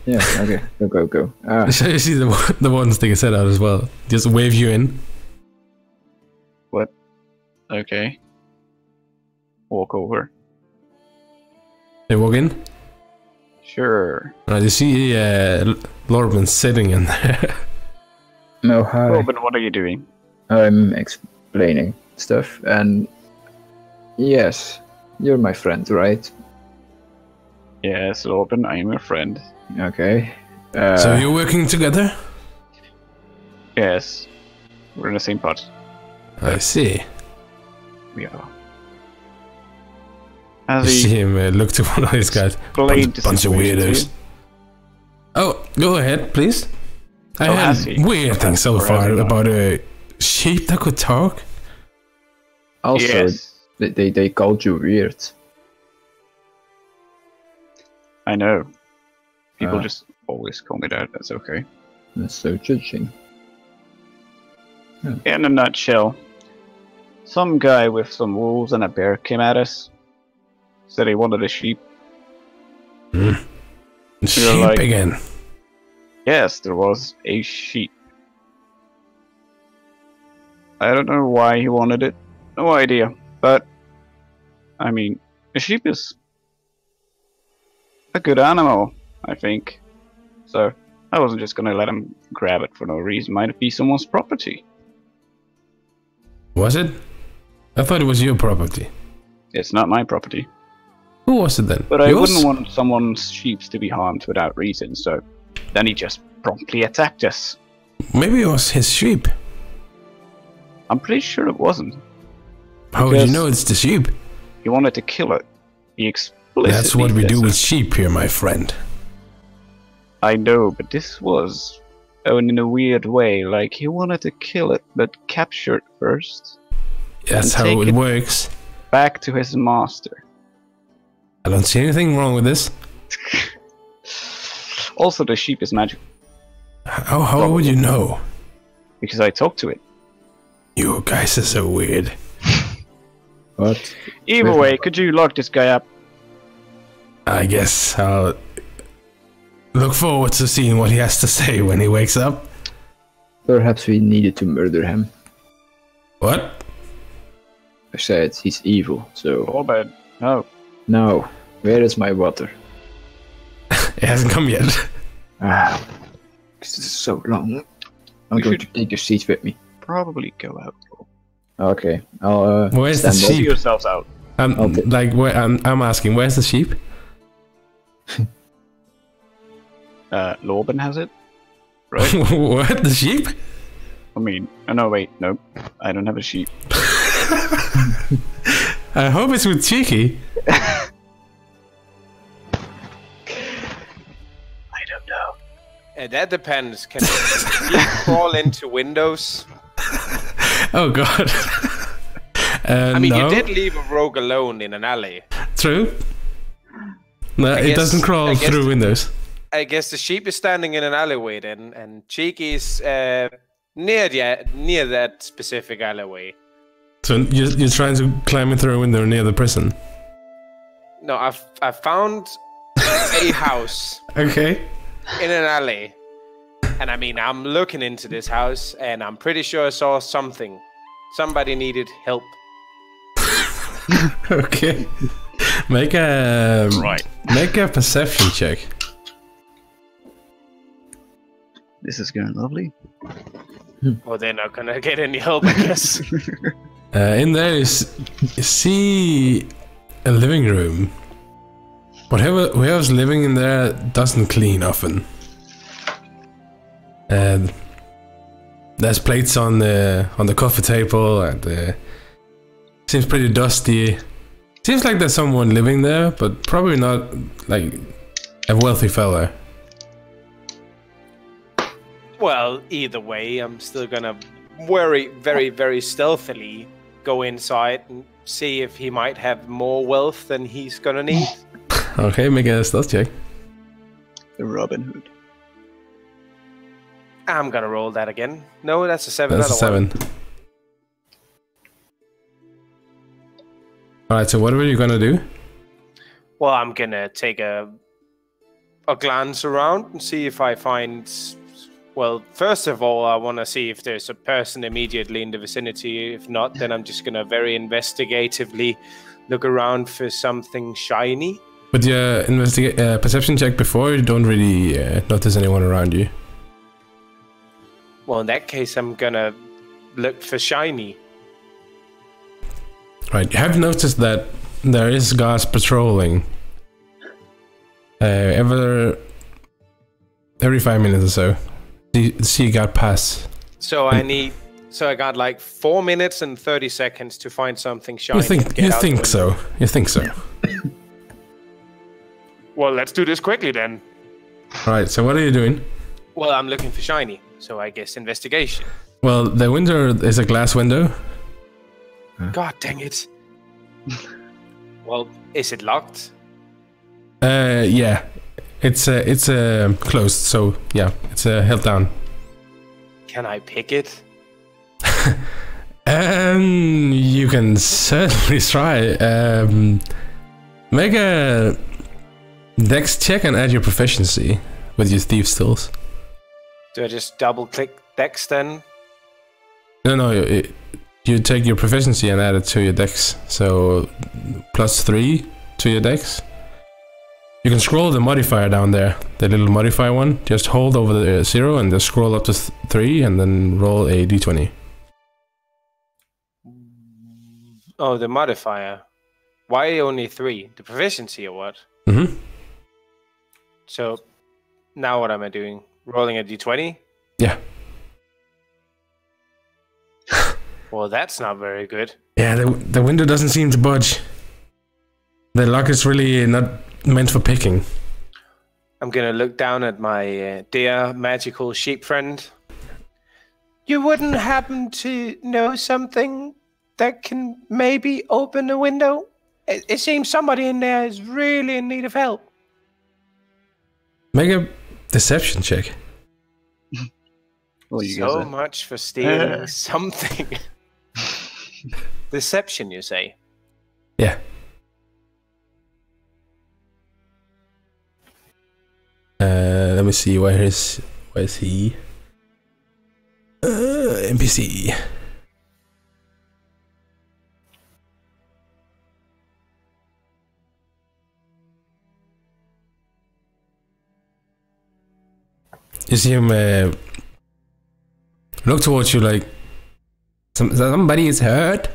[SPEAKER 4] Yeah, okay. Go, go, go. Ah,
[SPEAKER 1] So you see the one- the one stick his head out as well. Just wave you in. What?
[SPEAKER 3] Okay. Walk over.
[SPEAKER 1] They walk in.
[SPEAKER 3] Sure.
[SPEAKER 1] And you see uh, Lorben sitting in there.
[SPEAKER 4] no, hi.
[SPEAKER 3] Robin, what are you doing?
[SPEAKER 4] I'm explaining stuff, and yes, you're my friend, right?
[SPEAKER 3] Yes, Robin, I'm your friend.
[SPEAKER 4] Okay. Uh,
[SPEAKER 1] so you're working together?
[SPEAKER 3] Yes. We're in the same pot.
[SPEAKER 1] I see.
[SPEAKER 3] We are.
[SPEAKER 1] You see him uh, look to one of these guys. Bunch, bunch of weirdos. Oh, go ahead, please. I
[SPEAKER 3] Oh,
[SPEAKER 1] had weird things so far about a sheep that could talk.
[SPEAKER 4] also,
[SPEAKER 3] yes.
[SPEAKER 4] they, they they called you weird.
[SPEAKER 3] I know. People
[SPEAKER 4] Ah.
[SPEAKER 3] just always call me that. That's okay.
[SPEAKER 4] That's so judging.
[SPEAKER 3] In a nutshell, some guy with some wolves and a bear came at us. Said he wanted a sheep.
[SPEAKER 1] Sheep
[SPEAKER 3] like-
[SPEAKER 1] again.
[SPEAKER 3] Yes, there was a sheep. I don't know why he wanted it. No idea. But, I mean, a sheep is a good animal, I think. So, I wasn't just gonna let him grab it for no reason. Might it be someone's property?
[SPEAKER 1] Was it? I thought it was your property.
[SPEAKER 3] It's not my property.
[SPEAKER 1] Who was it then?
[SPEAKER 3] But I
[SPEAKER 1] Yours?
[SPEAKER 3] wouldn't want someone's sheep to be harmed without reason, so then he just promptly attacked us.
[SPEAKER 1] Maybe it was his sheep.
[SPEAKER 3] I'm pretty sure it wasn't.
[SPEAKER 1] How would you know it's the sheep?
[SPEAKER 3] He wanted to kill it. He explicitly
[SPEAKER 1] That's what we do
[SPEAKER 3] so.
[SPEAKER 1] with sheep here, my friend.
[SPEAKER 3] I know, but this was done in a weird way. Like he wanted to kill it, but capture it first,
[SPEAKER 1] That's how it
[SPEAKER 3] it-
[SPEAKER 1] works.
[SPEAKER 3] back to his master.
[SPEAKER 1] I don't see anything wrong with this.
[SPEAKER 3] Also, the sheep is magic
[SPEAKER 1] How, how would you know?
[SPEAKER 3] because I talked to it.
[SPEAKER 1] You guys are so weird.
[SPEAKER 4] What?
[SPEAKER 3] Either way, could you lock this guy up?
[SPEAKER 1] I guess I'll look forward to seeing what he has to say when he wakes up.
[SPEAKER 4] Perhaps we needed to murder him.
[SPEAKER 1] What?
[SPEAKER 4] I said he's evil, so
[SPEAKER 3] All bad. No.
[SPEAKER 4] now where is my water?
[SPEAKER 1] It hasn't come yet.
[SPEAKER 4] Ah, this is so long. I'm
[SPEAKER 3] We
[SPEAKER 4] going
[SPEAKER 3] should-
[SPEAKER 4] to take your seat with me.
[SPEAKER 3] Probably go out.
[SPEAKER 4] Okay, I'll uh,
[SPEAKER 1] Where's the sheep?
[SPEAKER 3] yourselves out.
[SPEAKER 1] I'm
[SPEAKER 4] Okay.
[SPEAKER 1] like, where, I'm, I'm asking, where's the sheep?
[SPEAKER 3] Uh, Lorben has it. Right?
[SPEAKER 1] what? The sheep?
[SPEAKER 3] I mean, oh no, wait, no, I don't have a sheep.
[SPEAKER 1] I hope it's with Cheeky.
[SPEAKER 3] I don't know.
[SPEAKER 2] Uh, that depends. Can you crawl into windows?
[SPEAKER 1] Oh god. uh,
[SPEAKER 2] I mean,
[SPEAKER 1] no.
[SPEAKER 2] you did leave a rogue alone in an alley.
[SPEAKER 1] True. No,
[SPEAKER 2] I
[SPEAKER 1] it
[SPEAKER 2] guess-
[SPEAKER 1] doesn't crawl through windows.
[SPEAKER 2] I guess the sheep is standing in an alleyway then, and Cheeky's uh, near the, near that specific alleyway.
[SPEAKER 1] So you're, you're trying to climb in through a window near the prison.
[SPEAKER 2] No, I've I found a house
[SPEAKER 1] Okay.
[SPEAKER 2] in an alley, and I mean I'm looking into this house, and I'm pretty sure I saw something. Somebody needed help.
[SPEAKER 1] Okay. Make a
[SPEAKER 3] Right.
[SPEAKER 1] make a perception check.
[SPEAKER 3] This is going lovely.
[SPEAKER 2] Well, they're not gonna get any help, I guess.
[SPEAKER 1] Uh, in there is see a living room. But whoever, whoever's living in there doesn't clean often. And there's plates on the on the coffee table, and uh, seems pretty dusty. Seems like there's someone living there, but probably not like a wealthy fella.
[SPEAKER 2] Well, either way, I'm still gonna very, very, very stealthily go inside and see if he might have more wealth than he's gonna need.
[SPEAKER 1] Okay, make a stealth check.
[SPEAKER 3] The Robin Hood.
[SPEAKER 2] I'm gonna roll that again. No, that's a seven.
[SPEAKER 1] That's a
[SPEAKER 2] not one.
[SPEAKER 1] seven. Alright, so what are you gonna do?
[SPEAKER 2] Well, I'm gonna take a a glance around and see if I find. Well, first of all, I want to see if there's a person immediately in the vicinity. If not, then I'm just gonna very investigatively look around for something shiny.
[SPEAKER 1] With your investigate uh, perception check before, you don't really uh, notice anyone around you.
[SPEAKER 2] Well, in that case, I'm gonna look for shiny.
[SPEAKER 1] Right, you have noticed that there is guards patrolling. Uh, ever every five minutes or so, see, see a guard pass.
[SPEAKER 2] So I need. So I got like four minutes and thirty seconds to find something shiny.
[SPEAKER 1] You think
[SPEAKER 2] and get
[SPEAKER 1] you
[SPEAKER 2] out
[SPEAKER 1] think so? You think so?
[SPEAKER 2] Well, let's do this quickly then.
[SPEAKER 1] Right. So what are you doing?
[SPEAKER 2] Well, I'm looking for shiny, so I guess investigation.
[SPEAKER 1] Well, the window is a glass window.
[SPEAKER 2] God dang it. well, is it locked?
[SPEAKER 1] Uh, yeah, it's uh, it's uh, closed. So yeah, it's uh, held down.
[SPEAKER 2] Can I pick it?
[SPEAKER 1] Um, you can certainly try. Um, make a dex check and add your proficiency with your thief skills.
[SPEAKER 2] Do I just double click Dex then?
[SPEAKER 1] No, no, it, you take your proficiency and add it to your dex. So plus three to your dex. You can scroll the modifier down there, the little modifier one. Just hold over the uh, zero and just scroll up to th- three, and then roll a d20.
[SPEAKER 2] Oh, the modifier. Why only three? The proficiency or what?
[SPEAKER 1] Mm-hmm.
[SPEAKER 2] So now what am I doing? Rolling a d20?
[SPEAKER 1] Yeah.
[SPEAKER 2] Well, that's not very good.
[SPEAKER 1] Yeah, the, the window doesn't seem to budge. The lock is really not meant for picking.
[SPEAKER 2] I'm gonna look down at my uh, dear magical sheep friend. You wouldn't happen to know something that can maybe open a window? It, it seems somebody in there is really in need of help.
[SPEAKER 1] Make a deception check.
[SPEAKER 3] Well, you
[SPEAKER 2] so
[SPEAKER 3] guys
[SPEAKER 2] much for stealing something. Deception, you say?
[SPEAKER 1] Yeah. Uh, let me see. Where is where is he? Uh, NPC. You see him uh, look towards you like some, somebody is hurt.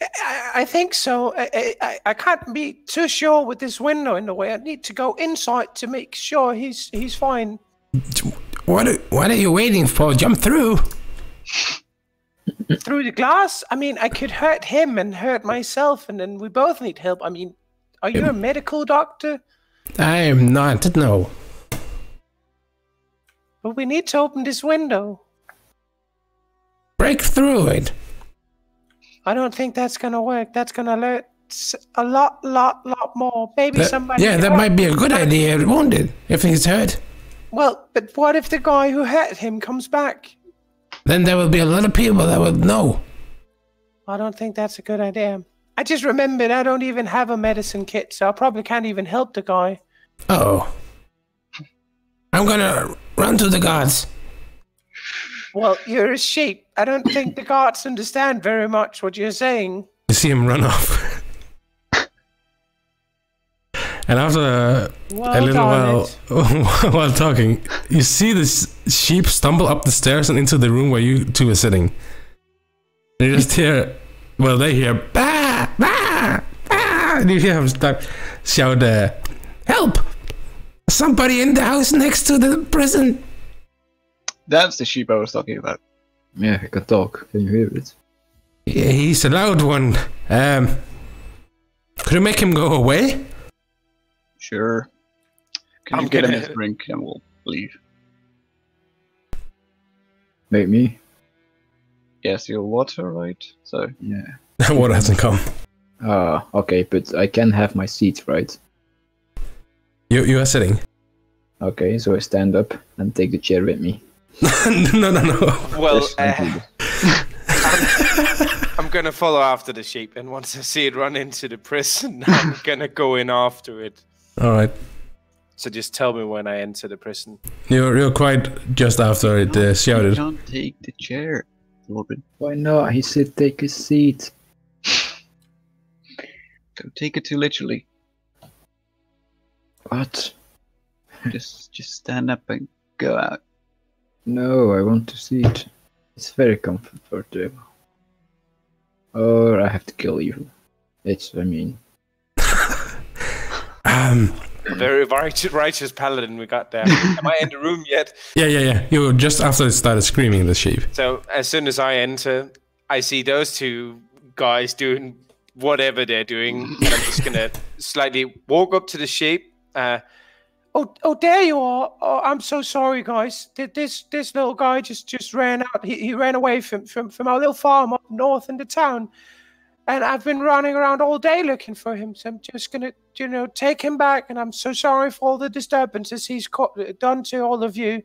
[SPEAKER 2] I, I think so. I, I, I can't be too sure with this window in the way. I need to go inside to make sure he's he's fine.
[SPEAKER 1] What are, what are you waiting for? Jump through.
[SPEAKER 2] Through the glass? I mean, I could hurt him and hurt myself, and then we both need help. I mean, are you a medical doctor?
[SPEAKER 1] I am not. No.
[SPEAKER 2] But we need to open this window.
[SPEAKER 1] Break through it.
[SPEAKER 2] I don't think that's gonna work. That's gonna alert a lot, lot, lot more. Maybe
[SPEAKER 1] That-
[SPEAKER 2] somebody.
[SPEAKER 1] yeah, that
[SPEAKER 2] hurt-
[SPEAKER 1] might be a good idea, won't it? If he's hurt,
[SPEAKER 2] Well, but what if the guy who hurt him comes back?
[SPEAKER 1] then there will be a lot of people that would know.
[SPEAKER 2] I don't think that's a good idea. I just remembered I don't even have a medicine kit, so I probably can't even help the guy.
[SPEAKER 1] Oh. I'm gonna run to the guards.
[SPEAKER 2] Well, you're a sheep. I don't think the guards understand very much what you're saying.
[SPEAKER 1] You see him run off. and after a,
[SPEAKER 2] Well
[SPEAKER 1] a little while, while talking, you see this sheep stumble up the stairs and into the room where you two are sitting. And you just hear, well, they hear, bah, bah, bah, and you hear him start, shout, uh, help! Somebody in the house next to the prison!
[SPEAKER 3] That's the sheep I was talking about.
[SPEAKER 4] Yeah, I can talk. Can you hear it?
[SPEAKER 1] Yeah, he's a loud one. Um, could you make him go away?
[SPEAKER 3] Sure. Can
[SPEAKER 2] I'm
[SPEAKER 3] you get him
[SPEAKER 2] gonna-
[SPEAKER 3] his drink and we'll leave?
[SPEAKER 4] Make me?
[SPEAKER 3] Yes, your water, right? So
[SPEAKER 4] Yeah.
[SPEAKER 1] Water hasn't come.
[SPEAKER 4] Ah, okay, but I can have my seat, right?
[SPEAKER 1] You you are sitting.
[SPEAKER 4] Okay, so I stand up and take the chair with me.
[SPEAKER 1] No no no.
[SPEAKER 2] Well,
[SPEAKER 4] Yes, thank
[SPEAKER 2] uh,
[SPEAKER 4] you.
[SPEAKER 2] I'm gonna follow after the sheep, and once I see it run into the prison, I'm gonna go in after it.
[SPEAKER 1] All right.
[SPEAKER 2] So just tell me when I enter the prison.
[SPEAKER 1] You're you're quite just after it uh,
[SPEAKER 3] you
[SPEAKER 1] shouted.
[SPEAKER 3] can't take the chair, Robin.
[SPEAKER 4] Why not? He said take a seat.
[SPEAKER 3] Don't take it too literally.
[SPEAKER 4] What?
[SPEAKER 3] just just stand up and go out.
[SPEAKER 4] No, I want to see it. It's very comfortable. Or I have to kill you. It's, I mean,
[SPEAKER 1] Um.
[SPEAKER 2] Very righteous, righteous paladin we got there. Am I in the room yet?
[SPEAKER 1] Yeah yeah yeah. You were just after it started screaming the sheep.
[SPEAKER 2] So as soon as I enter, I see those two guys doing whatever they're doing, and I'm just gonna slightly walk up to the sheep. Uh, oh, oh, there you are. Oh, I'm so sorry, guys. Th- This this little guy just just ran out. He, he ran away from, from from our little farm up north in the town, and I've been running around all day looking for him. So I'm just gonna you know take him back, and I'm so sorry for all the disturbances he's co- done to all of you.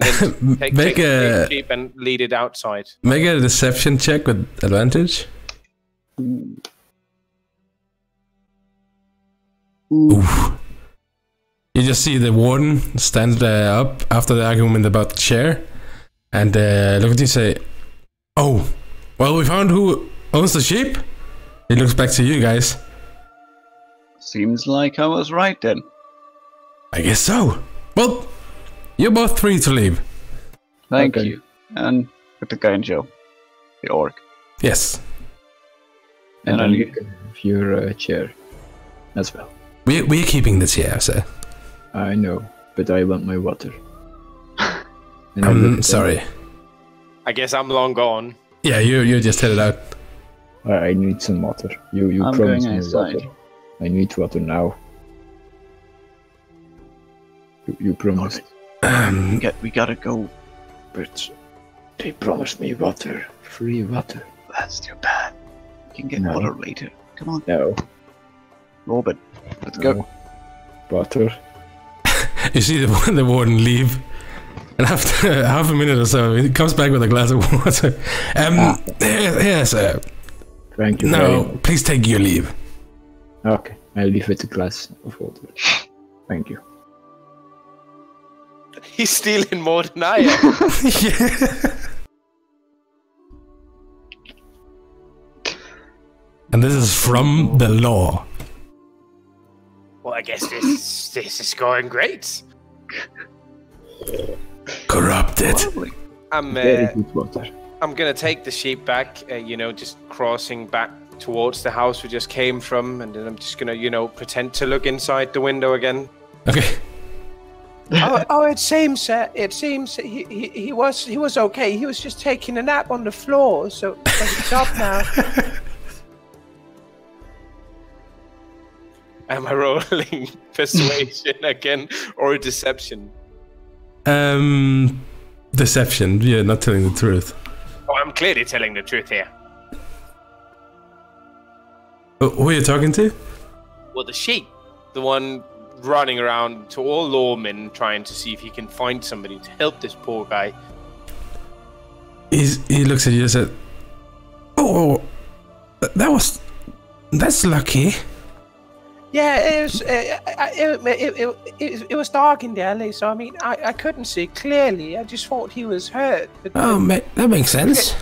[SPEAKER 2] And then take,
[SPEAKER 1] make
[SPEAKER 2] take
[SPEAKER 1] a
[SPEAKER 2] sheep and lead it outside.
[SPEAKER 1] make a deception check with advantage. Oof. You just see the warden stand uh, up after the argument about the chair, and uh, look at you and say, "Oh, well, we found who owns the sheep." He looks back to you guys.
[SPEAKER 3] Seems like I was right then.
[SPEAKER 1] I guess so. Well, you're both free to leave.
[SPEAKER 3] Thank
[SPEAKER 4] Okay.
[SPEAKER 3] you. And with the guy in jail. The orc.
[SPEAKER 1] Yes,
[SPEAKER 3] And
[SPEAKER 4] and
[SPEAKER 3] I
[SPEAKER 4] then
[SPEAKER 3] leave.
[SPEAKER 4] you can have your uh, chair as well.
[SPEAKER 1] we we're keeping the chair, sir.
[SPEAKER 4] I know, but I want my water. And I
[SPEAKER 1] I'm
[SPEAKER 4] look at
[SPEAKER 1] sorry.
[SPEAKER 2] I guess I'm long gone.
[SPEAKER 1] Yeah, you you just headed out.
[SPEAKER 4] I I need some water. You you
[SPEAKER 3] I'm
[SPEAKER 4] promised
[SPEAKER 3] going
[SPEAKER 4] me
[SPEAKER 3] outside.
[SPEAKER 4] water. I need water now. You, you promised,
[SPEAKER 3] We
[SPEAKER 1] Um,
[SPEAKER 3] got we gotta go.
[SPEAKER 4] but they promised me water, free water.
[SPEAKER 3] That's too bad. We can get
[SPEAKER 4] No.
[SPEAKER 3] water later. Come on,
[SPEAKER 4] No,
[SPEAKER 3] Robin. Let's
[SPEAKER 4] no.
[SPEAKER 3] go.
[SPEAKER 4] water.
[SPEAKER 1] You see the, the warden leave, and after half a minute or so, he comes back with a glass of water. Um,
[SPEAKER 4] Ah.
[SPEAKER 1] yes, yes, uh,
[SPEAKER 4] Thank you.
[SPEAKER 1] no,
[SPEAKER 4] much.
[SPEAKER 1] please take your leave.
[SPEAKER 4] Okay, I'll leave with a glass of water. Thank you.
[SPEAKER 2] He's stealing more than I am.
[SPEAKER 1] yeah. And this is from the law.
[SPEAKER 2] Well, I guess this this is going great.
[SPEAKER 1] Corrupted.
[SPEAKER 2] I'm
[SPEAKER 4] Very
[SPEAKER 2] uh,
[SPEAKER 4] good water.
[SPEAKER 2] I'm gonna take the sheep back. Uh, you know, just crossing back towards the house we just came from, and then I'm just gonna you know pretend to look inside the window again.
[SPEAKER 1] Okay.
[SPEAKER 2] oh, oh, it seems uh, it seems he, he he was he was okay. He was just taking a nap on the floor, so so he's up now. Am I rolling persuasion again or deception?
[SPEAKER 1] Um, deception. You're not telling the truth.
[SPEAKER 2] Oh, I'm clearly telling the truth here.
[SPEAKER 1] Uh, Who are you talking to?
[SPEAKER 2] Well, the sheep, the one running around to all lawmen trying to see if he can find somebody to help this poor guy.
[SPEAKER 1] He's, he looks at you and said, "Oh, that was that's lucky."
[SPEAKER 2] Yeah, it was uh, it, it, it, it, it was dark in the alley, so I mean I, I couldn't see clearly. I just thought he was hurt. But
[SPEAKER 1] Oh, ma- that makes sense.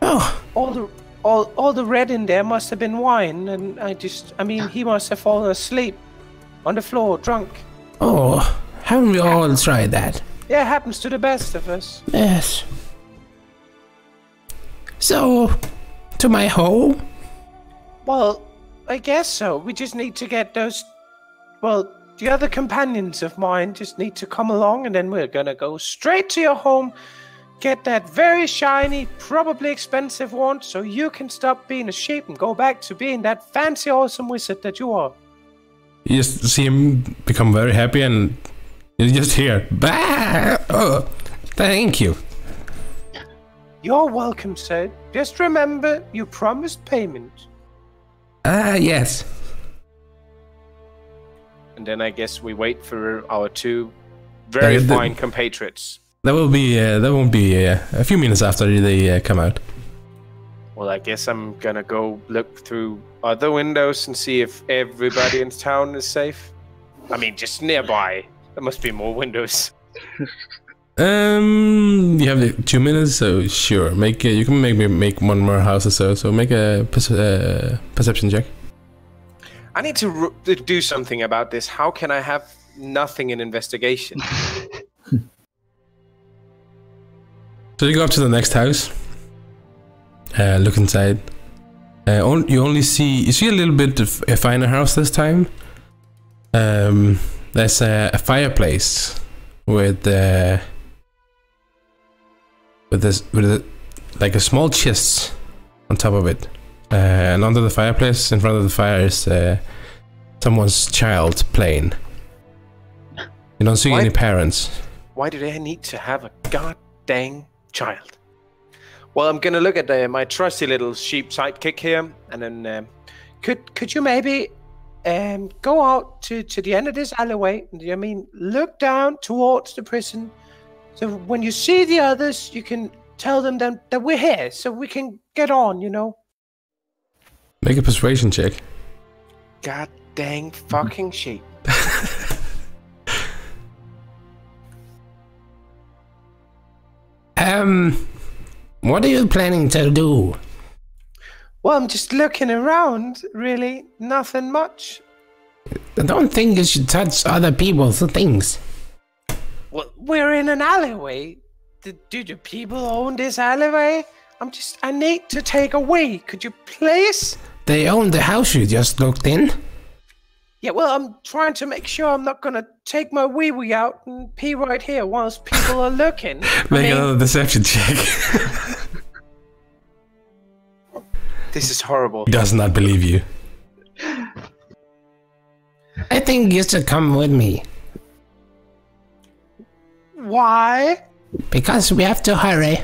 [SPEAKER 1] Oh,
[SPEAKER 2] all the all, all the red in there must have been wine, and I just I mean he must have fallen asleep on the floor, drunk.
[SPEAKER 1] oh, haven't we all tried that?
[SPEAKER 2] Yeah, it happens to the best of us.
[SPEAKER 1] Yes. So, to my home.
[SPEAKER 2] Well, I guess so. We just need to get those. Well, the other companions of mine just need to come along, and then we're gonna go straight to your home, get that very shiny, probably expensive wand, so you can stop being a sheep and go back to being that fancy, awesome wizard that you are.
[SPEAKER 1] You just see him become very happy, and you just hear, bah! Oh, thank you.
[SPEAKER 2] You're welcome, sir. Just remember, you promised payment.
[SPEAKER 1] Ah, yes.
[SPEAKER 2] And then I guess we wait for our two very
[SPEAKER 1] Yeah, the-
[SPEAKER 2] fine compatriots.
[SPEAKER 1] That will be. Uh, that won't be uh, a few minutes after they uh, come out.
[SPEAKER 2] Well, I guess I'm gonna go look through other windows and see if everybody in town is safe. I mean, just nearby. There must be more windows.
[SPEAKER 1] Um, you have the two minutes, so sure. Make uh, you can make me make one more house or so. So make a perce- uh, perception check.
[SPEAKER 2] I need to, r- to do something about this. How can I have nothing in investigation?
[SPEAKER 1] So you go up to the next house. Uh, look inside. Uh, on, you only see you see a little bit of a finer house this time. Um, there's a, a fireplace with uh, with this with a, like a small chest on top of it, uh, and under the fireplace, in front of the fire, is uh, someone's child playing. You don't see
[SPEAKER 2] What?
[SPEAKER 1] any parents.
[SPEAKER 2] Why do they need to have a god dang child? Well, I'm gonna look at uh, my trusty little sheep sidekick here, and then um, could could you maybe um, go out to, to the end of this alleyway? I mean, look down towards the prison, so when you see the others, you can tell them that, that we're here, so we can get on. You know.
[SPEAKER 1] Make a persuasion check.
[SPEAKER 2] God dang fucking sheep.
[SPEAKER 1] Um, what are you planning to do?
[SPEAKER 2] Well, I'm just looking around. Really, nothing much.
[SPEAKER 1] I don't think you should touch other people's things.
[SPEAKER 2] Well, we're in an alleyway. Do, do the people own this alleyway? I'm just. I need to take a wee. Could you please?
[SPEAKER 1] They own the house you just looked in.
[SPEAKER 2] Yeah, well, I'm trying to make sure I'm not gonna take my wee wee out and pee right here whilst people are looking. I
[SPEAKER 1] Make
[SPEAKER 2] mean,
[SPEAKER 1] another deception check.
[SPEAKER 2] this is horrible.
[SPEAKER 1] he does not believe you. I think you should come with me
[SPEAKER 2] Why?
[SPEAKER 1] because we have to hurry.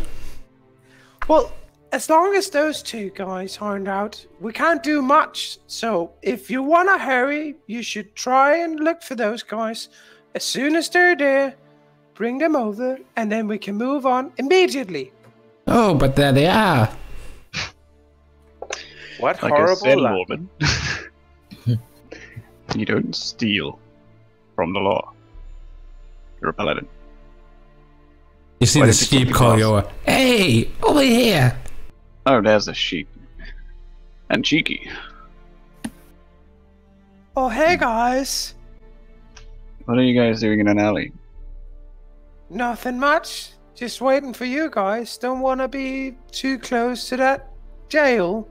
[SPEAKER 2] Well, as long as those two guys aren't out, we can't do much. So, if you want to hurry, you should try and look for those guys. As soon as they're there, bring them over, and then we can move on immediately.
[SPEAKER 1] Oh, but there they are.
[SPEAKER 2] What
[SPEAKER 3] Like I
[SPEAKER 2] horrible
[SPEAKER 3] said,
[SPEAKER 2] luck.
[SPEAKER 3] Norman. you don't steal from the law. You're a paladin.
[SPEAKER 1] You see
[SPEAKER 3] Why
[SPEAKER 1] the sheep
[SPEAKER 3] keep
[SPEAKER 1] call
[SPEAKER 3] us?
[SPEAKER 1] you over. Hey, over here.
[SPEAKER 3] Oh, there's a sheep. And cheeky.
[SPEAKER 2] Oh, hey guys.
[SPEAKER 3] What are you guys doing in an alley?
[SPEAKER 2] Nothing much. Just waiting for you guys. Don't want to be too close to that jail.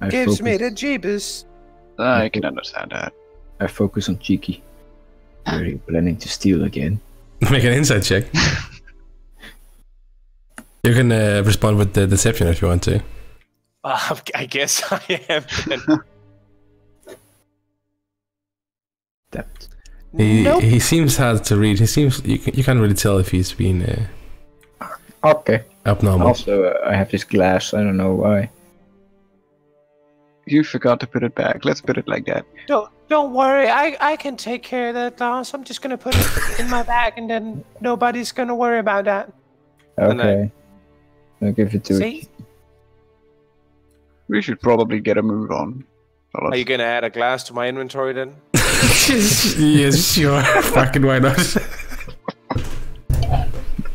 [SPEAKER 4] I
[SPEAKER 2] Gives me the jeebus.
[SPEAKER 3] Ah, I can understand that.
[SPEAKER 4] I focus on Cheeky. Are you planning to steal again?
[SPEAKER 1] Make an insight check. you can uh, respond with the deception if you want to.
[SPEAKER 2] Uh, I guess I am. Then.
[SPEAKER 4] That
[SPEAKER 1] He
[SPEAKER 2] nope.
[SPEAKER 1] he seems hard to read. He seems you can, you can't really tell if he's been uh,
[SPEAKER 4] okay.
[SPEAKER 1] abnormal.
[SPEAKER 4] Also, uh, I have this glass. I don't know why.
[SPEAKER 3] You forgot to put it back. Let's put it like that.
[SPEAKER 2] Don't don't worry. I I can take care of that glass. I'm just gonna put it in my bag, and then nobody's gonna worry about that. And I-
[SPEAKER 4] Okay. I'll give it to
[SPEAKER 2] See?
[SPEAKER 3] We should probably get a move on. fellas.
[SPEAKER 2] Are you gonna add a glass to my inventory then?
[SPEAKER 1] yes, sure. Fucking why not?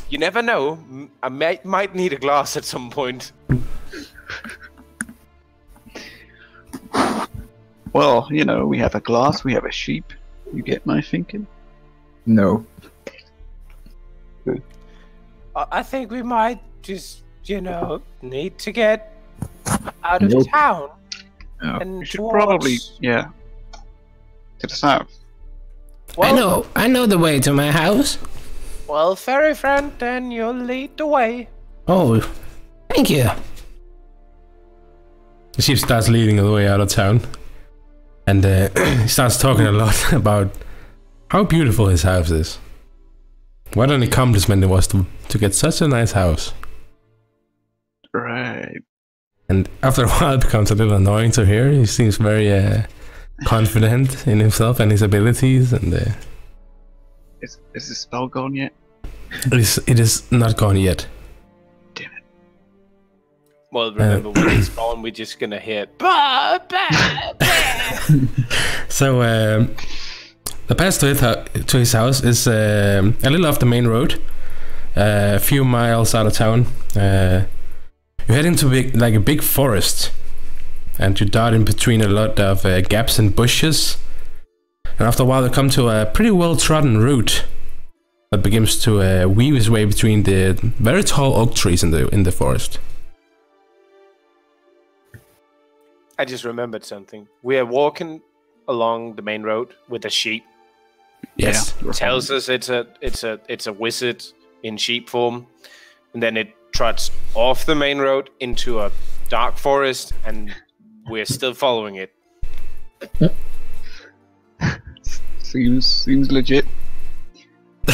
[SPEAKER 2] You never know. I might might need a glass at some point.
[SPEAKER 3] Well, you know, we have a glass, we have a sheep. You get my thinking?
[SPEAKER 4] No.
[SPEAKER 2] I I think we might just, you know, need to get out of
[SPEAKER 4] Nope.
[SPEAKER 2] town
[SPEAKER 4] Oh.
[SPEAKER 2] and
[SPEAKER 3] We should
[SPEAKER 2] towards-
[SPEAKER 3] probably, yeah, to the south.
[SPEAKER 2] Well,
[SPEAKER 1] I know. I know the way to my house.
[SPEAKER 2] Well, fairy friend, then you'll lead the way.
[SPEAKER 1] Oh, thank you. The sheep starts leading the way out of town, and uh, he starts talking a lot about how beautiful his house is. What an accomplishment it was to to get such a nice house.
[SPEAKER 3] Right.
[SPEAKER 1] And after a while, it becomes a little annoying to hear. He seems very uh, confident in himself and his abilities, and uh,
[SPEAKER 3] Is is the spell gone yet?
[SPEAKER 1] it, is, it is not gone yet.
[SPEAKER 2] Well, remember when it's gone, we're just gonna hear. Bah, bah, bah.
[SPEAKER 1] So um, the path to his, to his house is um, a little off the main road, uh, a few miles out of town. Uh, you head into big, like a big forest, and you dart in between a lot of uh, gaps and bushes. And after a while, you come to a pretty well-trodden route that begins to uh, weave its way between the very tall oak trees in the in the forest.
[SPEAKER 2] I just remembered something. We are walking along the main road with a sheep.
[SPEAKER 1] Yes.
[SPEAKER 3] Yeah.
[SPEAKER 2] Tells us it's a it's a it's a wizard in sheep form, and then it trots off the main road into a dark forest, and we're still following it.
[SPEAKER 3] Seems seems legit.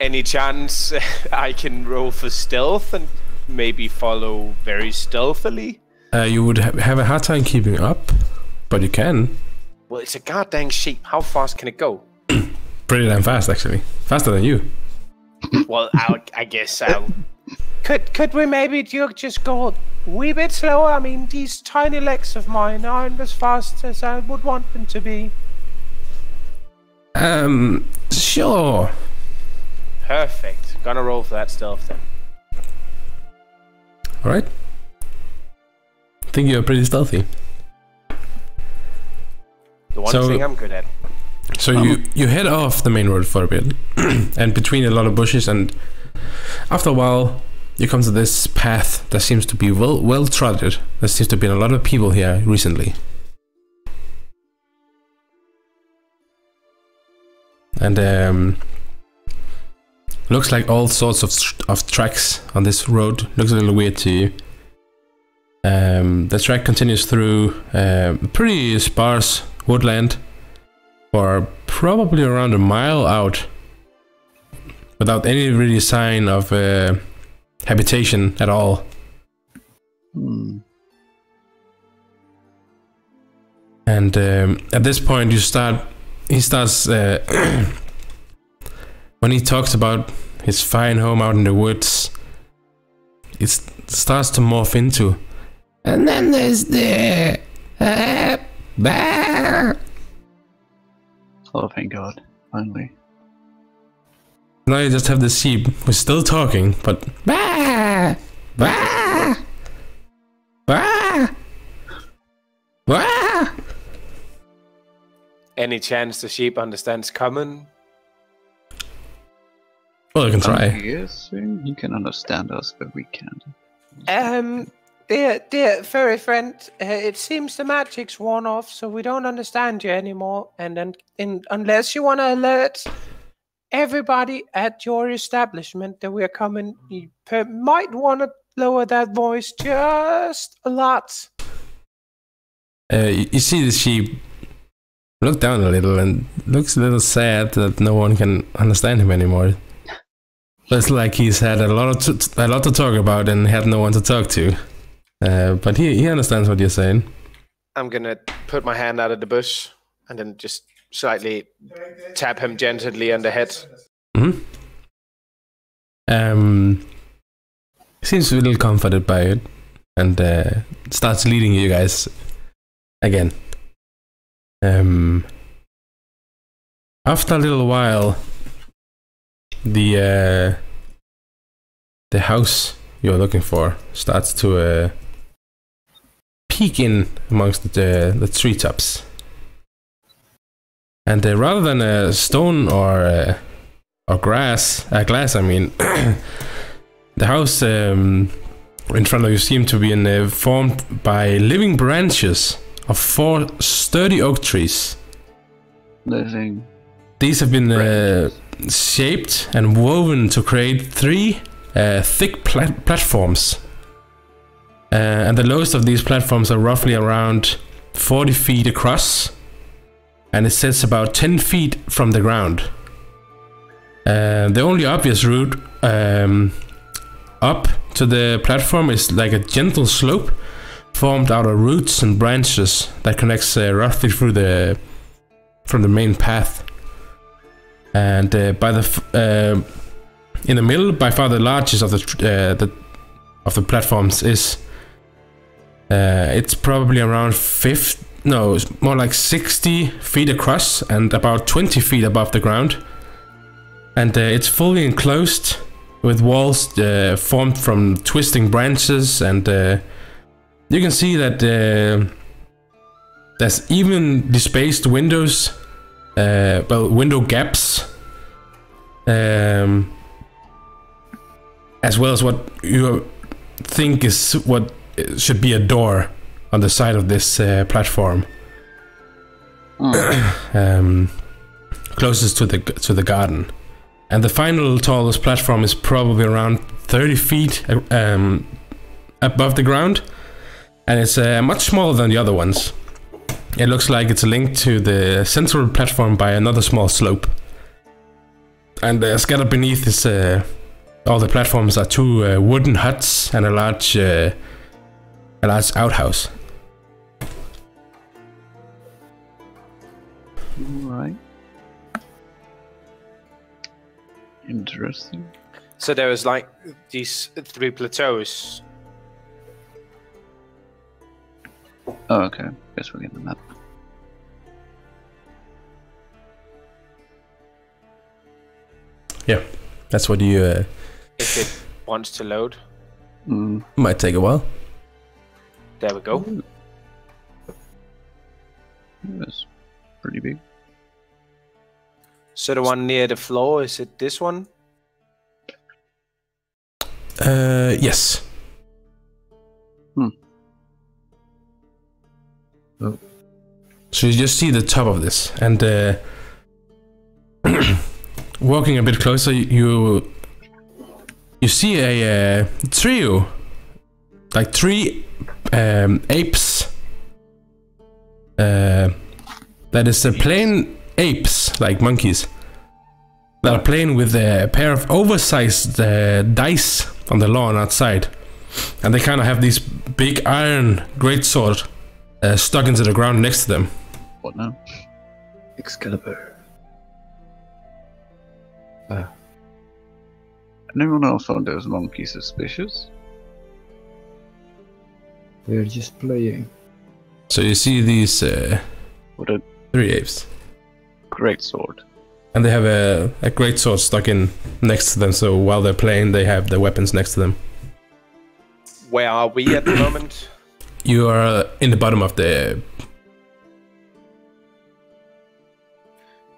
[SPEAKER 2] Any chance I can roll for stealth and maybe follow very stealthily?
[SPEAKER 1] Uh, you would ha- have a hard time keeping up, but you can.
[SPEAKER 2] Well, it's a goddamn sheep. How fast can it go?
[SPEAKER 1] Pretty damn fast, actually. Faster than you.
[SPEAKER 2] Well, I'll, I guess I'll. Could could we maybe ju- just go a wee bit slower? I mean, these tiny legs of mine aren't as fast as I would want them to be.
[SPEAKER 1] Um, sure.
[SPEAKER 2] Perfect. Gonna roll for that stealth then.
[SPEAKER 1] All right. I think you're pretty stealthy.
[SPEAKER 2] The one
[SPEAKER 1] So-
[SPEAKER 2] thing I'm good at.
[SPEAKER 1] So you you head off the main road for a bit, and between a lot of bushes, and after a while, you come to this path that seems to be well well trodden. There seems to have been a lot of people here recently. And um, looks like all sorts of of tracks on this road. Looks a little weird to you. Um, the track continues through uh, pretty sparse woodland for probably around a mile out without any really sign of uh, habitation at all. And um, at this point, you start. He starts uh, when he talks about his fine home out in the woods. It starts to morph into. And then there's the. Uh, bah."
[SPEAKER 3] Oh, thank God! Finally.
[SPEAKER 1] Now you just have the sheep who's still talking, but bah, bah, bah, bah.
[SPEAKER 2] Any chance the sheep understands common?
[SPEAKER 1] Well, I can try.
[SPEAKER 3] I'm guessing you can understand us, but we can't.
[SPEAKER 2] Um, dear, dear furry friend, uh, it seems the magic's worn off, so we don't understand you anymore. And unless you want to alert everybody at your establishment that we're coming, you per- might want to lower that voice just a lot.
[SPEAKER 1] Uh, you, see the sheep look down a little and looks a little sad that no one can understand him anymore. It's like he's had a lot of t- a lot to talk about and had no one to talk to. Uh, but he he understands what you're saying.
[SPEAKER 2] I'm gonna put my hand out of the bush and then just slightly tap him gently on the head.
[SPEAKER 1] Mm-hmm. Um, seems a little comforted by it, and uh, starts leading you guys again. Um, after a little while, the uh, the house you're looking for starts to uh, peek in amongst the the treetops, and uh, rather than a stone or uh, or grass, uh, glass, I mean, the house um, in front of you seemed to be in, uh, formed by living branches of four sturdy oak trees.
[SPEAKER 3] Living.
[SPEAKER 1] These have been uh, shaped and woven to create three uh, thick pla- platforms. Uh, and the lowest of these platforms are roughly around 40 feet across, and it sits about 10 feet from the ground. Uh, the only obvious route um, up to the platform is like a gentle slope formed out of roots and branches that connects uh, roughly through the from the main path. And uh, by the uh, in the middle, by far the largest of the uh, the of the platforms is uh, it's probably around 50 no it's more like 60 feet across and about 20 feet above the ground. And uh, it's fully enclosed with walls uh, formed from twisting branches and uh, you can see that uh, there's evenly spaced windows uh, well window gaps um, as well as what you think is what should be a door on the side of this uh, platform. Um, closest to the to the garden. And the final tallest platform is probably around 30 feet um, above the ground. And it's uh, much smaller than the other ones. It looks like it's linked to the central platform by another small slope. And uh, scattered beneath is uh, all the platforms are two uh, wooden huts and a large uh, a large outhouse
[SPEAKER 3] Alright. Interesting.
[SPEAKER 2] So there was like these three plateaus.
[SPEAKER 3] Oh, okay. Guess we'll get the map.
[SPEAKER 1] Yeah, that's what you uh,
[SPEAKER 2] If it wants to load,
[SPEAKER 3] Mm.
[SPEAKER 1] might take a while
[SPEAKER 2] there we go.
[SPEAKER 3] That's pretty big.
[SPEAKER 2] So the one near the floor is it this one?
[SPEAKER 1] uh yes
[SPEAKER 3] Hmm.
[SPEAKER 4] Oh.
[SPEAKER 1] so you just see the top of this and uh walking a bit closer you you see a uh, trio like three um, apes uh, that is uh, plain apes like monkeys that are playing with a pair of oversized uh, dice on the lawn outside and they kind of have these big iron greatsword uh, stuck into the ground next to them
[SPEAKER 3] What now?
[SPEAKER 4] Excalibur.
[SPEAKER 3] Anyone else found those monkeys suspicious?
[SPEAKER 4] We're just playing.
[SPEAKER 1] so you see these uh,
[SPEAKER 3] What a
[SPEAKER 1] three apes
[SPEAKER 3] great sword.
[SPEAKER 1] and they have a, a great sword stuck in next to them so while they're playing they have their weapons next to them
[SPEAKER 2] Where are we at the moment?
[SPEAKER 1] you are uh, in the bottom of the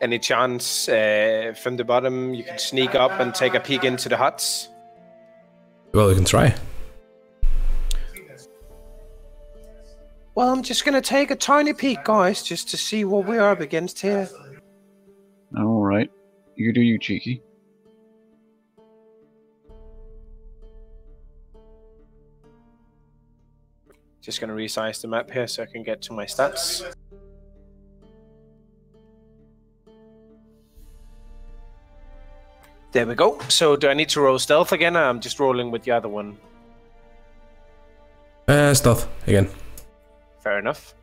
[SPEAKER 2] Any chance uh, from the bottom you can sneak up and take a peek into the huts?
[SPEAKER 1] well you can try
[SPEAKER 2] Well, I'm just gonna take a tiny peek, guys, just to see what we're up against here.
[SPEAKER 3] Alright. You do you, cheeky.
[SPEAKER 2] Just gonna resize the map here so I can get to my stats. There we go. So do I need to roll stealth again? I'm just rolling with the other one.
[SPEAKER 1] uh, stealth again
[SPEAKER 2] Fair enough.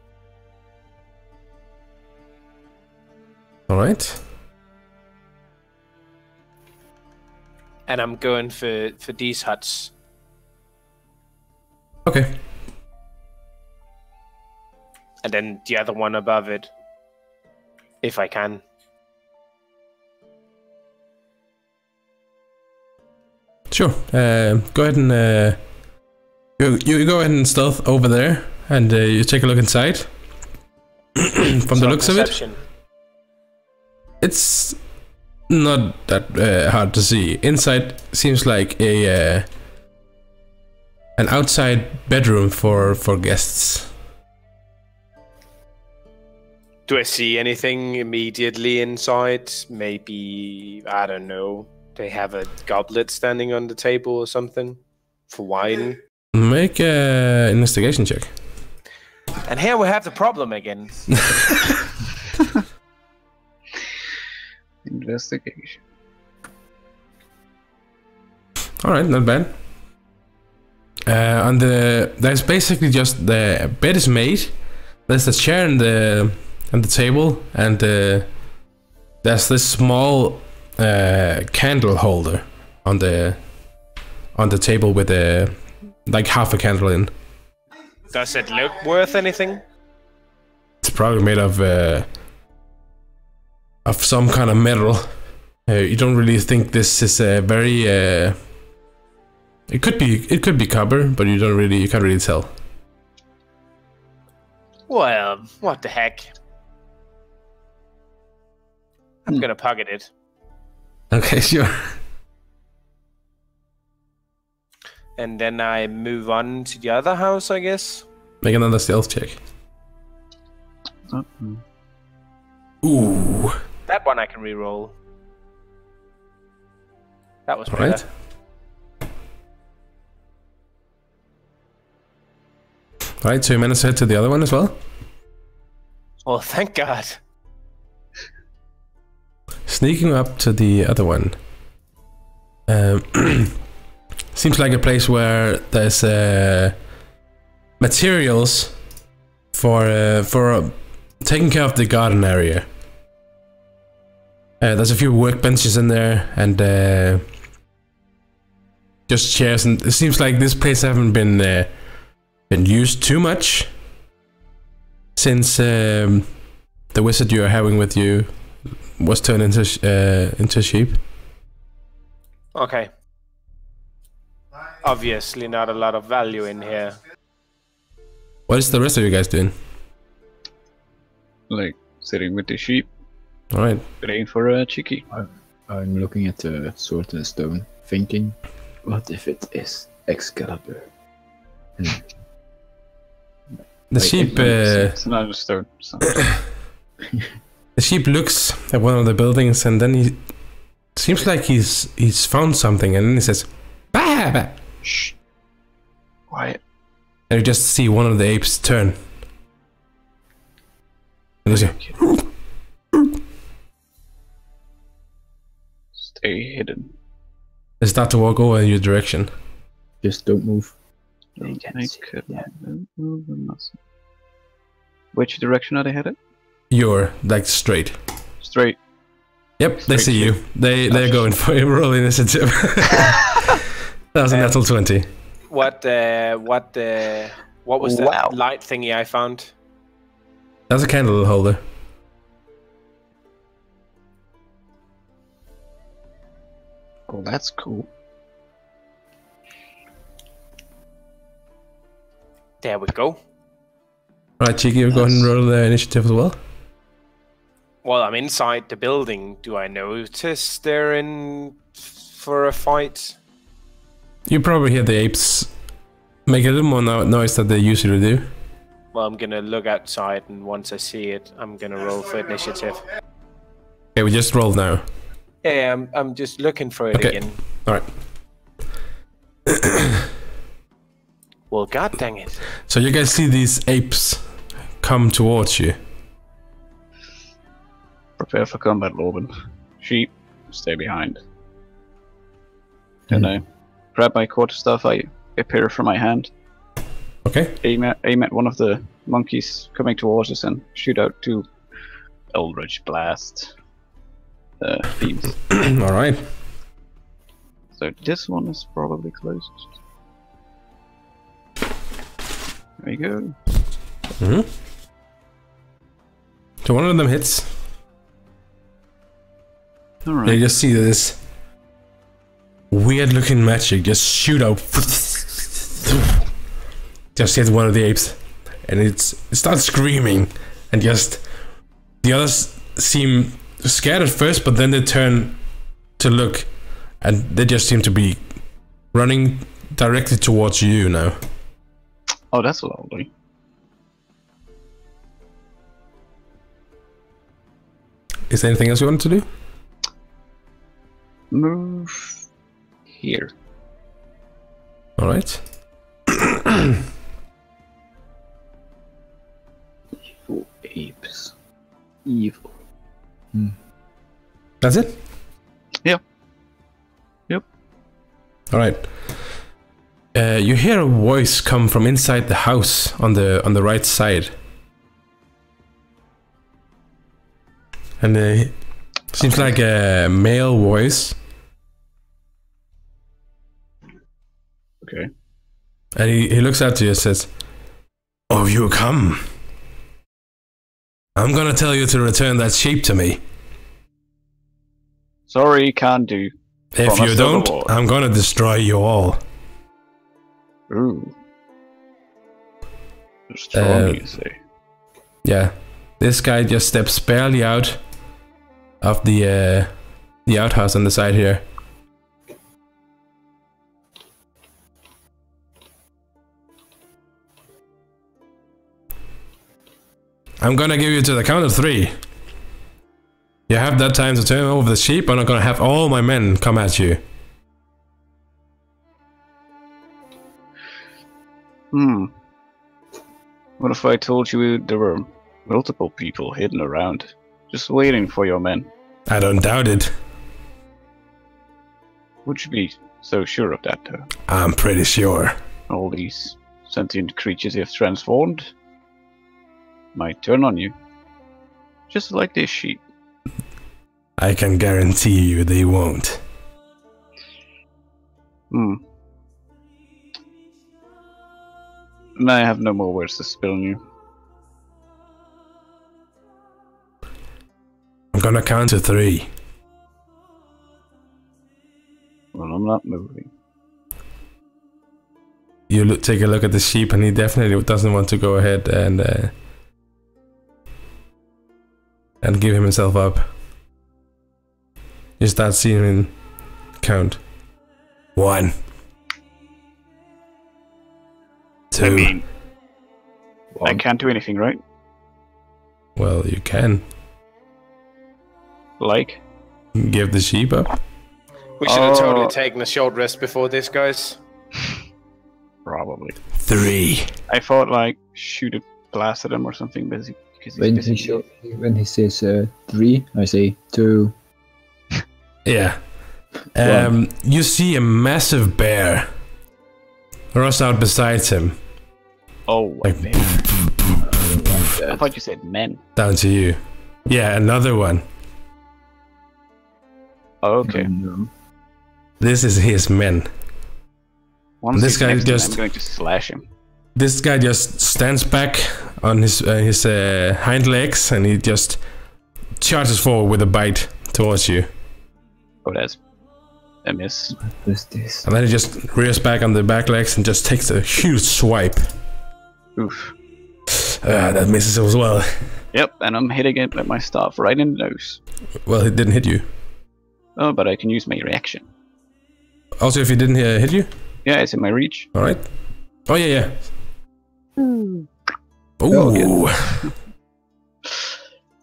[SPEAKER 1] all right
[SPEAKER 2] And I'm going for for these huts.
[SPEAKER 1] okay
[SPEAKER 2] And then the other one above it. If I can.
[SPEAKER 1] Sure. Uh, go ahead and uh, you, you go ahead and stealth over there, and uh, you take a look inside. From the looks of it, it's not that uh, hard to see. Inside seems like a uh, an outside bedroom for for guests.
[SPEAKER 2] Do I see anything immediately inside? Maybe I don't know. They have a goblet standing on the table or something for wine.
[SPEAKER 1] Make a investigation check.
[SPEAKER 2] And here we have the problem again.
[SPEAKER 3] Investigation.
[SPEAKER 1] All right, not bad. Uh, on the there's basically just the bed is made. There's the chair and the and the table, and uh, there's this small uh, candle holder on the on the table with a like half a candle in.
[SPEAKER 2] Does it look worth anything?
[SPEAKER 1] It's probably made of uh, of some kind of metal. Uh, you don't really think this is a very. Uh, it could be. It could be copper, but you don't really. You can't really tell.
[SPEAKER 2] Well, what the heck? I'm
[SPEAKER 3] Hmm.
[SPEAKER 2] gonna pocket it.
[SPEAKER 1] Okay, sure.
[SPEAKER 2] And then I move on to the other house, I guess.
[SPEAKER 1] Make another stealth check.
[SPEAKER 3] Oh, hmm.
[SPEAKER 1] Ooh.
[SPEAKER 2] That one I can re-roll. That was
[SPEAKER 1] All
[SPEAKER 2] better.
[SPEAKER 1] right. All right. So you managed to head to the other one as well.
[SPEAKER 2] Well, thank God.
[SPEAKER 1] Sneaking up to the other one. Um, seems like a place where there's uh, materials for uh, for uh, taking care of the garden area. Uh, there's a few workbenches in there and uh, just chairs, and it seems like this place haven't been been used too much since um, the wizard you are having with you was turned into sh- uh, into sheep.
[SPEAKER 2] Okay. Obviously, not a lot of value in here.
[SPEAKER 1] What is the rest of you guys doing?
[SPEAKER 3] Like sitting with the sheep,
[SPEAKER 1] All right.
[SPEAKER 3] waiting for a cheeky.
[SPEAKER 4] I'm looking at the sword and the stone, thinking, what if it is Excalibur?
[SPEAKER 1] The
[SPEAKER 4] Like,
[SPEAKER 1] sheep.
[SPEAKER 4] it
[SPEAKER 1] Uh,
[SPEAKER 3] It's not a stone. So.
[SPEAKER 1] the sheep looks at one of the buildings, and then he seems like he's he's found something, and then he says, "Bah!" Bah,"
[SPEAKER 3] Shh. Quiet.
[SPEAKER 1] and you just see one of the apes turn. And you say,
[SPEAKER 3] Stay hidden.
[SPEAKER 1] they start to walk over in your direction.
[SPEAKER 4] Just don't move.
[SPEAKER 3] Don't
[SPEAKER 4] can't
[SPEAKER 3] make
[SPEAKER 4] see.
[SPEAKER 3] a move nothing. Which direction are they headed?
[SPEAKER 1] You're like straight.
[SPEAKER 3] Straight.
[SPEAKER 1] Yep, they see
[SPEAKER 3] to-
[SPEAKER 1] you. They they're going for a roll initiative. That was a
[SPEAKER 2] Um,
[SPEAKER 1] natural twenty.
[SPEAKER 2] What? Uh, what? Uh, what was that
[SPEAKER 3] Wow.
[SPEAKER 2] light thingy I found?
[SPEAKER 1] That's a candle holder.
[SPEAKER 3] Oh, that's cool.
[SPEAKER 2] There we go.
[SPEAKER 1] Right, Cheeky, you go ahead and roll the initiative as well.
[SPEAKER 2] Well, I'm inside the building. Do I notice they're in for a fight?
[SPEAKER 1] You probably hear the apes make a little more no- noise than they usually do.
[SPEAKER 2] Well, I'm gonna look outside, and once I see it, I'm gonna roll for initiative.
[SPEAKER 1] Okay, we just rolled now.
[SPEAKER 2] Yeah, I'm, I'm just looking for it
[SPEAKER 1] Okay.
[SPEAKER 2] again.
[SPEAKER 1] All right.
[SPEAKER 2] Well, god dang it.
[SPEAKER 1] So you guys see these apes come towards you.
[SPEAKER 3] Prepare for combat, Lorben. Sheep, stay behind. Then hmm. I grab my quarterstaff, I appear from my hand,
[SPEAKER 1] Okay.
[SPEAKER 3] aim at, aim at one of the monkeys coming towards us, and shoot out two Eldritch Blast uh, beams.
[SPEAKER 1] All right.
[SPEAKER 3] So this one is probably closest. There we go.
[SPEAKER 1] hmm So one of them hits.
[SPEAKER 3] Alright.
[SPEAKER 1] You just see this weird-looking magic just shoot out. Just hit one of the apes, and it's it starts screaming, and just the others seem scared at first, but then they turn to look, and they just seem to be running directly towards you now.
[SPEAKER 3] Oh, that's lovely.
[SPEAKER 1] Is there anything else you want to do?
[SPEAKER 3] Move here.
[SPEAKER 1] All right.
[SPEAKER 4] Evil apes. Evil.
[SPEAKER 1] That's it.
[SPEAKER 3] Yeah. Yep.
[SPEAKER 1] All right. Uh, uh, you hear a voice come from inside the house on the on the right side, and uh, seems like a male voice,
[SPEAKER 3] Okay.
[SPEAKER 1] and he, he looks at you and says, "Oh, you come. I'm gonna tell you to return that sheep to me.
[SPEAKER 3] Sorry, can't do.
[SPEAKER 1] If
[SPEAKER 3] Promise
[SPEAKER 1] you don't. I'm gonna destroy you all."
[SPEAKER 3] Ooh. Strong,
[SPEAKER 1] Uh,
[SPEAKER 3] you say.
[SPEAKER 1] Yeah, this guy just steps barely out of the uh, the outhouse on the side here. I'm gonna give you to the count of three. You have that time to turn over the sheep. I'm not gonna have all my men come at you.
[SPEAKER 3] Hmm. What if I told you there were multiple people hidden around, just waiting for your men?
[SPEAKER 1] I don't doubt it.
[SPEAKER 3] Would you be so sure of that, though?
[SPEAKER 1] I'm pretty sure.
[SPEAKER 3] All these sentient creatures you've transformed might turn on you. Just like this sheep.
[SPEAKER 1] I can guarantee you they won't.
[SPEAKER 3] Hmm. And I have no more words to spill on you.
[SPEAKER 1] I'm gonna count to three.
[SPEAKER 3] Well, I'm not moving.
[SPEAKER 1] You look, take a look at the sheep, and he definitely doesn't want to go ahead and uh, and give himself up. You start seeing him count. One. Two.
[SPEAKER 3] I mean, I can't do anything, right?
[SPEAKER 1] well, you can
[SPEAKER 3] Like?
[SPEAKER 1] give the sheep up.
[SPEAKER 2] We should have
[SPEAKER 3] Oh.
[SPEAKER 2] totally taken a short rest before this, guys.
[SPEAKER 3] Probably.
[SPEAKER 1] Three.
[SPEAKER 3] I thought, like, shoot a blast at him or something busy. Because he's
[SPEAKER 4] When he show, when he says uh, three, I say two.
[SPEAKER 1] Yeah. Um, you see a massive bear rush out beside him.
[SPEAKER 3] Oh,
[SPEAKER 1] Like,
[SPEAKER 3] man. I thought you said men.
[SPEAKER 1] down to you. Yeah, another one.
[SPEAKER 3] Oh, okay.
[SPEAKER 4] No.
[SPEAKER 1] This is his men.
[SPEAKER 3] Once
[SPEAKER 1] This guy
[SPEAKER 3] next to me,
[SPEAKER 1] just-
[SPEAKER 3] I'm going to slash him.
[SPEAKER 1] This guy just stands back on his uh, his uh, hind legs and he just charges forward with a bite towards you.
[SPEAKER 3] Oh, that's a miss.
[SPEAKER 4] What's this?
[SPEAKER 1] And then he just rears back on the back legs and just takes a huge swipe.
[SPEAKER 3] Oof.
[SPEAKER 1] Uh, that misses as well.
[SPEAKER 3] Yep, and I'm hitting it with my staff right in the nose.
[SPEAKER 1] Well, it didn't hit you.
[SPEAKER 3] Oh, but I can use my reaction.
[SPEAKER 1] Also, if he didn't uh, hit you,
[SPEAKER 3] Yeah, it's in my reach.
[SPEAKER 1] all right. Oh yeah, yeah. Ooh.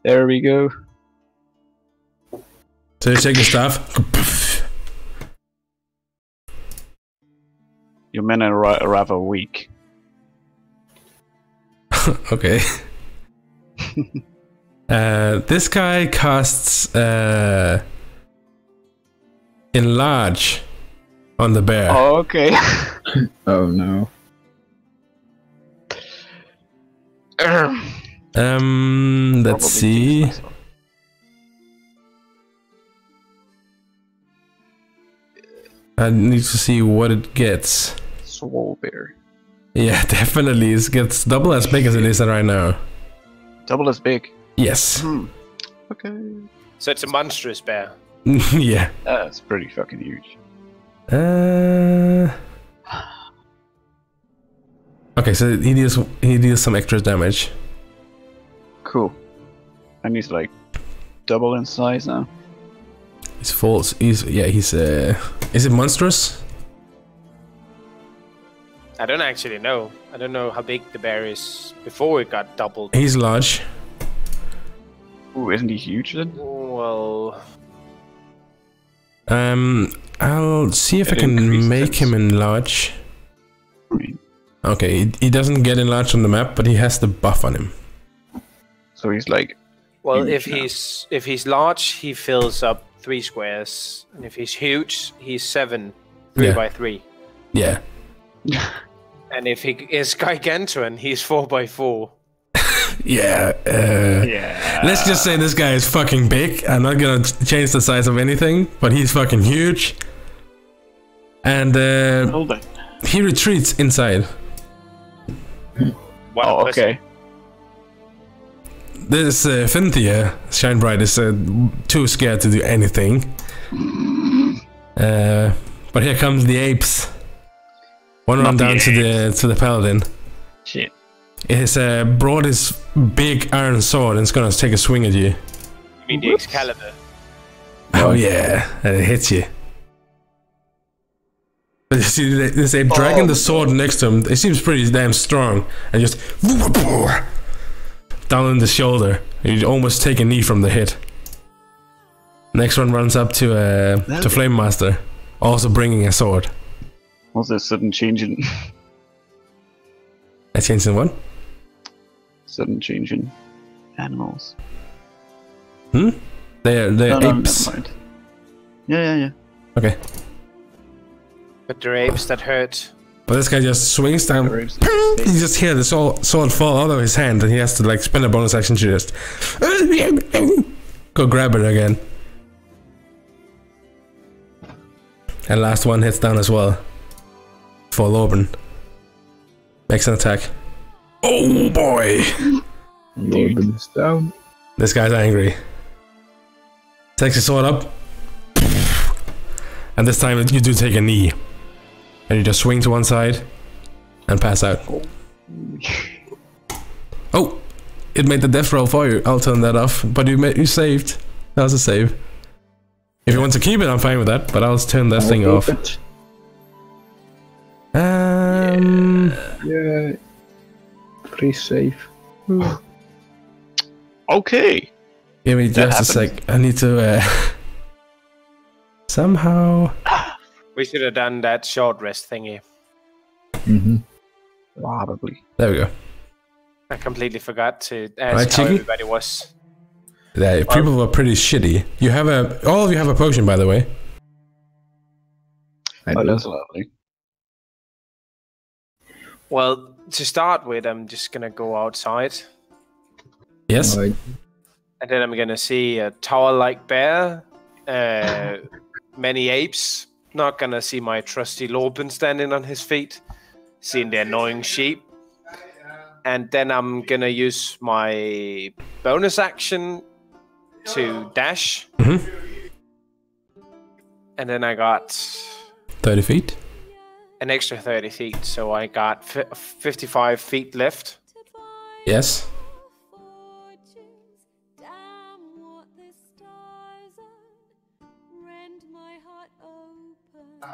[SPEAKER 3] There we go.
[SPEAKER 1] So you take your staff.
[SPEAKER 3] Your men are ra- rather weak.
[SPEAKER 1] okay. uh, this guy casts uh, enlarge on the bear.
[SPEAKER 3] Oh, okay.
[SPEAKER 4] Oh no.
[SPEAKER 1] Um, let's
[SPEAKER 3] Probably
[SPEAKER 1] see. I need to see what it gets.
[SPEAKER 3] Swole bear.
[SPEAKER 1] Yeah, definitely. It gets double as big as it is right now.
[SPEAKER 3] Double as big.
[SPEAKER 1] Yes.
[SPEAKER 3] Hmm. Okay.
[SPEAKER 2] So it's a monstrous bear.
[SPEAKER 1] yeah.
[SPEAKER 3] That's pretty fucking huge.
[SPEAKER 1] Uh. Okay, so he deals he deals some extra damage.
[SPEAKER 3] Cool. And he's like double in size now.
[SPEAKER 1] He's full. He's yeah. He's uh. Is it monstrous?
[SPEAKER 2] I don't actually know. I don't know how big the bear is before it got doubled.
[SPEAKER 1] He's large.
[SPEAKER 3] Ooh, isn't he huge then?
[SPEAKER 2] Well,
[SPEAKER 1] Um, I'll see if I can
[SPEAKER 3] increases
[SPEAKER 1] make him enlarge.
[SPEAKER 3] I mean,
[SPEAKER 1] Okay, he, he doesn't get enlarged on the map, but he has the buff on him.
[SPEAKER 3] so he's like,
[SPEAKER 2] well, if
[SPEAKER 3] now.
[SPEAKER 2] he's if he's large, he fills up three squares, and if he's huge, he's seven, three
[SPEAKER 1] Yeah.
[SPEAKER 2] by three.
[SPEAKER 1] Yeah.
[SPEAKER 2] and if he is Gargantuan, he's four by four.
[SPEAKER 1] Yeah. Uh,
[SPEAKER 3] Yeah.
[SPEAKER 1] Let's just say this guy is fucking big. I'm not gonna change the size of anything, but he's fucking huge. And uh,
[SPEAKER 3] Hold it.
[SPEAKER 1] he retreats inside.
[SPEAKER 2] One
[SPEAKER 3] Oh,
[SPEAKER 2] person.
[SPEAKER 3] okay.
[SPEAKER 1] This uh, Finethir, Shinebright, is uh, too scared to do anything. Uh, but here comes the apes. One
[SPEAKER 3] Not
[SPEAKER 1] run
[SPEAKER 3] the
[SPEAKER 1] down to the to the paladin.
[SPEAKER 3] Shit.
[SPEAKER 1] It has uh, brought his big iron sword and it's gonna take a swing at you.
[SPEAKER 2] You mean the Excalibur?
[SPEAKER 1] Oh yeah, and it hits you. See th- this ape dragging the sword next to him. It seems pretty damn strong, and just down in the shoulder. You almost take a knee from the hit. Next one runs up to uh, to Flame Master, also bringing a sword.
[SPEAKER 3] What's this sudden change in
[SPEAKER 1] I changed in one.
[SPEAKER 3] sudden change in animals?
[SPEAKER 1] Hmm. They're they're
[SPEAKER 3] No, no,
[SPEAKER 1] apes.
[SPEAKER 3] Yeah, yeah, yeah.
[SPEAKER 1] Okay,
[SPEAKER 2] But they're apes that hurt.
[SPEAKER 1] but this guy just swings down.
[SPEAKER 3] Raves.
[SPEAKER 1] You just hear the sword, sword fall out of his hand, and he has to like spend a bonus action to just go grab it again. And last one hits down as well. For Lorben. Makes an attack. Oh boy!
[SPEAKER 4] Lorben is down.
[SPEAKER 1] This guy's angry. Takes his sword up. And this time you do take a knee. And you just swing to one side and pass out. Oh! It made the death roll for you. I'll turn that off. But you ma- you saved. That was a save. If you want to keep it, I'm fine with that. But I'll turn that thing
[SPEAKER 4] I'll
[SPEAKER 1] off.
[SPEAKER 4] it.
[SPEAKER 1] Um,
[SPEAKER 4] Yeah. Free save.
[SPEAKER 3] Okay.
[SPEAKER 1] give me just a sec. I need to uh, somehow.
[SPEAKER 2] We should have done that short rest thingy.
[SPEAKER 4] Mm-hmm.
[SPEAKER 3] Probably.
[SPEAKER 1] There we go.
[SPEAKER 2] I completely forgot to
[SPEAKER 1] Right,
[SPEAKER 2] ask how
[SPEAKER 1] Chicky?
[SPEAKER 2] everybody was.
[SPEAKER 1] Yeah, people were pretty shitty. You have a. All of you have a potion, by the way.
[SPEAKER 4] I
[SPEAKER 3] Oh, that's lovely.
[SPEAKER 2] Well, to start with, I'm just gonna go outside,
[SPEAKER 1] Yes.
[SPEAKER 4] I-
[SPEAKER 2] and then I'm gonna see a tower-like bear, uh, many apes. Not gonna see my trusty Lorben standing on his feet, seeing the annoying sheep, and then I'm gonna use my bonus action to dash,
[SPEAKER 1] Mhm.
[SPEAKER 2] and then I got
[SPEAKER 1] 30 feet.
[SPEAKER 2] an extra 30 feet, so I got fi 55 feet left.
[SPEAKER 1] Yes.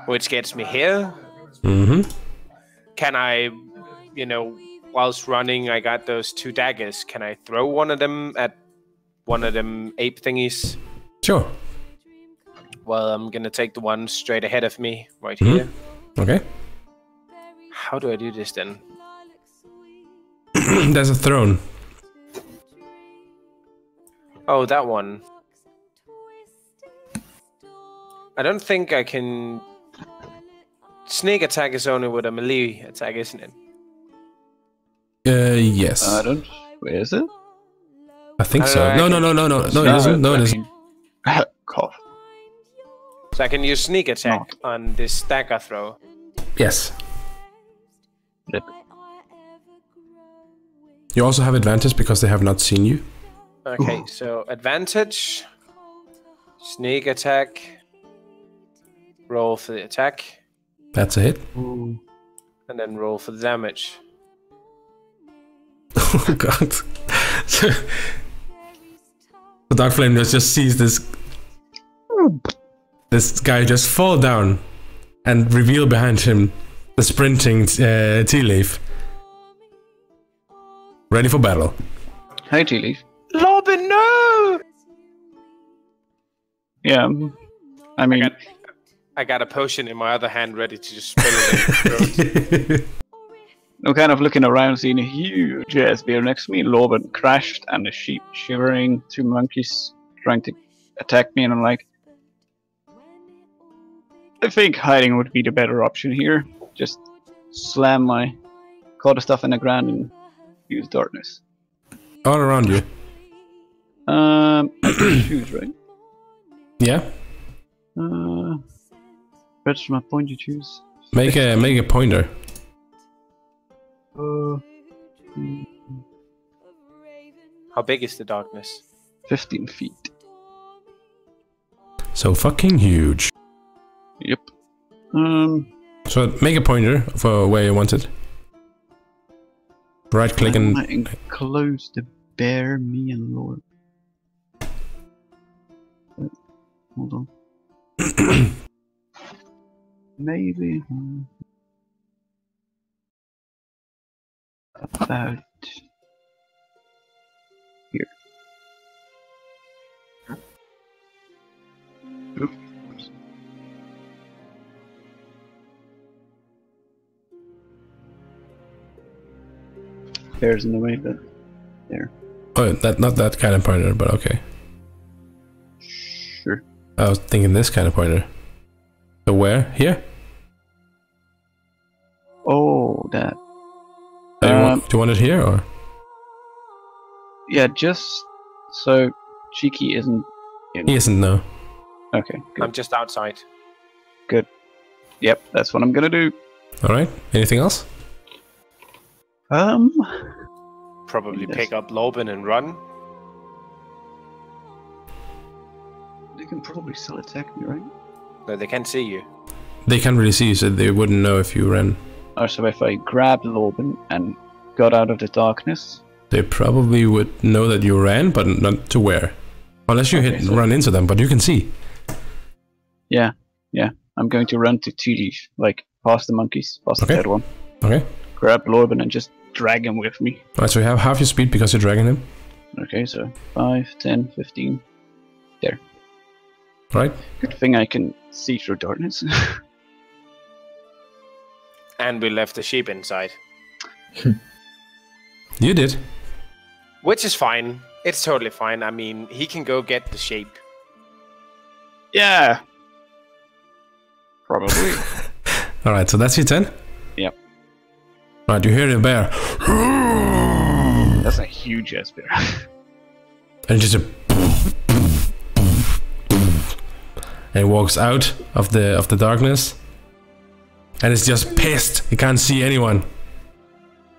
[SPEAKER 2] Which gets me here.
[SPEAKER 1] Mm-hmm.
[SPEAKER 2] Can I, you know, whilst running, I got those two daggers. Can I throw one of them at one of them ape thingies?
[SPEAKER 1] Sure.
[SPEAKER 2] Well, I'm gonna take the one straight ahead of me, right
[SPEAKER 1] Mhm.
[SPEAKER 2] here.
[SPEAKER 1] Okay.
[SPEAKER 2] How do I do this then?
[SPEAKER 1] There's a throne.
[SPEAKER 2] Oh, that one. I don't think I can. Sneak attack is only with a melee attack, isn't it?
[SPEAKER 1] Uh, yes.
[SPEAKER 3] I don't. Where is it?
[SPEAKER 1] I think
[SPEAKER 2] I
[SPEAKER 1] so.
[SPEAKER 2] don't
[SPEAKER 1] No,
[SPEAKER 2] know,
[SPEAKER 1] no,
[SPEAKER 2] I
[SPEAKER 1] no, no, no, no, it isn't. No, it isn't.
[SPEAKER 3] Cough.
[SPEAKER 2] So I can use sneak attack on this dagger throw.
[SPEAKER 1] Yes.
[SPEAKER 3] Yep.
[SPEAKER 1] You also have advantage because they have not seen you.
[SPEAKER 2] Okay, so advantage, sneak attack, roll for the attack,
[SPEAKER 1] That's a hit.
[SPEAKER 2] and then roll for the damage.
[SPEAKER 1] Oh god. So, the Dark Flame just, just sees this this guy just fall down and reveal behind him the sprinting uh, tea leaf. Ready for battle.
[SPEAKER 3] Hey, Tea Leaf.
[SPEAKER 2] Lorben, no!
[SPEAKER 3] Yeah. I mean,
[SPEAKER 2] got- I got a potion in my other hand ready to just spill it in his throat.
[SPEAKER 3] I'm kind of looking around, seeing a huge ass bear next to me. Lorben crashed, and a sheep shivering. Two monkeys trying to attack me, and I'm like, I think hiding would be the better option here. Just slam my quarter staff in the ground and use darkness.
[SPEAKER 1] All around you.
[SPEAKER 3] Um, I can choose, right?
[SPEAKER 1] Yeah.
[SPEAKER 3] Uh, register my point you choose.
[SPEAKER 1] Make a make a pointer.
[SPEAKER 3] Uh, mm,
[SPEAKER 2] How big is the darkness?
[SPEAKER 3] 15 feet.
[SPEAKER 1] So fucking huge.
[SPEAKER 3] Yep. Um,
[SPEAKER 1] So make a pointer for where you want it. Right click and
[SPEAKER 3] might enclose the bear, me, and Lord. Uh, Hold on. Maybe. um, About here. Oops. Bears in the way, but there.
[SPEAKER 1] oh, that not that kind of pointer, but okay.
[SPEAKER 3] Sure.
[SPEAKER 1] I was thinking this kind of pointer. So where? Here?
[SPEAKER 3] Oh, that.
[SPEAKER 1] Do you,
[SPEAKER 3] Um,
[SPEAKER 1] want, do you want it here or?
[SPEAKER 3] Yeah, just so Cheeky isn't. In.
[SPEAKER 1] He isn't no.
[SPEAKER 3] Okay, good.
[SPEAKER 2] I'm just outside. Good.
[SPEAKER 3] Yep, that's what I'm gonna do.
[SPEAKER 1] All right. Anything else?
[SPEAKER 3] Um,
[SPEAKER 2] Probably
[SPEAKER 3] Yes.
[SPEAKER 2] pick up Lorben and run.
[SPEAKER 3] they can probably still attack me, right?
[SPEAKER 2] No, they can't see you.
[SPEAKER 1] They can't really see you, so they wouldn't know if you ran.
[SPEAKER 3] Or so if I grabbed Lorben and got out of the darkness.
[SPEAKER 1] They probably would know that you ran, but not to where. Unless you
[SPEAKER 3] Okay,
[SPEAKER 1] hit
[SPEAKER 3] so-
[SPEAKER 1] run into them, but you can see.
[SPEAKER 3] Yeah, yeah. I'm going to run to Tuli, like past the monkeys, past
[SPEAKER 1] Okay.
[SPEAKER 3] the dead one.
[SPEAKER 1] Okay.
[SPEAKER 3] Grab Lorben and just drag him with me.
[SPEAKER 1] All right. So you have half your speed because you're dragging him.
[SPEAKER 3] Okay, so 5, 10, 15.
[SPEAKER 1] All right.
[SPEAKER 3] Good thing I can see through darkness.
[SPEAKER 2] And we left the sheep inside.
[SPEAKER 1] You did.
[SPEAKER 2] Which is fine. It's totally fine. I mean, he can go get the sheep.
[SPEAKER 3] yeah! Probably.
[SPEAKER 1] All right. So that's your ten.
[SPEAKER 3] Yep.
[SPEAKER 1] All right. You hear the bear,
[SPEAKER 3] That's a huge ass bear.
[SPEAKER 1] and just a. And he walks out of the of the darkness, and it's just pissed. He can't see anyone.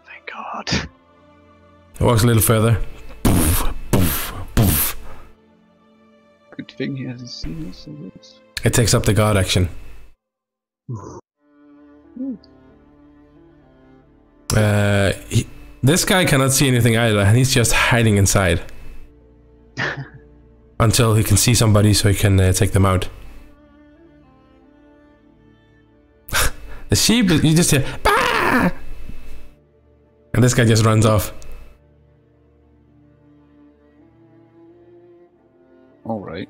[SPEAKER 3] Thank God.
[SPEAKER 1] He walks a little further.
[SPEAKER 3] Good thing he hasn't seen us.
[SPEAKER 1] It takes up the guard action. Uh, he, this guy cannot see anything either, and he's just hiding inside until he can see somebody, so he can uh, take them out. The sheep, you just hear, bah! and this guy just runs off.
[SPEAKER 3] Alright.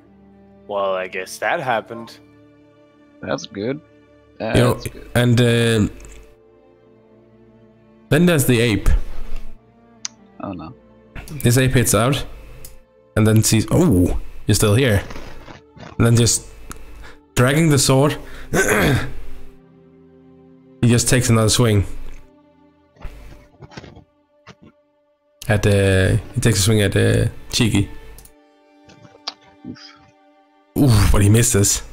[SPEAKER 2] Well, I guess that happened.
[SPEAKER 3] That's good.
[SPEAKER 1] You know,
[SPEAKER 3] good.
[SPEAKER 1] and uh, then there's the ape.
[SPEAKER 3] Oh no.
[SPEAKER 1] This ape hits out and then sees, oh, you're still here. And then just dragging the sword, he just takes another swing. At the, he takes a swing at uh, Cheeky.
[SPEAKER 3] Oof.
[SPEAKER 1] Ooh, but he misses.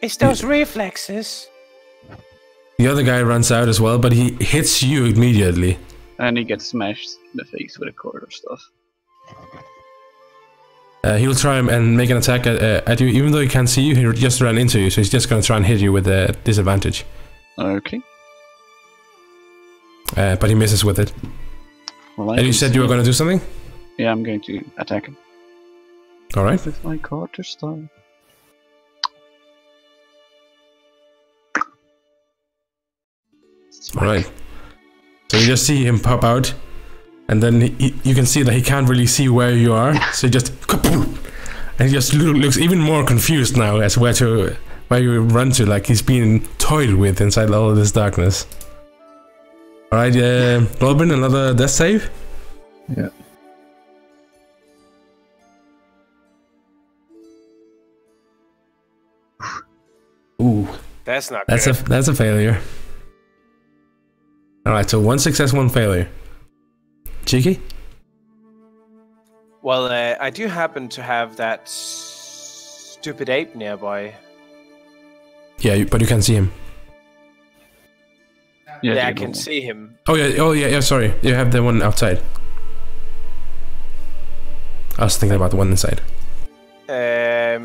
[SPEAKER 2] It's those reflexes.
[SPEAKER 1] The other guy runs out as well, but he hits you immediately.
[SPEAKER 3] And he gets smashed in the face with a cord or stuff.
[SPEAKER 1] Uh, he'll try and make an attack at, uh, at you, even though he can't see you. He just ran into you, so he's just gonna try and hit you with a disadvantage.
[SPEAKER 3] Okay.
[SPEAKER 1] Uh, but he misses with it.
[SPEAKER 3] Well,
[SPEAKER 1] And you said you were gonna do something?
[SPEAKER 3] Yeah, I'm going to attack him.
[SPEAKER 1] All right.
[SPEAKER 3] With my quarter staff.
[SPEAKER 1] All right. So you just see him pop out, and then he, he- you can see that he can't really see where you are. So he just and he just looks even more confused now as where to where you run to, like he's being toyed with inside all of this darkness. All right, uh, Robin, another death save.
[SPEAKER 4] Yeah.
[SPEAKER 1] Ooh,
[SPEAKER 2] That's not
[SPEAKER 1] That's
[SPEAKER 2] good.
[SPEAKER 1] a that's a failure. All right, so one success, one failure. Cheeky.
[SPEAKER 2] Well, uh, I do happen to have that stupid ape nearby.
[SPEAKER 1] Yeah, but you can see him.
[SPEAKER 2] Yeah,
[SPEAKER 3] do
[SPEAKER 2] I can see him.
[SPEAKER 1] Oh yeah, oh yeah, yeah. Sorry, you have the one outside. I was thinking about the one inside.
[SPEAKER 2] Um,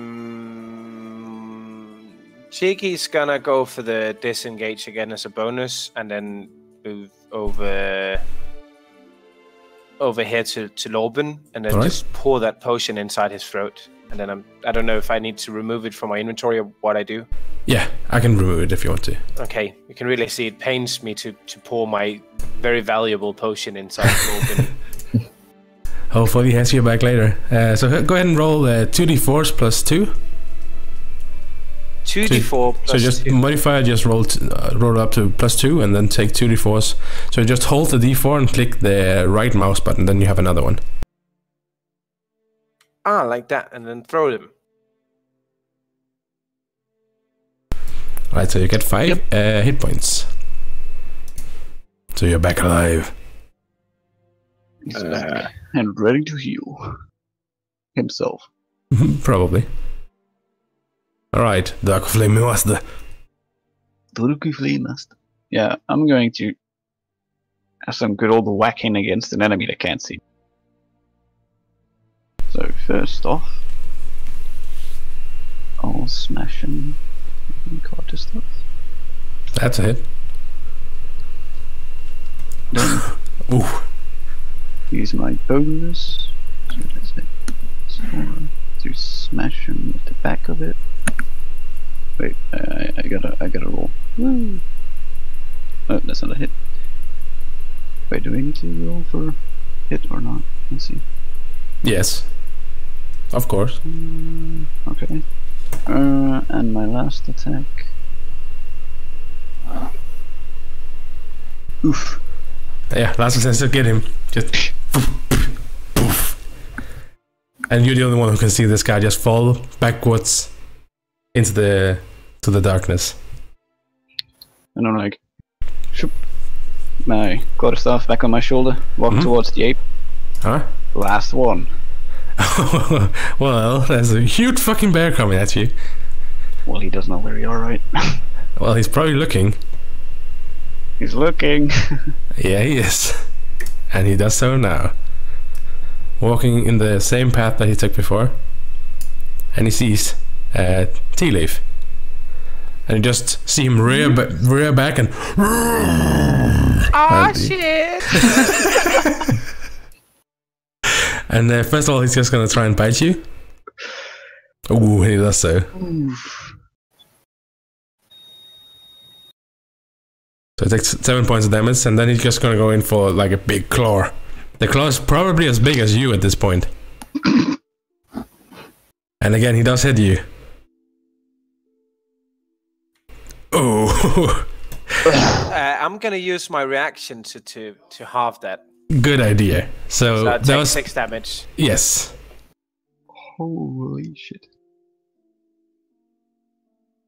[SPEAKER 2] Cheeky's gonna go for the disengage again as a bonus, and then move over over here to to Lorben, and then
[SPEAKER 1] Alright.
[SPEAKER 2] just pour that potion inside his throat. And then I'm I don't know if I need to remove it from my inventory or what I do.
[SPEAKER 1] Yeah, I can remove it if you want to.
[SPEAKER 2] Okay, you can really see it pains me to to pour my very valuable potion inside Lorben.
[SPEAKER 1] Hopefully, he has you back later. Uh, so go ahead and roll uh, two d4s plus two.
[SPEAKER 2] Two d four.
[SPEAKER 1] So just modify, just roll t- uh, roll up to plus two, and then take two d4s. So just hold the d4 and click the right mouse button, then you have another one.
[SPEAKER 2] ah like that, and then throw them.
[SPEAKER 1] Right, so you get five uh, hit points. So you're back alive.
[SPEAKER 2] Uh,
[SPEAKER 3] back and ready to heal himself.
[SPEAKER 1] Probably. Alright, Dark Flame Master.
[SPEAKER 3] Durkuflinast. Yeah, I'm going to have some good old whacking against an enemy that can't see. So first off, I'll smash him with quarter staff.
[SPEAKER 1] That's a hit.
[SPEAKER 3] Then
[SPEAKER 1] Ooh.
[SPEAKER 3] use my bonus. So let's say four to smash him with the back of it. Wait, I, I gotta, I gotta roll. Woo! Oh, that's not a hit. Wait, do we need to roll for hit or not? Let's see.
[SPEAKER 1] Yes. Of course.
[SPEAKER 3] Mm, okay. Uh, and my last attack. Oof.
[SPEAKER 1] Yeah, last chance to get him. Just. And you're the only one who can see this guy just fall backwards into the to the darkness.
[SPEAKER 3] And I'm like, shoop. My quarter staff back on my shoulder, walk
[SPEAKER 1] Mhm.
[SPEAKER 3] towards the ape.
[SPEAKER 1] Huh?
[SPEAKER 3] Last one.
[SPEAKER 1] well, there's a huge fucking bear coming at you.
[SPEAKER 3] Well, he does know where you are, right?
[SPEAKER 1] Well, he's probably looking.
[SPEAKER 3] He's looking.
[SPEAKER 1] Yeah, he is. And he does so now. Walking in the same path that he took before. And he sees uh, Tea Leaf. And you just see him rear, ba- rear back and.
[SPEAKER 2] Ah
[SPEAKER 1] And
[SPEAKER 2] shit!
[SPEAKER 1] And uh, first of all, he's just gonna try and bite you. Ooh, he does so.
[SPEAKER 3] Oof.
[SPEAKER 1] So it takes seven points of damage, and then he's just gonna go in for like a big claw. The claw is probably as big as you at this point. and again, he does hit you. Oh,
[SPEAKER 2] uh, I'm gonna use my reaction to to to halve that.
[SPEAKER 1] good idea. So,
[SPEAKER 2] So I
[SPEAKER 1] that was
[SPEAKER 2] six damage.
[SPEAKER 1] yes.
[SPEAKER 3] Holy shit.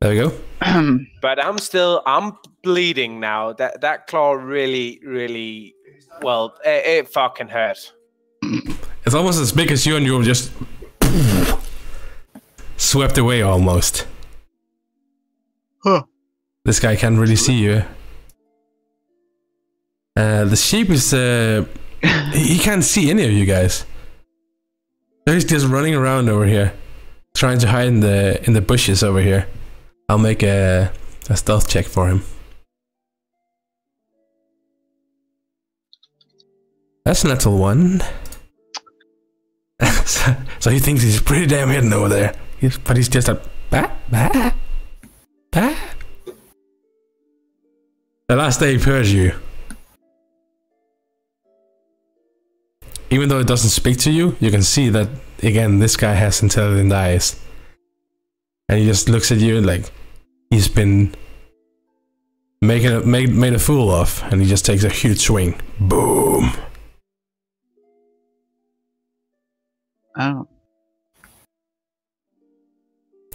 [SPEAKER 1] There we go.
[SPEAKER 2] But I'm still I'm bleeding now. That that claw really really well it, it fucking hurt.
[SPEAKER 1] It's almost as big as you, and you were just swept away almost.
[SPEAKER 3] Huh.
[SPEAKER 1] This guy can't really see you. Uh, the sheep is. Uh, he he can't see any of you guys. So he's just running around over here, trying to hide in the in the bushes over here. I'll make a a stealth check for him. That's a natural one. so, he thinks he's pretty damn hidden over there. He's, but he's just a bah, bah. The last ape heard you. Even though it doesn't speak to you, you can see that again. This guy has intelligent eyes, and he just looks at you like he's been making a, made made a fool of, and he just takes a huge swing. Boom.
[SPEAKER 3] Oh,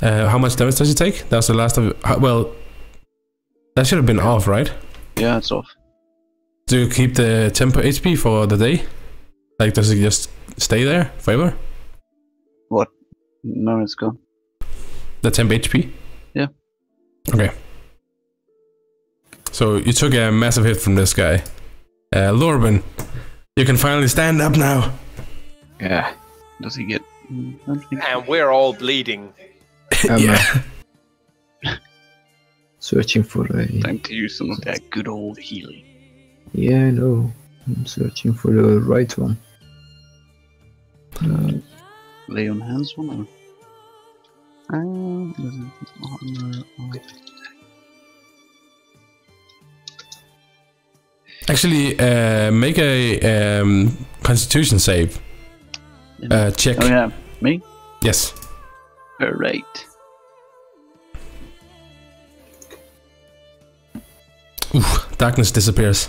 [SPEAKER 1] Uh, how much damage does he take? That was the last of. how- Well, That should have been off, right?
[SPEAKER 3] Yeah, it's off.
[SPEAKER 1] Do you keep the tempo HP for the day? Like, does it just stay there forever? What?
[SPEAKER 3] No, it's gone.
[SPEAKER 1] The temp HP?
[SPEAKER 3] Yeah.
[SPEAKER 1] Okay. So you took a massive hit from this guy. Uh, Lorben, you can finally stand up now.
[SPEAKER 4] Yeah.
[SPEAKER 3] Does he get mm.
[SPEAKER 2] And we're all bleeding.
[SPEAKER 4] I'm
[SPEAKER 1] yeah.
[SPEAKER 4] searching for a.
[SPEAKER 3] Time to use some of that good old healing.
[SPEAKER 4] Yeah, I know. I'm searching for the right one. Uh,
[SPEAKER 3] Lay on hands one or? Uh, or-
[SPEAKER 1] Actually, uh, make a um, Constitution save. Uh, check.
[SPEAKER 3] Oh yeah, me.
[SPEAKER 1] Yes.
[SPEAKER 3] Alright.
[SPEAKER 1] Ooh, darkness disappears.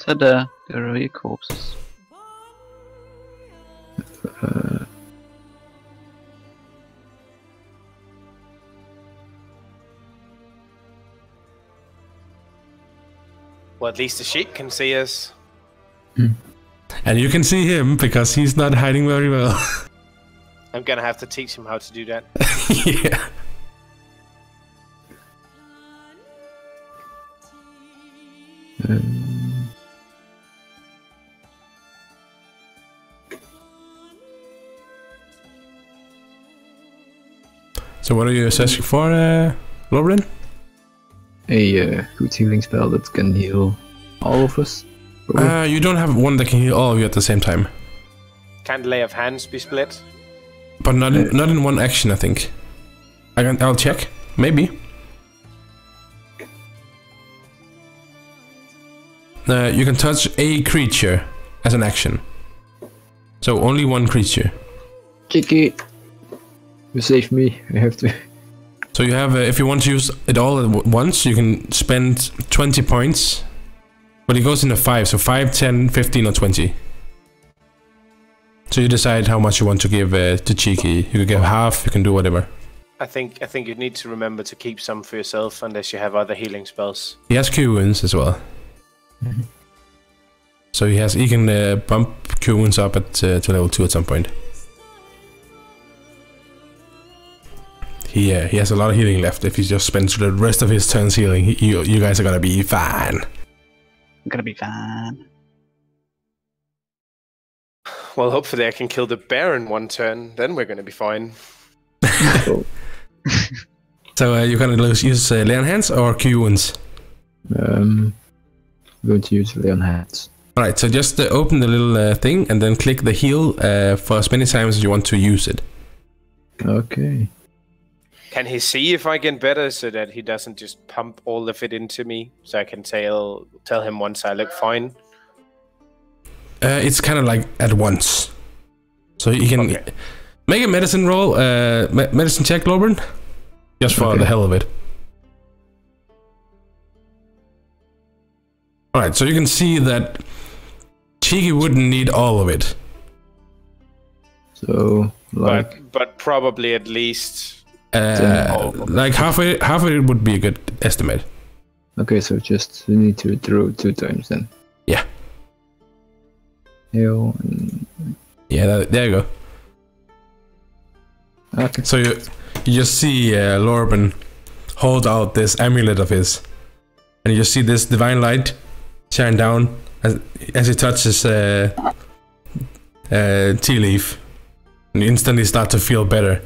[SPEAKER 3] Ta-da! There are your corpses.
[SPEAKER 4] uh,
[SPEAKER 2] Well, at least the sheep can see us.
[SPEAKER 1] And you can see him because he's not hiding very well.
[SPEAKER 2] I'm gonna have to teach him how to do that.
[SPEAKER 1] yeah.
[SPEAKER 4] um,
[SPEAKER 1] So what are you searching for, uh, Lorben?
[SPEAKER 4] A uh, good healing spell that can heal all of us. probably.
[SPEAKER 1] Uh, you don't have one that can heal all of you at the same time.
[SPEAKER 2] Can lay of hands be split?
[SPEAKER 1] But not in, not in one action, I think. I can, I'll check. Maybe. Uh, you can touch a creature as an action. So only one creature.
[SPEAKER 4] Kiki, you saved me. I have to.
[SPEAKER 1] So you have, uh, if you want to use it all at w- once, you can spend 20 points. But it goes in a 5, so 5, 10, 15, or 20. So you decide how much you want to give uh, to Cheeky. You can give half, you can do whatever.
[SPEAKER 2] I think I think you need to remember to keep some for yourself unless you have other healing spells.
[SPEAKER 1] He has cure wounds as well. So he has he can uh, bump cure wounds up at uh, to level two at some point. He uh, he has a lot of healing left. If he just spends the rest of his turns healing, he, you you guys are gonna be fine.
[SPEAKER 3] I'm gonna be fine.
[SPEAKER 2] Well, hopefully I can kill the bear in one turn. Then we're gonna be fine.
[SPEAKER 1] So uh, you're gonna lose, use uh, lay on hands or cure wounds.
[SPEAKER 4] Um, I'm going to use lay on hands.
[SPEAKER 1] All right. So just uh, open the little uh, thing and then click the heal uh, for as many times as you want to use it.
[SPEAKER 4] Okay.
[SPEAKER 2] Can he see if I get better so that he doesn't just pump all of it into me? So I can tell tell him once I look fine.
[SPEAKER 1] Uh, it's kind of like at once. So you can
[SPEAKER 2] Okay.
[SPEAKER 1] make a medicine roll, uh, me- medicine check, Lorben, just for
[SPEAKER 4] Okay.
[SPEAKER 1] the hell of it. All right, so you can see that Cheeky wouldn't need all of it.
[SPEAKER 4] So, like,
[SPEAKER 2] But but probably at least
[SPEAKER 1] Uh, like half it, half of it would be a good estimate.
[SPEAKER 4] okay, so just we need to draw two times then.
[SPEAKER 1] Yeah.
[SPEAKER 4] And
[SPEAKER 1] Yeah, that, there you go.
[SPEAKER 4] okay.
[SPEAKER 1] So you you just see uh, Lorben hold out this amulet of his, and you just see this divine light shine down as as he touches uh, uh, tea leaf, and you instantly start to feel better.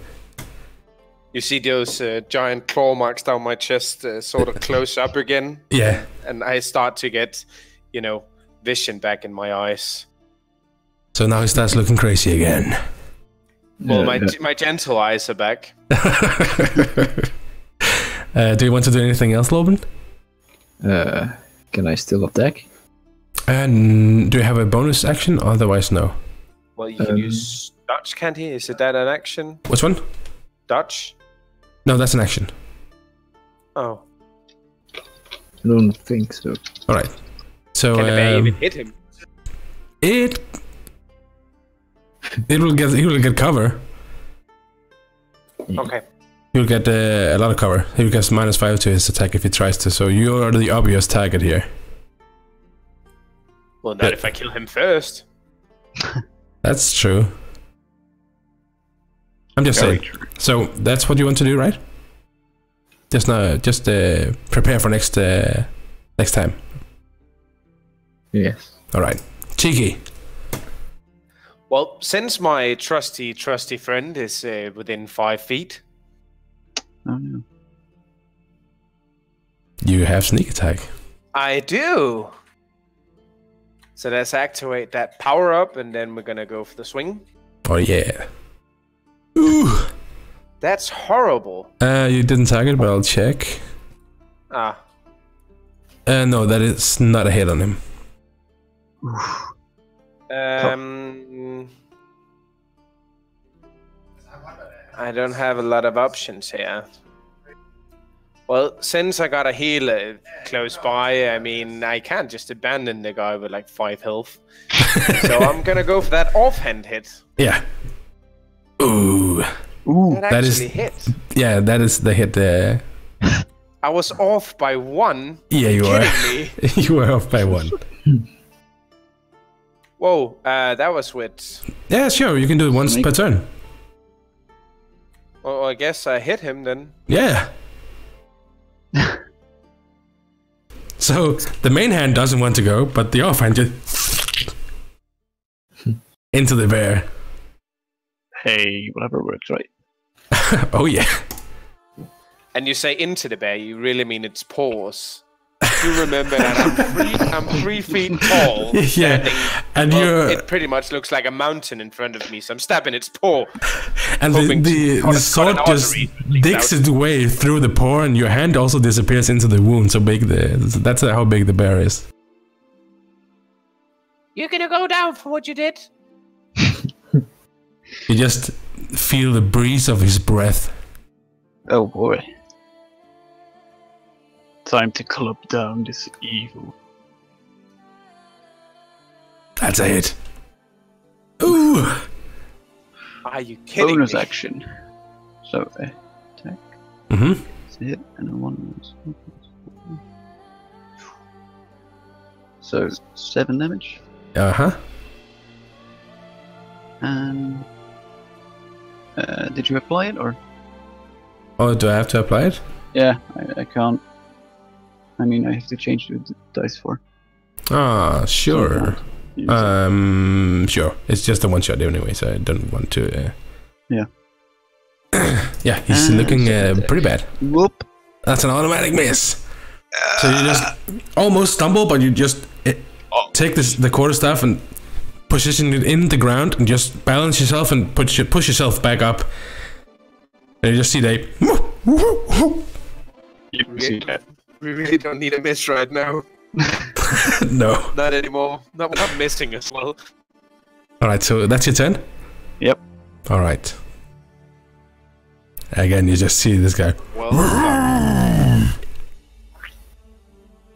[SPEAKER 2] You see those uh, giant claw marks down my chest uh, sort of close up again,
[SPEAKER 1] Yeah,
[SPEAKER 2] and I start to get, you know, vision back in my eyes.
[SPEAKER 1] so now he starts looking crazy again.
[SPEAKER 2] Well,
[SPEAKER 4] Yeah,
[SPEAKER 2] my
[SPEAKER 4] yeah.
[SPEAKER 2] my gentle eyes are back.
[SPEAKER 1] uh, do you want to do anything else, Lorben?
[SPEAKER 4] Uh, can I still attack?
[SPEAKER 1] And do you have a bonus action? Otherwise, no.
[SPEAKER 2] Well, you can
[SPEAKER 4] Um,
[SPEAKER 2] use Dutch, can't he? Is it that an action?
[SPEAKER 1] Which one?
[SPEAKER 2] Dutch?
[SPEAKER 1] No, that's an action.
[SPEAKER 2] Oh,
[SPEAKER 4] I don't think so.
[SPEAKER 1] All right. So
[SPEAKER 2] can the
[SPEAKER 1] um,
[SPEAKER 2] even hit him?
[SPEAKER 1] it it will get it will get cover.
[SPEAKER 2] Okay.
[SPEAKER 1] He'll get uh, a lot of cover. He gets minus five to his attack if he tries to. So you are the obvious target here.
[SPEAKER 2] Well, not if I kill him first.
[SPEAKER 1] That's true. I'm just
[SPEAKER 3] Very
[SPEAKER 1] saying.
[SPEAKER 3] true.
[SPEAKER 1] So that's what you want to do, right? Just now, just uh, prepare for next uh, next time.
[SPEAKER 4] Yes.
[SPEAKER 1] All right, cheeky.
[SPEAKER 2] Well, since my trusty, trusty friend is uh, within five feet,
[SPEAKER 3] Oh no.
[SPEAKER 1] You have sneak attack.
[SPEAKER 2] I do. So let's activate that power up, and then we're gonna go for the swing.
[SPEAKER 1] Oh yeah. Ooh.
[SPEAKER 2] That's horrible.
[SPEAKER 1] Uh, you didn't target, but I'll check.
[SPEAKER 2] Ah,
[SPEAKER 1] Uh, no, that is not a hit on him.
[SPEAKER 2] um, I don't have a lot of options here. Well, since I got a healer close by, I mean, I can't just abandon the guy with like five health. so I'm gonna go for that offhand hit.
[SPEAKER 1] Yeah. Ooh.
[SPEAKER 3] Ooh.
[SPEAKER 2] That
[SPEAKER 1] That is-
[SPEAKER 2] actually hit.
[SPEAKER 1] Yeah, that is the hit. Uh,
[SPEAKER 2] I was off by one.
[SPEAKER 1] yeah, you
[SPEAKER 2] were.
[SPEAKER 1] You were off by one.
[SPEAKER 2] Whoa, uh, that was with.
[SPEAKER 1] Yeah, sure. You can do it once
[SPEAKER 3] Snake.
[SPEAKER 1] per turn.
[SPEAKER 2] Well, I guess I hit him then.
[SPEAKER 1] Yeah. so the main hand doesn't want to go, but the offhand just into the bear.
[SPEAKER 3] Hey, whatever works, right?
[SPEAKER 1] oh yeah.
[SPEAKER 2] And you say into the bear, you really mean its paws. You remember that I'm three, I'm three feet tall.
[SPEAKER 1] Yeah,
[SPEAKER 2] standing-
[SPEAKER 1] and
[SPEAKER 2] well,
[SPEAKER 1] you're
[SPEAKER 2] It pretty much looks like a mountain in front of me, so I'm stabbing its paw.
[SPEAKER 1] and the, the, the sword
[SPEAKER 2] an
[SPEAKER 1] just digs its way through the paw, and your hand also disappears into the wound. So big the that's how big the bear is.
[SPEAKER 2] You're gonna go down for what you did?
[SPEAKER 1] You just feel the breeze of his breath.
[SPEAKER 3] Oh boy. Time to club down this evil.
[SPEAKER 1] That's a hit. Ooh.
[SPEAKER 2] Are you kidding
[SPEAKER 3] Bonus
[SPEAKER 2] me?
[SPEAKER 3] action. So, uh, attack,
[SPEAKER 1] Mm-hmm.
[SPEAKER 3] is a hit, and then one. is- So, 7 damage.
[SPEAKER 1] Uh huh.
[SPEAKER 3] And. Uh, did you apply it, or?
[SPEAKER 1] Oh, do I have to apply it?
[SPEAKER 3] Yeah, I, I can't. I mean, I have to change the dice for.
[SPEAKER 1] Ah, sure.
[SPEAKER 3] Use it.
[SPEAKER 1] Um, sure. It's just a one shot anyway, so I don't want to. Uh...
[SPEAKER 3] Yeah.
[SPEAKER 1] yeah, he's
[SPEAKER 3] Ah,
[SPEAKER 1] looking uh, pretty bad.
[SPEAKER 3] Whoop!
[SPEAKER 1] That's an automatic miss. So you just almost stumble, but you just uh, take this the quarter staff and position it in the ground and just balance yourself and push push yourself back up. And you just see they.
[SPEAKER 3] You can see that.
[SPEAKER 2] We really don't need a miss right now.
[SPEAKER 1] no.
[SPEAKER 2] Not anymore. Not, not missing as well.
[SPEAKER 1] All right, so that's your turn.
[SPEAKER 3] Yep.
[SPEAKER 1] All right. Again, you just see this guy
[SPEAKER 2] Well. Um,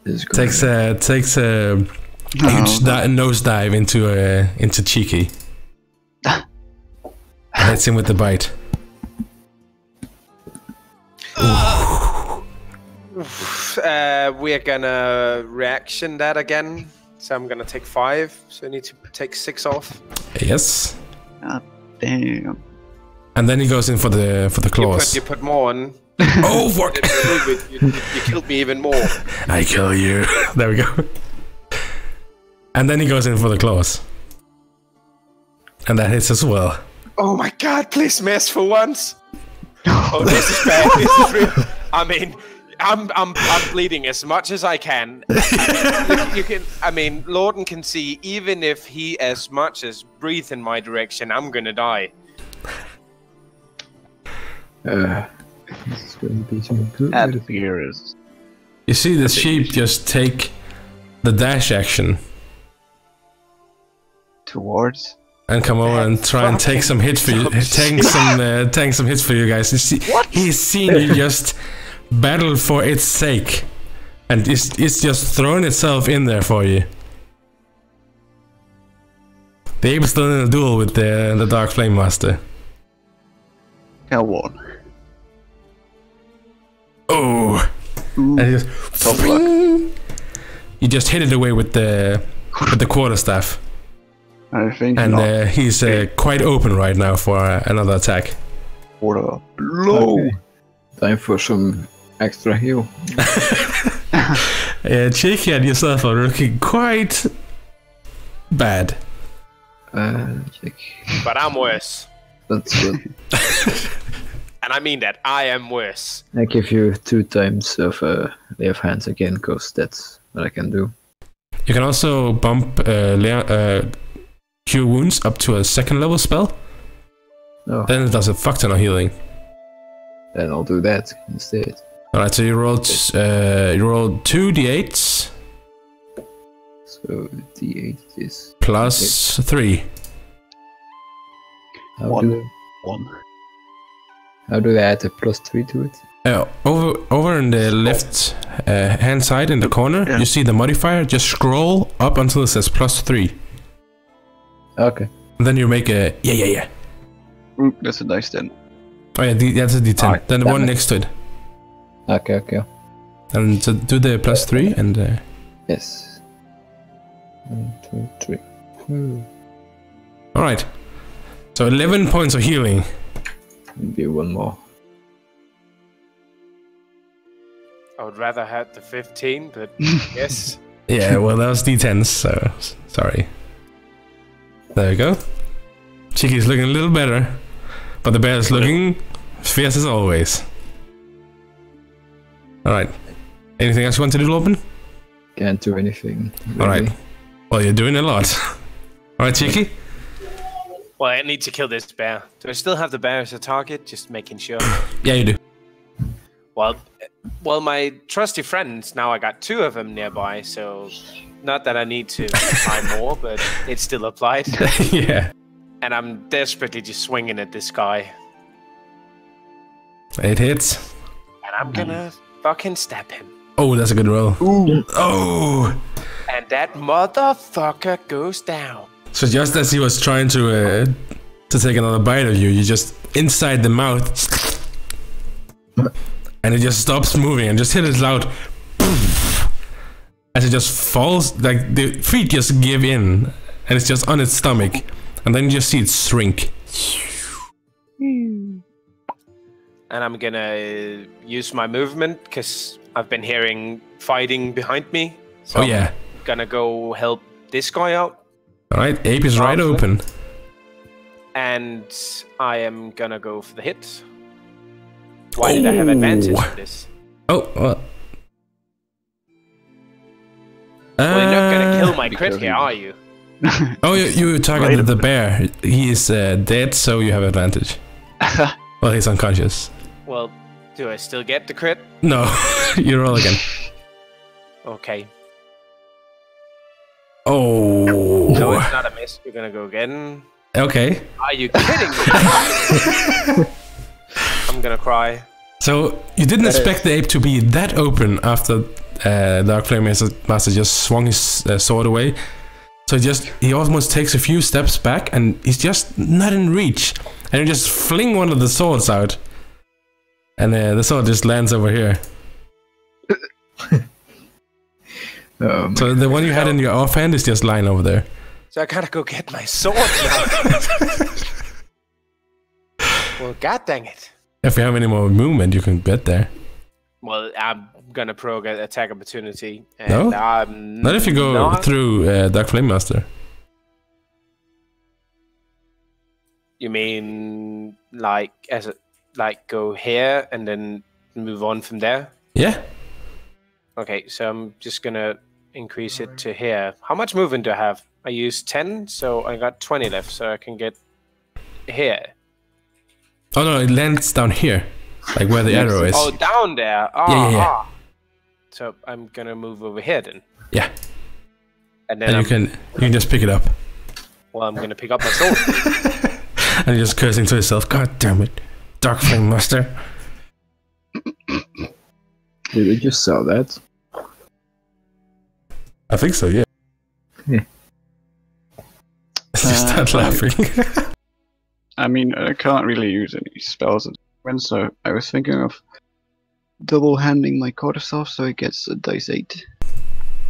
[SPEAKER 4] this
[SPEAKER 1] takes a takes a huge di- nose dive into uh, into Cheeky. Hits him with the bite.
[SPEAKER 2] uh, we're gonna reaction that again. So I'm gonna take five. So I need to take six off.
[SPEAKER 1] Yes.
[SPEAKER 3] Damn.
[SPEAKER 1] And then he goes in for the for the
[SPEAKER 2] You put,
[SPEAKER 1] claws.
[SPEAKER 2] you put more on.
[SPEAKER 1] oh fuck!
[SPEAKER 2] you, you, you killed me even more.
[SPEAKER 1] I kill you. there we go. And then he goes in for the claws. And that hits as well.
[SPEAKER 2] Oh my god, please miss for once. Oh, this is bad. This is real. I mean, I'm I'm I'm bleeding as much as I can. you, you can. I mean, Lorben can see even if he as much as breathe in my direction, I'm gonna die.
[SPEAKER 4] Uh, this is going to be some good.
[SPEAKER 3] Add beers.
[SPEAKER 1] You see the sheep just take the dash action
[SPEAKER 3] Towards.
[SPEAKER 1] and come over and try and take some hits for you. Take some, uh, take some hits for you guys. You see, he's seen you just battle for its sake, and it's it's just throwing itself in there for you. The ape is still in a duel with the the Dark Flame Master.
[SPEAKER 3] Come on.
[SPEAKER 1] Oh,
[SPEAKER 3] Ooh,
[SPEAKER 1] and you just, you just hit it away with the with the quarterstaff,
[SPEAKER 3] I think
[SPEAKER 1] and
[SPEAKER 3] not.
[SPEAKER 1] uh, he's uh, quite open right now for uh, another attack.
[SPEAKER 3] What a blow.
[SPEAKER 4] Okay. Time for some extra heal.
[SPEAKER 1] Uh, Cheeky and yourself are looking quite bad.
[SPEAKER 4] Uh.
[SPEAKER 2] But I'm worse.
[SPEAKER 4] That's good.
[SPEAKER 2] And I mean that. I am worse.
[SPEAKER 4] I give you two times of uh, lay of hands again, because that's what I can do.
[SPEAKER 1] You can also bump uh, Lea- uh, cure wounds up to a second level spell.
[SPEAKER 4] Oh,
[SPEAKER 1] Then it does a fuck ton of healing.
[SPEAKER 4] then I'll do that instead.
[SPEAKER 1] All right, so you rolled uh, you rolled two d8s
[SPEAKER 4] So D8 is
[SPEAKER 1] plus three.
[SPEAKER 4] how
[SPEAKER 3] One.
[SPEAKER 4] do
[SPEAKER 3] One.
[SPEAKER 4] how do I add a plus three to it?
[SPEAKER 1] Uh, over over in the left uh, hand side in the corner,
[SPEAKER 3] Yeah.
[SPEAKER 1] you see the modifier. Just scroll up until it says plus three.
[SPEAKER 4] Okay.
[SPEAKER 1] And then you make a yeah yeah yeah.
[SPEAKER 3] Ooh, that's a dice then.
[SPEAKER 1] Oh yeah, D, that's a d10.
[SPEAKER 4] Alright,
[SPEAKER 1] then the one next to it,
[SPEAKER 4] Okay, okay.
[SPEAKER 1] and so do the plus three and. Uh,
[SPEAKER 4] Yes. One, two, three. Hmm.
[SPEAKER 1] all right. So eleven points of healing.
[SPEAKER 4] Maybe one more.
[SPEAKER 2] I would rather have the 15, but yes.
[SPEAKER 1] Yeah, well, that was D10s, so sorry. There you go. Cheeky's looking a little better, but the bear's looking fierce as always. Alright. Anything else you want to do, Lorben?
[SPEAKER 4] Can't do anything.
[SPEAKER 1] All right. Well, you're doing a lot. Alright, Cheeky?
[SPEAKER 2] Well, I need to kill this bear. Do I still have the bear as a target? Just making sure.
[SPEAKER 1] Yeah, you do.
[SPEAKER 2] well, well, my trusty friends, now I got two of them nearby, so not that I need to apply more, but it's still applied.
[SPEAKER 1] yeah.
[SPEAKER 2] And I'm desperately just swinging at this guy.
[SPEAKER 1] It hits.
[SPEAKER 2] And I'm gonna fucking stab him.
[SPEAKER 1] Oh, that's a good roll.
[SPEAKER 3] Ooh.
[SPEAKER 1] Oh!
[SPEAKER 2] And that motherfucker goes down.
[SPEAKER 1] So just as he was trying to uh, to take another bite of you, you just inside the mouth, and it just stops moving and just hit it loud, as it just falls. Like the feet just give in, and it's just on its stomach, and then you just see it shrink.
[SPEAKER 2] And I'm gonna use my movement because I've been hearing fighting behind me. So
[SPEAKER 1] Oh yeah!
[SPEAKER 2] I'm gonna go help this guy out.
[SPEAKER 1] All right, ape is right open.
[SPEAKER 2] And I am gonna go for the hit. Why did I have advantage
[SPEAKER 1] Oh.
[SPEAKER 2] on this?
[SPEAKER 1] Oh, what?
[SPEAKER 2] Well, you're not gonna
[SPEAKER 1] Uh,
[SPEAKER 2] kill my crit here, are you?
[SPEAKER 1] Oh, you, you targeted
[SPEAKER 3] Right.
[SPEAKER 1] the bear. He is uh, dead, so you have advantage. Well, he's unconscious.
[SPEAKER 2] Well, do I still get the crit?
[SPEAKER 1] No, you roll again.
[SPEAKER 2] Okay.
[SPEAKER 1] Oh.
[SPEAKER 2] No, it's not a miss. You're gonna go again.
[SPEAKER 1] Okay.
[SPEAKER 2] Are you kidding me? I'm gonna cry.
[SPEAKER 1] So you didn't expect the ape to be that open after uh, Dark Flame Master Master just swung his uh, sword away. So he just he almost takes a few steps back and he's just not in reach, and he just fling one of the swords out, and uh, the sword just lands over here.
[SPEAKER 4] Um,
[SPEAKER 1] So the one you had in your offhand is just lying over there.
[SPEAKER 2] So I gotta go get my sword now. well, god dang it.
[SPEAKER 1] If you have any more movement, you can get there.
[SPEAKER 2] Well, I'm gonna prog a attack opportunity. And
[SPEAKER 1] No?
[SPEAKER 2] I'm
[SPEAKER 1] Not if you go
[SPEAKER 2] not-
[SPEAKER 1] through uh, Dark Flame Master.
[SPEAKER 2] You mean like as a, like go here and then move on from there?
[SPEAKER 1] Yeah.
[SPEAKER 2] Okay, so I'm just gonna increase it to here. How much movement do I have? I used 10, so I got 20 left, so I can get here.
[SPEAKER 1] Oh no, it lands down here, like where the arrow is.
[SPEAKER 2] Oh, down there. Ah,
[SPEAKER 1] Yeah, yeah, yeah.
[SPEAKER 2] So I'm gonna move over here then.
[SPEAKER 1] Yeah.
[SPEAKER 2] And then
[SPEAKER 1] And you can you can just pick it up.
[SPEAKER 2] well, I'm gonna pick up my sword.
[SPEAKER 1] And you're just cursing to yourself. God damn it, Dark Flame Master.
[SPEAKER 4] did we just sell that?
[SPEAKER 1] I think so. Yeah.
[SPEAKER 4] Yeah.
[SPEAKER 1] you
[SPEAKER 3] Uh,
[SPEAKER 1] start
[SPEAKER 3] fine.
[SPEAKER 1] laughing.
[SPEAKER 3] I mean, I can't really use any spells at the moment, so I was thinking of double handing my quarterstaff so it gets a dice 8.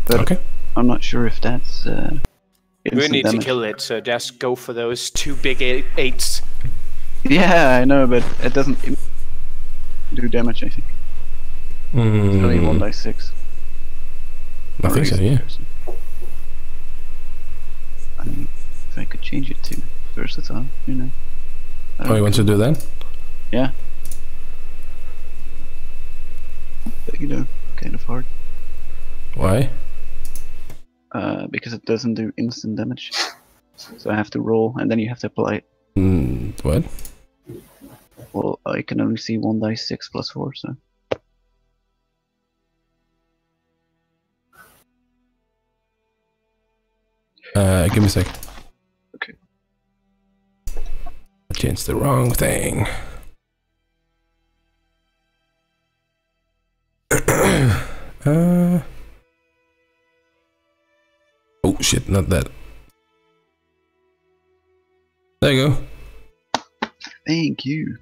[SPEAKER 3] But
[SPEAKER 1] Okay.
[SPEAKER 3] I'm not sure if that's. Uh,
[SPEAKER 2] We need
[SPEAKER 3] damage.
[SPEAKER 2] to kill it, so just go for those two big eight- eights.
[SPEAKER 3] Yeah, I know, but it doesn't do damage, I think. It's only 1
[SPEAKER 1] Mm,
[SPEAKER 3] dice 6.
[SPEAKER 1] I think so, yeah.
[SPEAKER 3] I mean, if I could change it to versatile, you know.
[SPEAKER 1] Oh, you want to do that?
[SPEAKER 3] Yeah. But, you know, kind of hard.
[SPEAKER 1] Why?
[SPEAKER 3] Uh, because it doesn't do instant damage. So I have to roll, and then you have to apply it.
[SPEAKER 1] Mm, what?
[SPEAKER 3] Well, I can only see 1 dice 6 plus 4, so.
[SPEAKER 1] Uh, give me a sec.
[SPEAKER 3] Okay.
[SPEAKER 1] I changed the wrong thing. Uh. Oh shit, not that. There you go.
[SPEAKER 3] Thank you.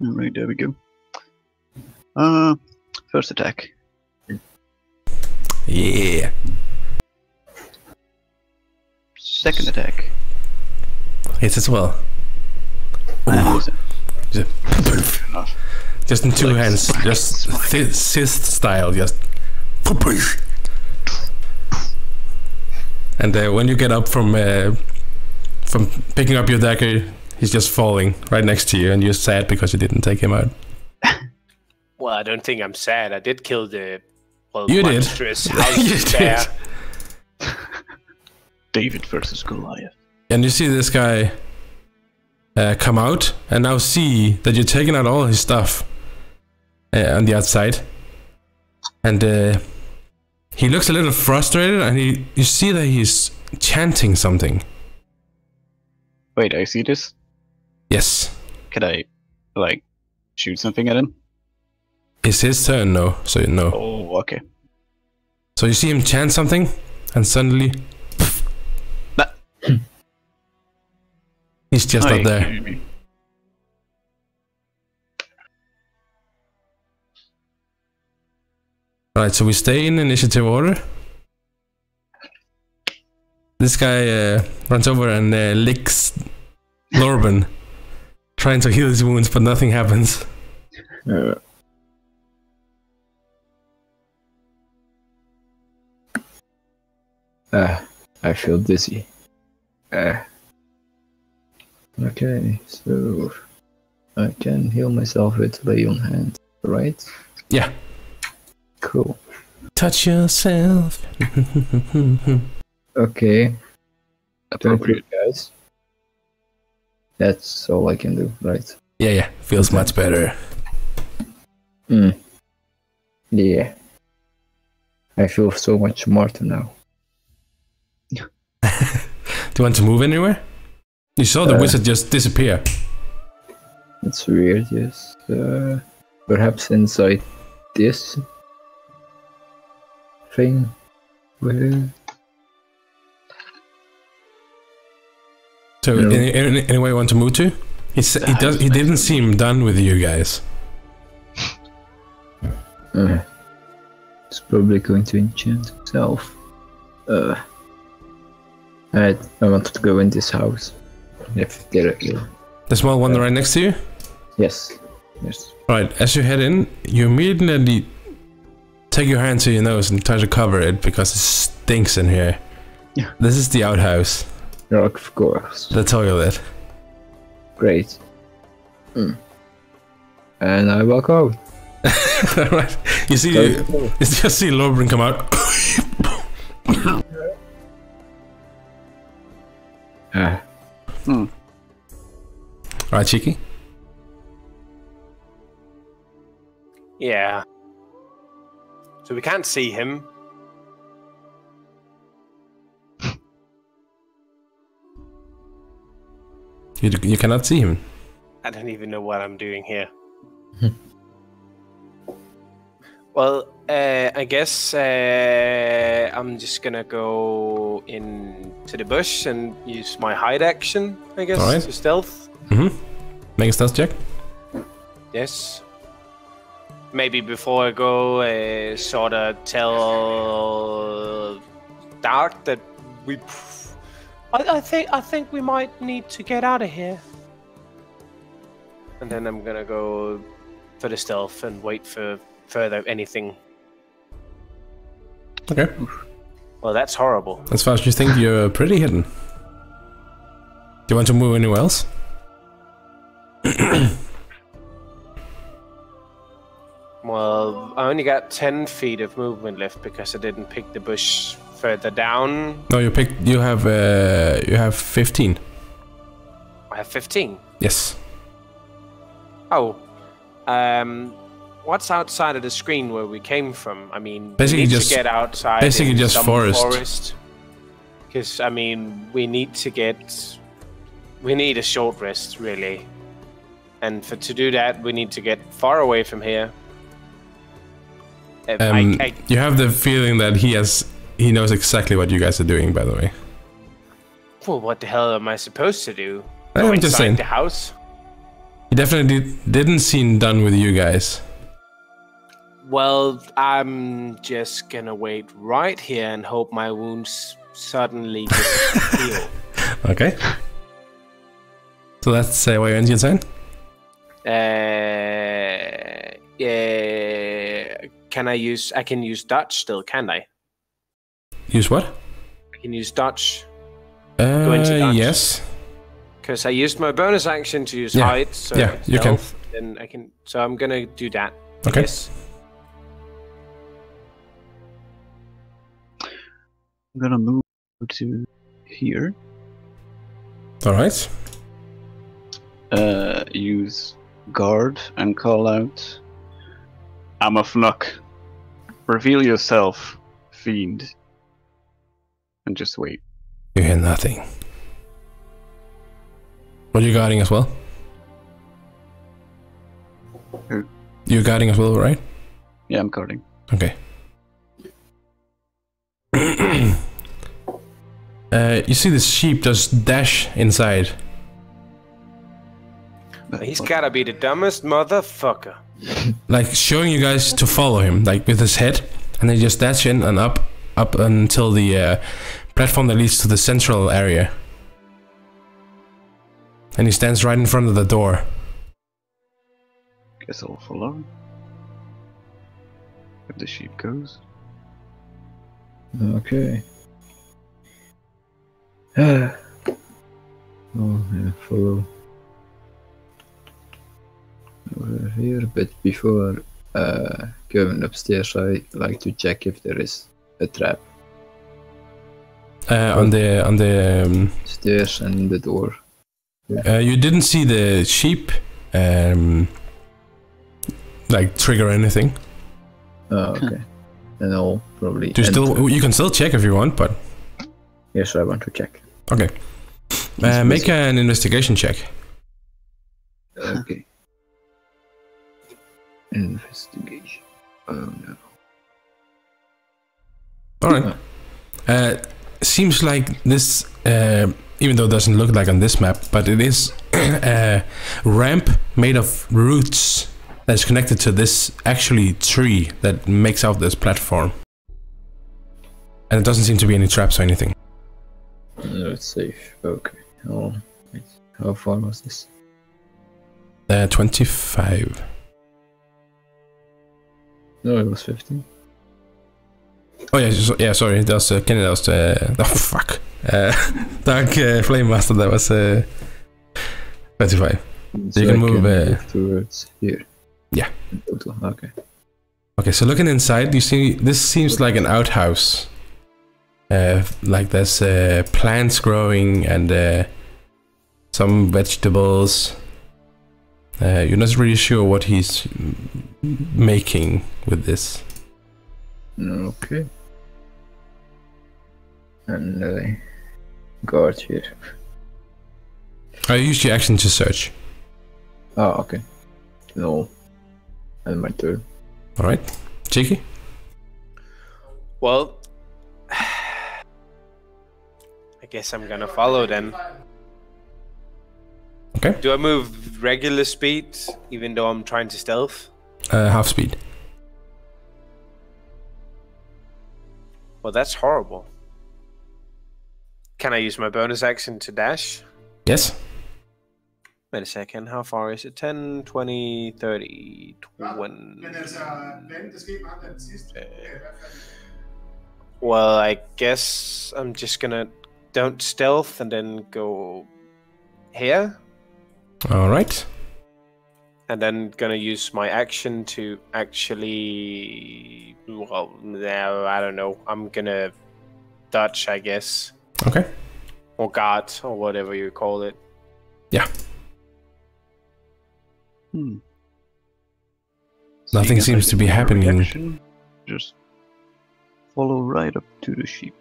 [SPEAKER 3] Alright, there we go. Uh, first attack.
[SPEAKER 1] Yeah.
[SPEAKER 3] Second attack.
[SPEAKER 1] Hits as well.
[SPEAKER 3] It- enough.
[SPEAKER 1] Just in two
[SPEAKER 3] Like
[SPEAKER 1] hands,
[SPEAKER 3] smack,
[SPEAKER 1] just
[SPEAKER 3] smack.
[SPEAKER 1] thi- Sith style, just. And uh, when you get up from uh, from picking up your dagger, he's just falling right next to you, and you're sad because you didn't take him out.
[SPEAKER 2] Well, I don't think I'm sad. I did kill the well,
[SPEAKER 1] You did.
[SPEAKER 2] monstrous
[SPEAKER 1] You
[SPEAKER 2] house
[SPEAKER 1] did.
[SPEAKER 3] David versus Goliath.
[SPEAKER 1] And you see this guy uh, come out, and now see that you're taking out all his stuff uh, on the outside, and uh, he looks a little frustrated, and he you see that he's chanting something.
[SPEAKER 3] Wait, I see this.
[SPEAKER 1] Yes,
[SPEAKER 3] Could I, like, shoot something at him?
[SPEAKER 1] it's his turn now, so you know.
[SPEAKER 3] Oh, okay.
[SPEAKER 1] So you see him chant something, and suddenly. He's just
[SPEAKER 3] Oh,
[SPEAKER 1] up there. Right, so we stay in initiative order. This guy uh, runs over and uh, licks Lorben, trying to heal his wounds, but nothing happens.
[SPEAKER 4] Uh, uh, I feel dizzy. Uh, okay, so I can heal myself with lay on hand, right?
[SPEAKER 1] Yeah.
[SPEAKER 4] Cool.
[SPEAKER 1] Touch yourself.
[SPEAKER 4] Okay, thank you
[SPEAKER 3] Appropriate.
[SPEAKER 4] guys. That's all I can do, right?
[SPEAKER 1] yeah, yeah, feels much better.
[SPEAKER 4] Hmm. Yeah. I feel so much smarter now.
[SPEAKER 1] Do you want to move anywhere? You saw the
[SPEAKER 4] Uh,
[SPEAKER 1] wizard just disappear.
[SPEAKER 4] It's weird, yes. Uh, perhaps inside this thing.
[SPEAKER 1] So,
[SPEAKER 4] No.
[SPEAKER 1] any, any, anywhere you want to move to? He sa- he does. He didn't seem done with you guys.
[SPEAKER 4] Uh, it's probably going to enchant himself. Uh, I, I wanted to go in this house. If heal.
[SPEAKER 1] The small one right next to you.
[SPEAKER 4] Yes. Yes.
[SPEAKER 1] Right, as you head in, you immediately take your hand to your nose and try to cover it because it stinks in here.
[SPEAKER 3] Yeah.
[SPEAKER 1] This is the outhouse,
[SPEAKER 4] Of course.
[SPEAKER 1] the toilet.
[SPEAKER 4] Great. Hmm. And I walk out.
[SPEAKER 1] right, you see, you, you just see Lorben come out.
[SPEAKER 4] Ah,
[SPEAKER 1] right, cheeky.
[SPEAKER 2] Yeah. So we can't see him.
[SPEAKER 1] You you cannot see him.
[SPEAKER 2] I don't even know what I'm doing here. well, uh, I guess uh, I'm just gonna go into the bush and use my hide action. I guess
[SPEAKER 1] Alright.
[SPEAKER 2] to stealth.
[SPEAKER 1] Mm-hmm. Make a stealth check.
[SPEAKER 2] Yes. Maybe before I go, uh, sort of tell Dart that we. I, I think I think we might need to get out of here. And then I'm gonna go for the stealth and wait for further anything.
[SPEAKER 1] Okay.
[SPEAKER 2] Well, that's horrible.
[SPEAKER 1] As far as you think, you're pretty hidden. Do you want to move anywhere else?
[SPEAKER 2] Well, I only got 10 feet of movement left because I didn't pick the bush further down.
[SPEAKER 1] No, you picked. You have. Uh, you have 15.
[SPEAKER 2] I have 15.
[SPEAKER 1] Yes.
[SPEAKER 2] Oh, um, what's outside of the screen where we came from? I mean,
[SPEAKER 1] Basically
[SPEAKER 2] we need
[SPEAKER 1] just-
[SPEAKER 2] to get outside.
[SPEAKER 1] basically just forest.
[SPEAKER 2] Because I mean, we need to get, we need a short rest really, and for to do that, we need to get far away from here. Uh, I-
[SPEAKER 1] Um,
[SPEAKER 2] I,
[SPEAKER 1] you have the feeling that he has. He knows exactly what you guys are doing. By the way.
[SPEAKER 2] well, what the hell am I supposed to do?
[SPEAKER 1] I'm
[SPEAKER 2] Go
[SPEAKER 1] just
[SPEAKER 2] inside
[SPEAKER 1] saying.
[SPEAKER 2] the house?
[SPEAKER 1] He definitely didn't seem done with you guys.
[SPEAKER 2] Well, I'm just gonna wait right here and hope my wounds suddenly just heal.
[SPEAKER 1] Okay. So that's uh, why you end your turn.
[SPEAKER 2] Uh, yeah. Can I use? I can use dodge still, can I?
[SPEAKER 1] Use what?
[SPEAKER 2] I can use dodge
[SPEAKER 1] Uh,
[SPEAKER 2] into dodge.
[SPEAKER 1] yes.
[SPEAKER 2] because I used my bonus action to use
[SPEAKER 1] Yeah,
[SPEAKER 2] hide. So
[SPEAKER 1] yeah, you can.
[SPEAKER 2] stealth, Then I can. So I'm gonna do that. I
[SPEAKER 1] Okay.
[SPEAKER 2] guess.
[SPEAKER 3] I'm gonna move to here.
[SPEAKER 1] All right.
[SPEAKER 3] Uh, use guard and call out. I'm a fnuck. Reveal yourself, fiend. And just wait.
[SPEAKER 1] You hear nothing. What are you guarding as well?
[SPEAKER 3] Who?
[SPEAKER 1] You're guarding as well, right?
[SPEAKER 3] Yeah, I'm guarding.
[SPEAKER 1] Okay. uh, you see this sheep just dash inside.
[SPEAKER 2] He's gotta be the dumbest motherfucker.
[SPEAKER 1] Like showing you guys to follow him, like with his head, and then just dash in and up, up until the uh, platform that leads to the central area. And he stands right in front of the door.
[SPEAKER 3] Guess I'll follow. If the sheep goes.
[SPEAKER 4] Okay. oh, yeah, follow. Over here, but before uh, going upstairs, I like to check if there is a trap.
[SPEAKER 1] Uh, on the on the um,
[SPEAKER 4] Stairs and the door.
[SPEAKER 1] uh, you didn't see the sheep um, like trigger anything.
[SPEAKER 4] Oh, okay. Then I'll probably.
[SPEAKER 1] You still
[SPEAKER 4] enter.
[SPEAKER 1] you can still check if you want, but
[SPEAKER 4] Yes, I want to check.
[SPEAKER 1] okay. Uh, make an investigation check.
[SPEAKER 4] Okay. Investigation. Oh no.
[SPEAKER 1] All right. Uh, seems like this, uh, even though it doesn't look like on this map, but it is a ramp made of roots that's connected to this actually tree that makes out this platform. And it doesn't seem to be any traps or anything.
[SPEAKER 4] No, it's safe. Okay. Oh. How far was this?
[SPEAKER 1] Uh, 25.
[SPEAKER 4] No, it was 15.
[SPEAKER 1] Oh yeah, so, yeah. Sorry, that was uh, Kenny. That was uh, oh fuck. Uh, Dark uh, Flame Master. That was uh, 25.
[SPEAKER 4] So
[SPEAKER 1] you can move, uh,
[SPEAKER 4] towards here.
[SPEAKER 1] Yeah.
[SPEAKER 4] Okay.
[SPEAKER 1] Okay, so looking inside, you see this seems like an outhouse. Uh, like there's uh, plants growing and uh, some vegetables. Uh, you're not really sure what he's making with this.
[SPEAKER 4] Okay. And uh, guard here.
[SPEAKER 1] I used your action to search.
[SPEAKER 4] Oh, okay. No. And my turn.
[SPEAKER 1] All right, Cheeky.
[SPEAKER 2] Well, I guess I'm gonna follow then.
[SPEAKER 1] Okay.
[SPEAKER 2] Do I move regular speed even though I'm trying to stealth?
[SPEAKER 1] uh, half speed.
[SPEAKER 2] Well, that's horrible. Can I use my bonus action to dash?
[SPEAKER 1] Yes.
[SPEAKER 2] Wait a second. How far is it? 10, 20, 30, 20.
[SPEAKER 5] Men altså, blandt det skete meget af den sidste. Det er i hvert fald
[SPEAKER 2] Well, I guess I'm just gonna don't stealth and then go here,
[SPEAKER 1] All right.
[SPEAKER 2] and then gonna use my action to actually. Well, no, I don't know. I'm gonna dodge, I guess,
[SPEAKER 1] Okay.
[SPEAKER 2] or guard, or whatever you call it.
[SPEAKER 1] Yeah.
[SPEAKER 3] Hmm.
[SPEAKER 1] Nothing
[SPEAKER 3] can,
[SPEAKER 1] seems to be happening.
[SPEAKER 3] reaction, Just follow right up to the sheep.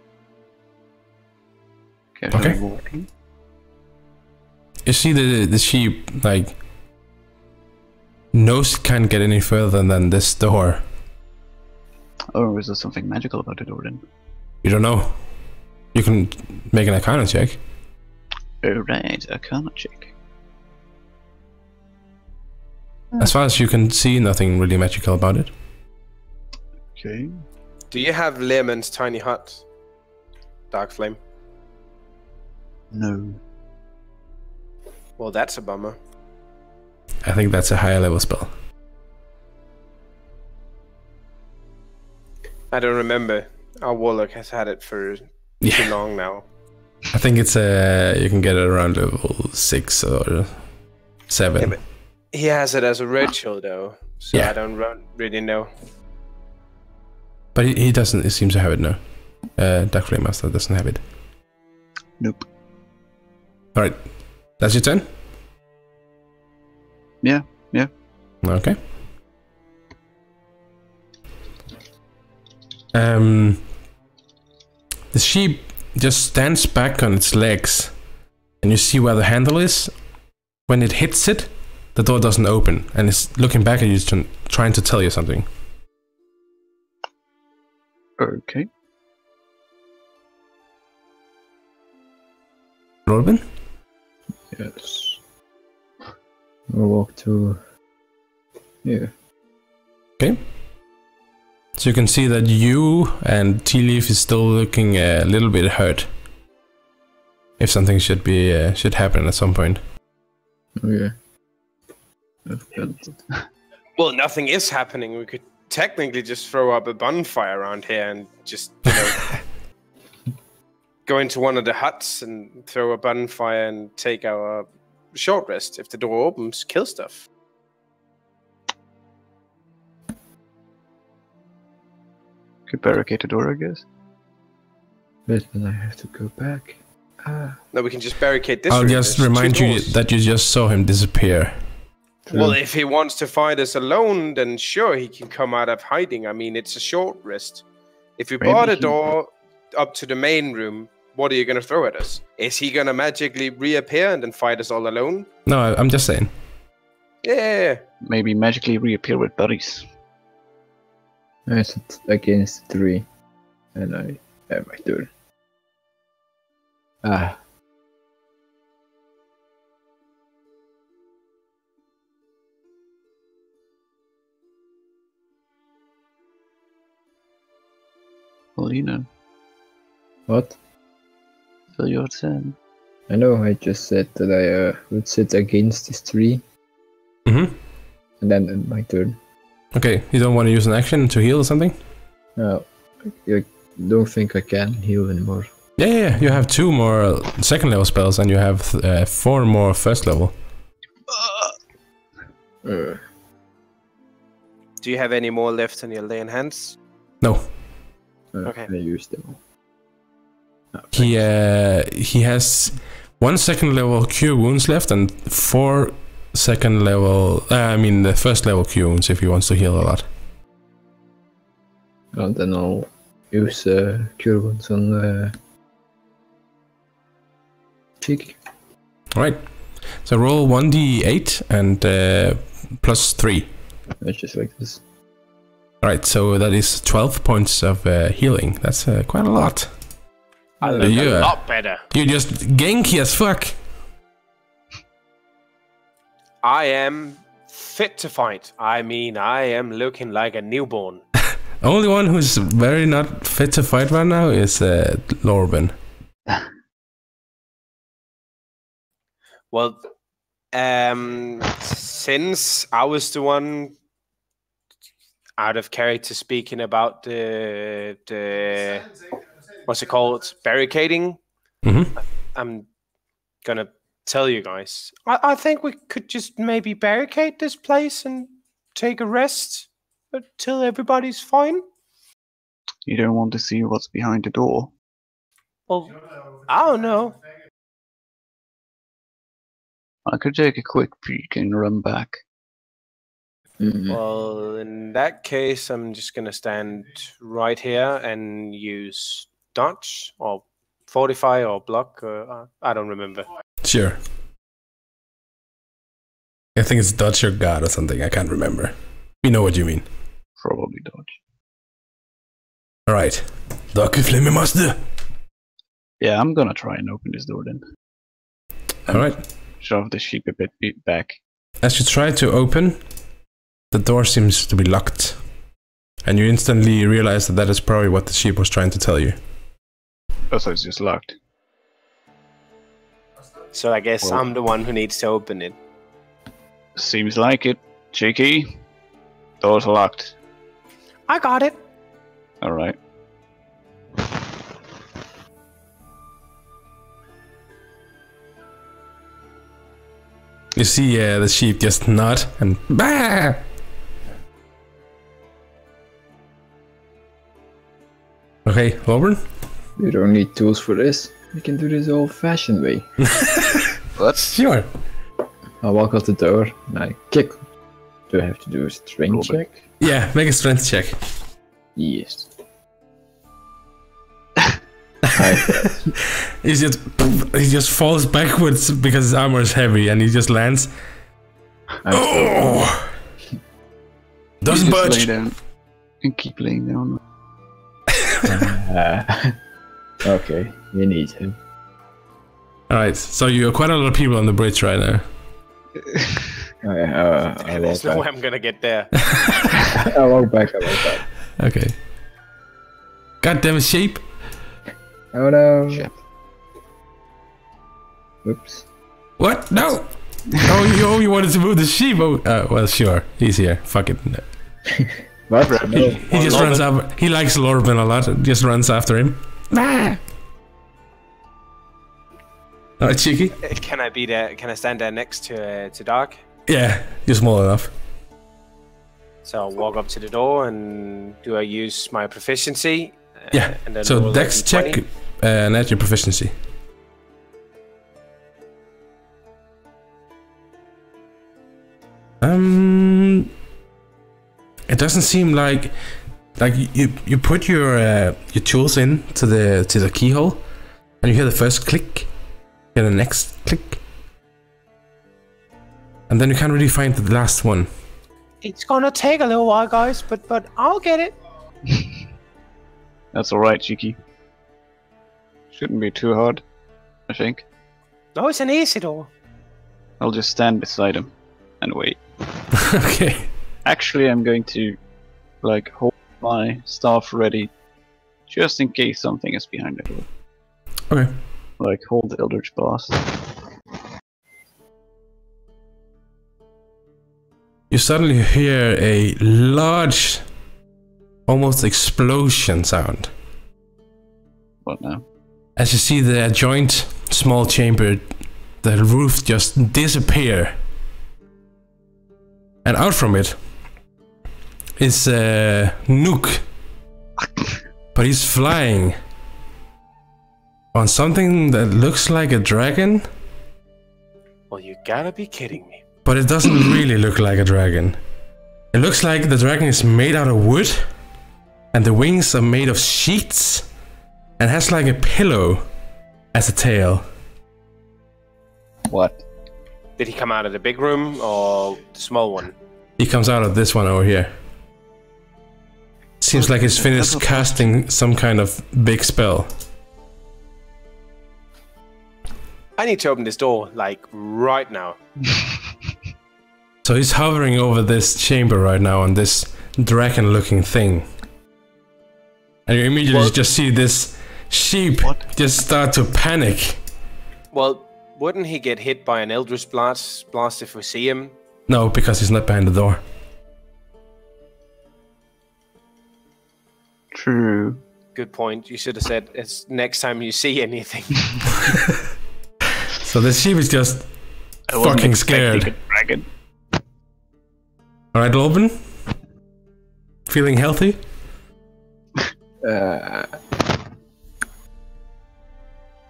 [SPEAKER 3] Casually
[SPEAKER 1] Okay.
[SPEAKER 3] walking.
[SPEAKER 1] You see the the sheep like knows it can't get any further than this door.
[SPEAKER 3] Or is there something magical about the door then?
[SPEAKER 1] You don't know. You can make an Arcana check.
[SPEAKER 3] Alright, Arcana check.
[SPEAKER 1] As far as you can see, nothing really magical about it.
[SPEAKER 3] Okay.
[SPEAKER 2] Do you have Leomund's tiny hut? Dark flame.
[SPEAKER 3] No.
[SPEAKER 2] Well, that's a bummer.
[SPEAKER 1] I think that's a higher level spell.
[SPEAKER 2] I don't remember. Our warlock has had it for too long now.
[SPEAKER 1] I think it's uh you can get it around level six or seven.
[SPEAKER 2] Yeah, he has it as a ritual though, so
[SPEAKER 1] Yeah.
[SPEAKER 2] I don't ro- really know.
[SPEAKER 1] But he, he doesn't. He seems to have it now. Uh, Dark Flame Master doesn't have it.
[SPEAKER 3] Nope.
[SPEAKER 1] All right, that's your turn.
[SPEAKER 3] Yeah, yeah.
[SPEAKER 1] Okay. Um, the sheep just stands back on its legs, and you see where the handle is. When it hits it, the door doesn't open, and it's looking back at you, trying to tell you something.
[SPEAKER 3] Okay.
[SPEAKER 1] Robin?
[SPEAKER 4] Yes. I'll walk to here. Okay.
[SPEAKER 1] So you can see that you and Tea Leaf is still looking a little bit hurt. If something should be uh, should happen at some point.
[SPEAKER 4] Oh yeah. I've got it.
[SPEAKER 2] Well, nothing is happening. We could technically just throw up a bonfire around here and just you know go into one of the huts and throw a bonfire and take our short rest. If the door opens, kill stuff.
[SPEAKER 3] Could barricade the door, I guess.
[SPEAKER 4] Wait, but I have to go back. Ah.
[SPEAKER 2] No, we can just barricade this.
[SPEAKER 1] I'll
[SPEAKER 2] room.
[SPEAKER 1] just
[SPEAKER 2] There's
[SPEAKER 1] remind you that you just saw him disappear.
[SPEAKER 2] Well, if he wants to fight us alone, then sure, he can come out of hiding. I mean, it's a short rest. If we
[SPEAKER 3] Maybe
[SPEAKER 2] bar the door up to the main room, what are you going to throw at us? Is he going to magically reappear and then fight us all alone?
[SPEAKER 1] No, I, I'm just saying.
[SPEAKER 2] Yeah.
[SPEAKER 3] Maybe magically reappear with buddies.
[SPEAKER 4] I said against three, and I have my turn. Ah.
[SPEAKER 3] Well, you know.
[SPEAKER 4] What?
[SPEAKER 3] So your turn.
[SPEAKER 4] I know. I just said that I uh, would sit against this tree,
[SPEAKER 1] Mm-hmm.
[SPEAKER 4] and then uh, my turn.
[SPEAKER 1] Okay, you don't want to use an action to heal or something?
[SPEAKER 4] No, I don't think I can heal anymore.
[SPEAKER 1] Yeah, yeah, yeah. You have two more second level spells, and you have uh, four more first level.
[SPEAKER 4] Uh,
[SPEAKER 2] Do you have any more left in your laying hands?
[SPEAKER 1] No,
[SPEAKER 4] uh,
[SPEAKER 2] Okay.
[SPEAKER 4] I used them. all. Ah,
[SPEAKER 1] he uh, he has one second level cure wounds left, and four second level. Uh, I mean, the first level cure wounds if he wants to heal a lot.
[SPEAKER 4] And then I'll use uh, cure wounds on uh, cheek.
[SPEAKER 1] All right. So roll one d8 and uh, plus three.
[SPEAKER 4] It's just like this.
[SPEAKER 1] All right. So that is twelve points of uh, healing. That's uh, quite a lot.
[SPEAKER 2] I
[SPEAKER 1] look a
[SPEAKER 2] lot better.
[SPEAKER 1] You're just ganky as fuck.
[SPEAKER 2] I am fit to fight. I mean, I am looking like a newborn.
[SPEAKER 1] Only one who's very not fit to fight right now is uh, Lorben.
[SPEAKER 2] Well, um, since I was the one out of character speaking about the the what's it called barricading,
[SPEAKER 1] Mhm.
[SPEAKER 2] I'm gonna tell you guys. I, I think we could just maybe barricade this place and take a rest until everybody's fine.
[SPEAKER 3] You don't want to see what's behind the door.
[SPEAKER 2] Well, I don't know.
[SPEAKER 3] I could take a quick peek and run back.
[SPEAKER 4] Mm,
[SPEAKER 2] Well, in that case, I'm just gonna stand right here and use dodge or fortify or block. Or, I don't remember.
[SPEAKER 1] Sure. I think it's Dutch or God or something. I can't remember. You know what you mean.
[SPEAKER 3] Probably dodge.
[SPEAKER 1] All right. Dark Flame Master.
[SPEAKER 3] Yeah, I'm gonna try and open this door then.
[SPEAKER 1] All right.
[SPEAKER 3] Shove the sheep a bit bit back.
[SPEAKER 1] As you try to open, the door seems to be locked. And you instantly realize that that is probably what the sheep was trying to tell you.
[SPEAKER 3] Oh, so it's just locked.
[SPEAKER 2] So I guess
[SPEAKER 3] Well-
[SPEAKER 2] I'm the one who needs to open it.
[SPEAKER 3] Seems like it. Cheeky. Door's locked.
[SPEAKER 2] I got it.
[SPEAKER 3] Alright.
[SPEAKER 1] You see uh, the sheep just nod and bah! Okay, Auburn?
[SPEAKER 4] We don't need tools for this. We can do this old-fashioned way. what?
[SPEAKER 1] Sure.
[SPEAKER 4] I walk out the door and I kick. Do I have to do a strength
[SPEAKER 3] Robin.
[SPEAKER 4] check?
[SPEAKER 1] Yeah, make a strength check.
[SPEAKER 4] Yes.
[SPEAKER 1] He just he just falls backwards because his armor is heavy and he just lands.
[SPEAKER 4] I'm
[SPEAKER 1] Oh! Doesn't budge.
[SPEAKER 3] And keep laying down.
[SPEAKER 4] Uh, okay, we need him.
[SPEAKER 1] Alright, so you have quite a lot of people on the bridge right now.
[SPEAKER 4] Uh, uh, I
[SPEAKER 2] There's no way I'm gonna get there.
[SPEAKER 4] I walk back. I walk back.
[SPEAKER 1] Okay. Goddamn sheep.
[SPEAKER 4] Oh no!
[SPEAKER 3] Shit.
[SPEAKER 4] Oops.
[SPEAKER 1] What? No! oh, you, oh, you wanted to move the sheep? Oh, uh, well, sure. He's here. Fuck it.
[SPEAKER 4] What? No.
[SPEAKER 1] He just runs up. He likes Lorben a lot. Just runs after him. Ah! Alright, Cheeky.
[SPEAKER 2] Can I be there? Can I stand there next to uh, to Dark?
[SPEAKER 1] Yeah, you're small enough.
[SPEAKER 2] So I'll walk up to the door and do I use my proficiency? Uh,
[SPEAKER 1] Yeah.
[SPEAKER 2] And then
[SPEAKER 1] So dex check
[SPEAKER 2] D20?
[SPEAKER 1] uh, and add your proficiency. Um, it doesn't seem like like you you put your uh, your tools in to the to the keyhole, and you hear the first click, hear the next click, and then you can't really find the last one.
[SPEAKER 2] It's gonna take a little while, guys, but but I'll get it.
[SPEAKER 3] That's alright, Cheeky. Shouldn't be too hard, I think.
[SPEAKER 2] No, it's an easy door.
[SPEAKER 3] I'll just stand beside him and wait.
[SPEAKER 1] okay.
[SPEAKER 3] Actually, I'm going to, like, hold my staff ready just in case something is behind it.
[SPEAKER 1] Okay.
[SPEAKER 3] Like, hold the Eldritch Blast.
[SPEAKER 1] You suddenly hear a large, almost explosion sound.
[SPEAKER 3] What now?
[SPEAKER 1] As you see the adjoint small chamber, the roof just disappear. And out from it is uh, Noke. but he's flying on something that looks like a dragon,
[SPEAKER 2] Well, you gotta be kidding me.
[SPEAKER 1] but it doesn't really look like a dragon. It looks like the dragon is made out of wood, and the wings are made of sheets, and has like a pillow as a tail.
[SPEAKER 3] What?
[SPEAKER 2] Did he come out of the big room or the small one?
[SPEAKER 1] He comes out of this one over here. Seems like he's finished casting some kind of big spell.
[SPEAKER 2] I need to open this door like right now.
[SPEAKER 1] So he's hovering over this chamber right now on this dragon looking thing. And you immediately
[SPEAKER 2] Well-
[SPEAKER 1] just see this sheep
[SPEAKER 3] What?
[SPEAKER 1] just start to panic.
[SPEAKER 2] Well, wouldn't he get hit by an Eldritch blast, blast if we see him?
[SPEAKER 1] No, because he's not behind the door.
[SPEAKER 3] True.
[SPEAKER 2] Good point. You should have said it's next time you see anything.
[SPEAKER 1] So the sheep is just
[SPEAKER 3] I
[SPEAKER 1] Fucking scared.
[SPEAKER 3] a dragon.
[SPEAKER 1] alright, Lorben? Feeling healthy?
[SPEAKER 4] Uh,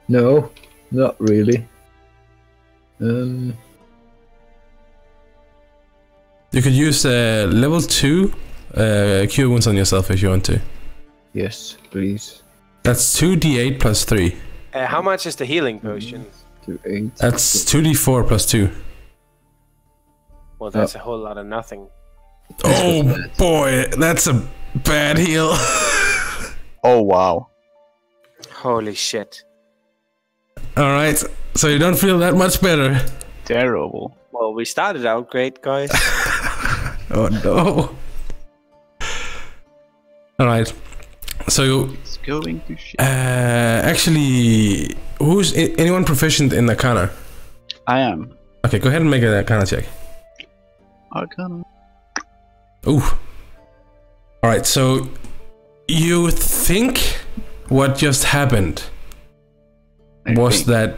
[SPEAKER 4] no, not really. Um,
[SPEAKER 1] You could use uh, level 2 uh, cure wounds on yourself if you want to.
[SPEAKER 4] Yes, please.
[SPEAKER 1] That's 2d8 plus 3.
[SPEAKER 2] uh, how much is the healing potion?
[SPEAKER 4] To eight.
[SPEAKER 1] That's 2d4 plus 2.
[SPEAKER 2] Well, that's a whole lot of nothing.
[SPEAKER 1] Oh boy, that's a bad heal.
[SPEAKER 3] Oh wow.
[SPEAKER 2] Holy shit.
[SPEAKER 1] Alright, so you don't feel that much better.
[SPEAKER 3] Terrible.
[SPEAKER 2] Well, we started out great, guys.
[SPEAKER 1] Oh no. Alright, so
[SPEAKER 3] It's going to shit.
[SPEAKER 1] uh, actually, who's anyone proficient in Arcana?
[SPEAKER 3] I am.
[SPEAKER 1] Okay, go ahead and make an Arcana check.
[SPEAKER 3] Arcana.
[SPEAKER 1] Ooh. Alright, so you think what just happened
[SPEAKER 3] I
[SPEAKER 1] was
[SPEAKER 3] think.
[SPEAKER 1] that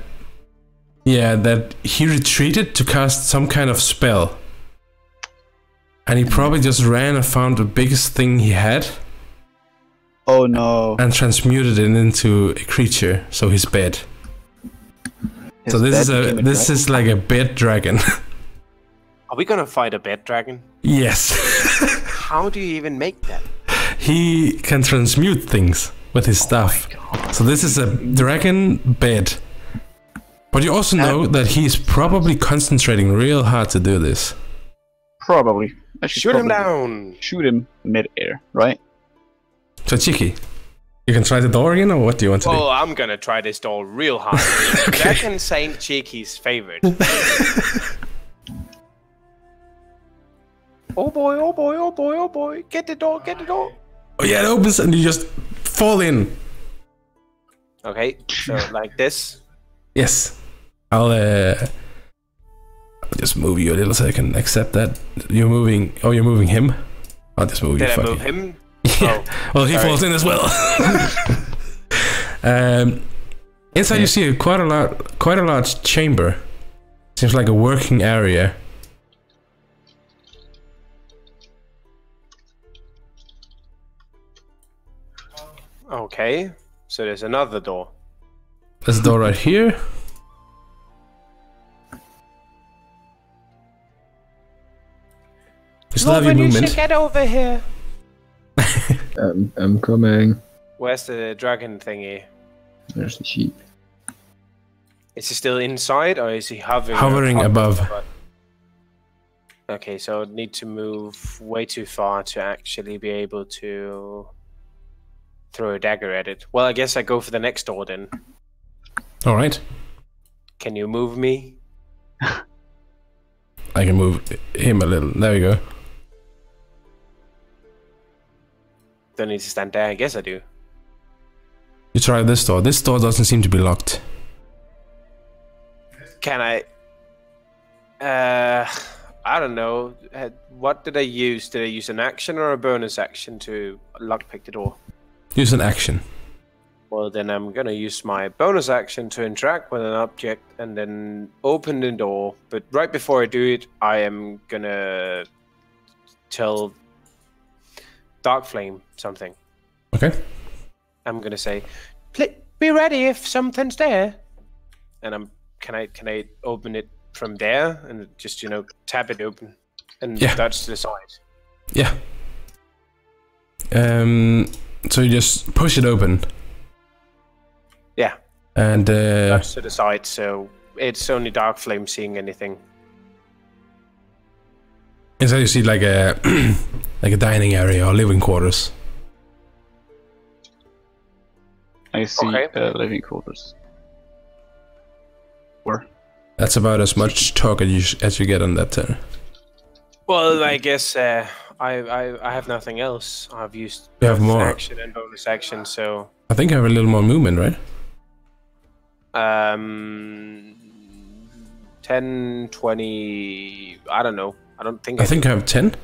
[SPEAKER 1] yeah that he retreated to cast some kind of spell and he probably just ran and found the biggest thing he had
[SPEAKER 3] Oh no.
[SPEAKER 1] and transmuted it into a creature so he's bed
[SPEAKER 3] His
[SPEAKER 1] so this
[SPEAKER 3] bed
[SPEAKER 1] is a
[SPEAKER 3] became
[SPEAKER 1] this
[SPEAKER 3] dragon?
[SPEAKER 1] is like a bed dragon
[SPEAKER 2] Are we gonna fight a bed dragon?
[SPEAKER 1] yes
[SPEAKER 2] How do you even make that?
[SPEAKER 1] he can transmute things with his oh stuff so this is a dragon bed but you also know that he's probably concentrating real hard to do this
[SPEAKER 3] Probably. I should
[SPEAKER 2] Shoot him down!
[SPEAKER 3] Shoot him mid-air, right?
[SPEAKER 1] So Cheeky, you can try the door again, or what do you want to do?
[SPEAKER 2] Oh, I'm gonna try this door real hard. Dragon Saint Cheeky's favorite. oh boy, oh boy, oh boy, oh boy. Get the door, get the door.
[SPEAKER 1] Oh yeah, it opens and you just fall in.
[SPEAKER 2] Okay, so like this.
[SPEAKER 1] Yes, I'll uh, I'll just move you a little so I can accept that you're moving. Oh, you're moving him. I'll just move
[SPEAKER 2] Did
[SPEAKER 1] you.
[SPEAKER 2] I move him?
[SPEAKER 1] Yeah.
[SPEAKER 2] Oh,
[SPEAKER 1] well, he
[SPEAKER 2] sorry.
[SPEAKER 1] falls in as well. um, inside you see a quite a lot, quite a large chamber. Seems like a working area.
[SPEAKER 2] Okay, so there's another door.
[SPEAKER 1] There's a door right here. You still have your movement.
[SPEAKER 2] get over here.
[SPEAKER 4] Um, I'm coming.
[SPEAKER 2] Where's the dragon thingy?
[SPEAKER 4] There's the sheep.
[SPEAKER 2] Is he still inside or is he hovering?
[SPEAKER 1] Hovering above.
[SPEAKER 2] Okay, so I'd need to move way too far to actually be able to throw a dagger at it. Well, I guess I go for the next door then.
[SPEAKER 1] All right,
[SPEAKER 2] Can you move me?
[SPEAKER 1] I can move him a little. There we go.
[SPEAKER 2] Don't need to stand there. I guess I do.
[SPEAKER 1] You try this door. This door doesn't seem to be locked.
[SPEAKER 2] Can I? Uh, I don't know. Uh, What did I use? Did I use an action or a bonus action to lockpick the door?
[SPEAKER 1] Use an action.
[SPEAKER 2] Well, then I'm gonna use my bonus action to interact with an object and then open the door. But right before I do it, I am gonna tell Dark Flame something.
[SPEAKER 1] Okay.
[SPEAKER 2] I'm gonna say, "Pl- "Be ready if something's there." And I'm can I can I open it from there and just you know tap it open and
[SPEAKER 1] Yeah.
[SPEAKER 2] to the side.
[SPEAKER 1] Yeah. Um. So you just push it open.
[SPEAKER 2] Yeah,
[SPEAKER 1] And uh,
[SPEAKER 2] dodge to the side. So it's only Dark Flame seeing anything.
[SPEAKER 1] Inside you see like a like a dining area or living quarters.
[SPEAKER 3] I see
[SPEAKER 2] Okay.
[SPEAKER 3] uh, living quarters. Where?
[SPEAKER 1] That's about as much talk as you as you get on that turn.
[SPEAKER 2] Well, I guess uh, I, I I have nothing else. I've used
[SPEAKER 1] You have
[SPEAKER 2] both
[SPEAKER 1] more.
[SPEAKER 2] action and bonus action, so
[SPEAKER 1] I think I have a little more movement, right?
[SPEAKER 2] um, 10, 20, I don't know. I don't think
[SPEAKER 1] I think I have 10.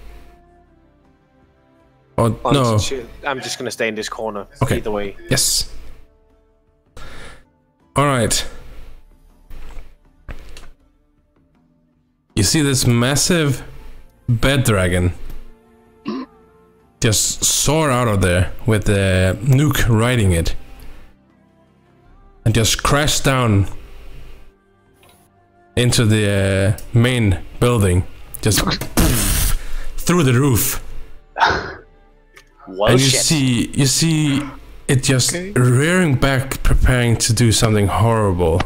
[SPEAKER 1] Oh,
[SPEAKER 2] Oh,
[SPEAKER 1] no.
[SPEAKER 2] I'm just gonna stay in this corner.
[SPEAKER 1] Okay.
[SPEAKER 2] Either way.
[SPEAKER 1] Yes. All right. You see this massive bed dragon just soar out of there with the Noke riding it and just crash down into the uh, main building just through the roof
[SPEAKER 2] Well,
[SPEAKER 1] and you
[SPEAKER 2] shit.
[SPEAKER 1] see you see it just
[SPEAKER 3] Okay.
[SPEAKER 1] rearing back preparing to do something horrible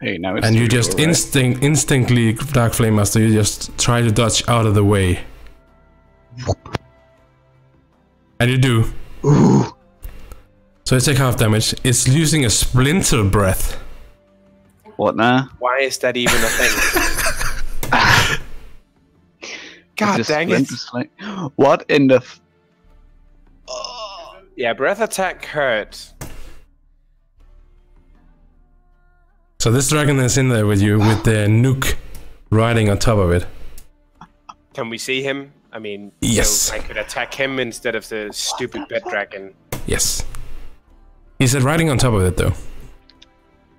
[SPEAKER 3] Hey, now it's
[SPEAKER 1] and you just
[SPEAKER 3] late, right?
[SPEAKER 1] instinct instantly dark flame master you just try to dodge out of the way and you do so you take half damage it's using a splinter breath
[SPEAKER 3] What now?
[SPEAKER 2] Why is that even a thing? God
[SPEAKER 3] Just
[SPEAKER 2] dang it!
[SPEAKER 3] to sleep. What in the? F-
[SPEAKER 2] Yeah, breath attack hurt.
[SPEAKER 1] so this dragon is in there with you with the Noke riding on top of it
[SPEAKER 2] Can we see him? I mean,
[SPEAKER 1] Yes.
[SPEAKER 2] so I could attack him instead of the stupid bed dragon.
[SPEAKER 1] yes he's riding on top of it though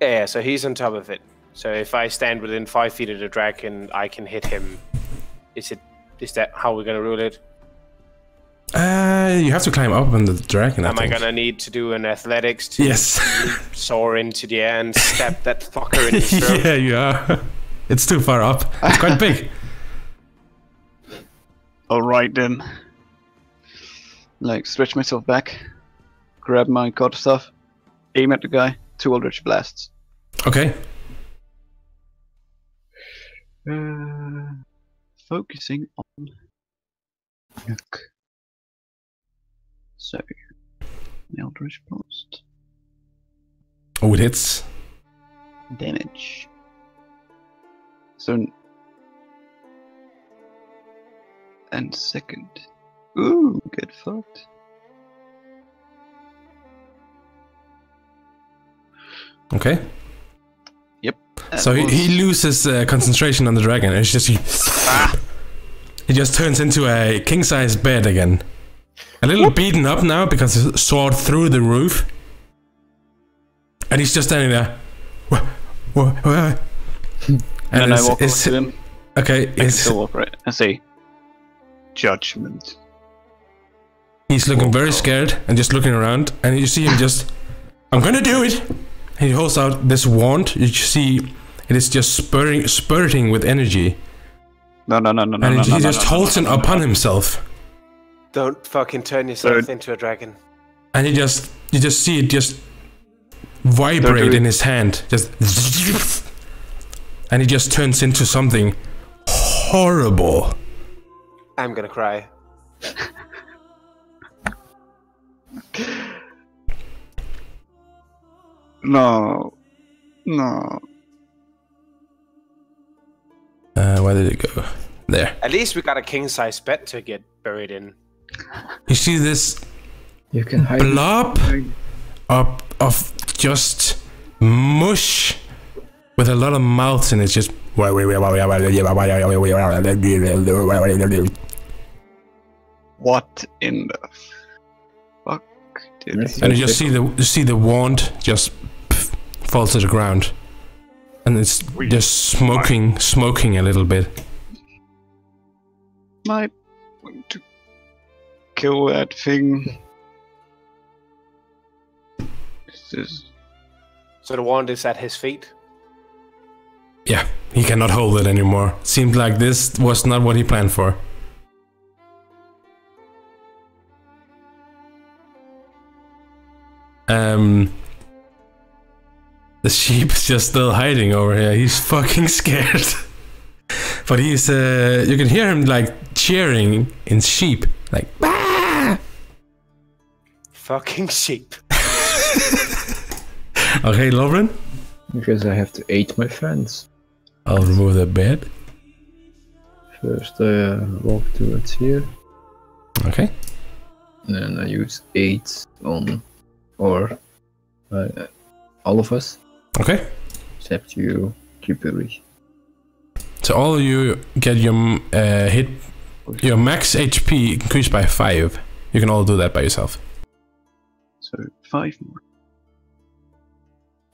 [SPEAKER 2] Yeah, so he's on top of it. So if I stand within five feet of the dragon, I can hit him. Is it? Is that how we're gonna rule it?
[SPEAKER 1] uh you have to climb up on the dragon
[SPEAKER 2] Am I
[SPEAKER 1] think.
[SPEAKER 2] gonna need to do an athletics to
[SPEAKER 1] yes
[SPEAKER 2] soar into the air and stab that fucker in his throat?
[SPEAKER 1] yeah, you are. It's too far up. It's quite big.
[SPEAKER 3] All right then. Like stretch myself back, grab my god stuff, aim at the guy. Two Eldritch blasts.
[SPEAKER 1] Okay.
[SPEAKER 3] Uh, focusing on Noke. So, Eldritch blast
[SPEAKER 1] Oh, it hits.
[SPEAKER 3] damage. So, and second. Ooh, get fucked.
[SPEAKER 1] Okay.
[SPEAKER 3] Yep.
[SPEAKER 1] So he, he loses uh, concentration on the dragon. and It's just he, he just turns into a king size bed again. A little beaten up now because he soared through the roof. And he's just standing there.
[SPEAKER 3] And
[SPEAKER 1] And
[SPEAKER 3] then I
[SPEAKER 1] it's-
[SPEAKER 3] walk over to him.
[SPEAKER 1] okay,
[SPEAKER 3] I can
[SPEAKER 1] it's,
[SPEAKER 3] still walk right. I say, judgment.
[SPEAKER 1] He's looking very scared and just looking around, and you see him just, I'm gonna do it. And he holds out this wand. You see, it is just spurting, spurting with energy,
[SPEAKER 3] No, no, no, no, no.
[SPEAKER 1] and
[SPEAKER 3] no,
[SPEAKER 1] he
[SPEAKER 3] no, no,
[SPEAKER 1] just
[SPEAKER 3] no,
[SPEAKER 1] holds
[SPEAKER 3] no,
[SPEAKER 1] it
[SPEAKER 3] no, no,
[SPEAKER 1] upon
[SPEAKER 3] no.
[SPEAKER 1] himself,
[SPEAKER 2] Don't fucking turn yourself
[SPEAKER 3] Third.
[SPEAKER 2] into a dragon.
[SPEAKER 1] and he just, you just see it just vibrate
[SPEAKER 3] it.
[SPEAKER 1] in his hand, just, and he just turns into something horrible.
[SPEAKER 2] I'm gonna cry.
[SPEAKER 3] No, no.
[SPEAKER 1] Uh, where did it go? There.
[SPEAKER 2] At least we got a king size bed to get buried in.
[SPEAKER 1] You see this
[SPEAKER 4] You can hide.
[SPEAKER 1] blob of, of just mush with a lot of mouths in it. Just
[SPEAKER 3] What in the fuck did
[SPEAKER 4] Yes.
[SPEAKER 1] and you just see the you see the wand just pff, fall to the ground, and it's just smoking, smoking a little bit.
[SPEAKER 3] Might want to kill that thing. This is
[SPEAKER 2] So the wand is at his feet.
[SPEAKER 1] Yeah, he cannot hold it anymore. Seemed like this was not what he planned for. Um, the sheep is just still hiding over here. He's fucking scared. but he's, uh, you can hear him like cheering in sheep, like, "Ah!"
[SPEAKER 2] Fucking sheep.
[SPEAKER 1] Okay, Lorben,
[SPEAKER 4] Because I have to aid my friends.
[SPEAKER 1] I'll remove the bed.
[SPEAKER 4] First I uh, walk towards here,
[SPEAKER 1] Okay.
[SPEAKER 4] and then I use Aid on or uh, all of us,
[SPEAKER 1] Okay.
[SPEAKER 4] except you, Kipuri.
[SPEAKER 1] So all of you get your uh, hit, your max HP increased by five. You can all do that by yourself.
[SPEAKER 3] So five more.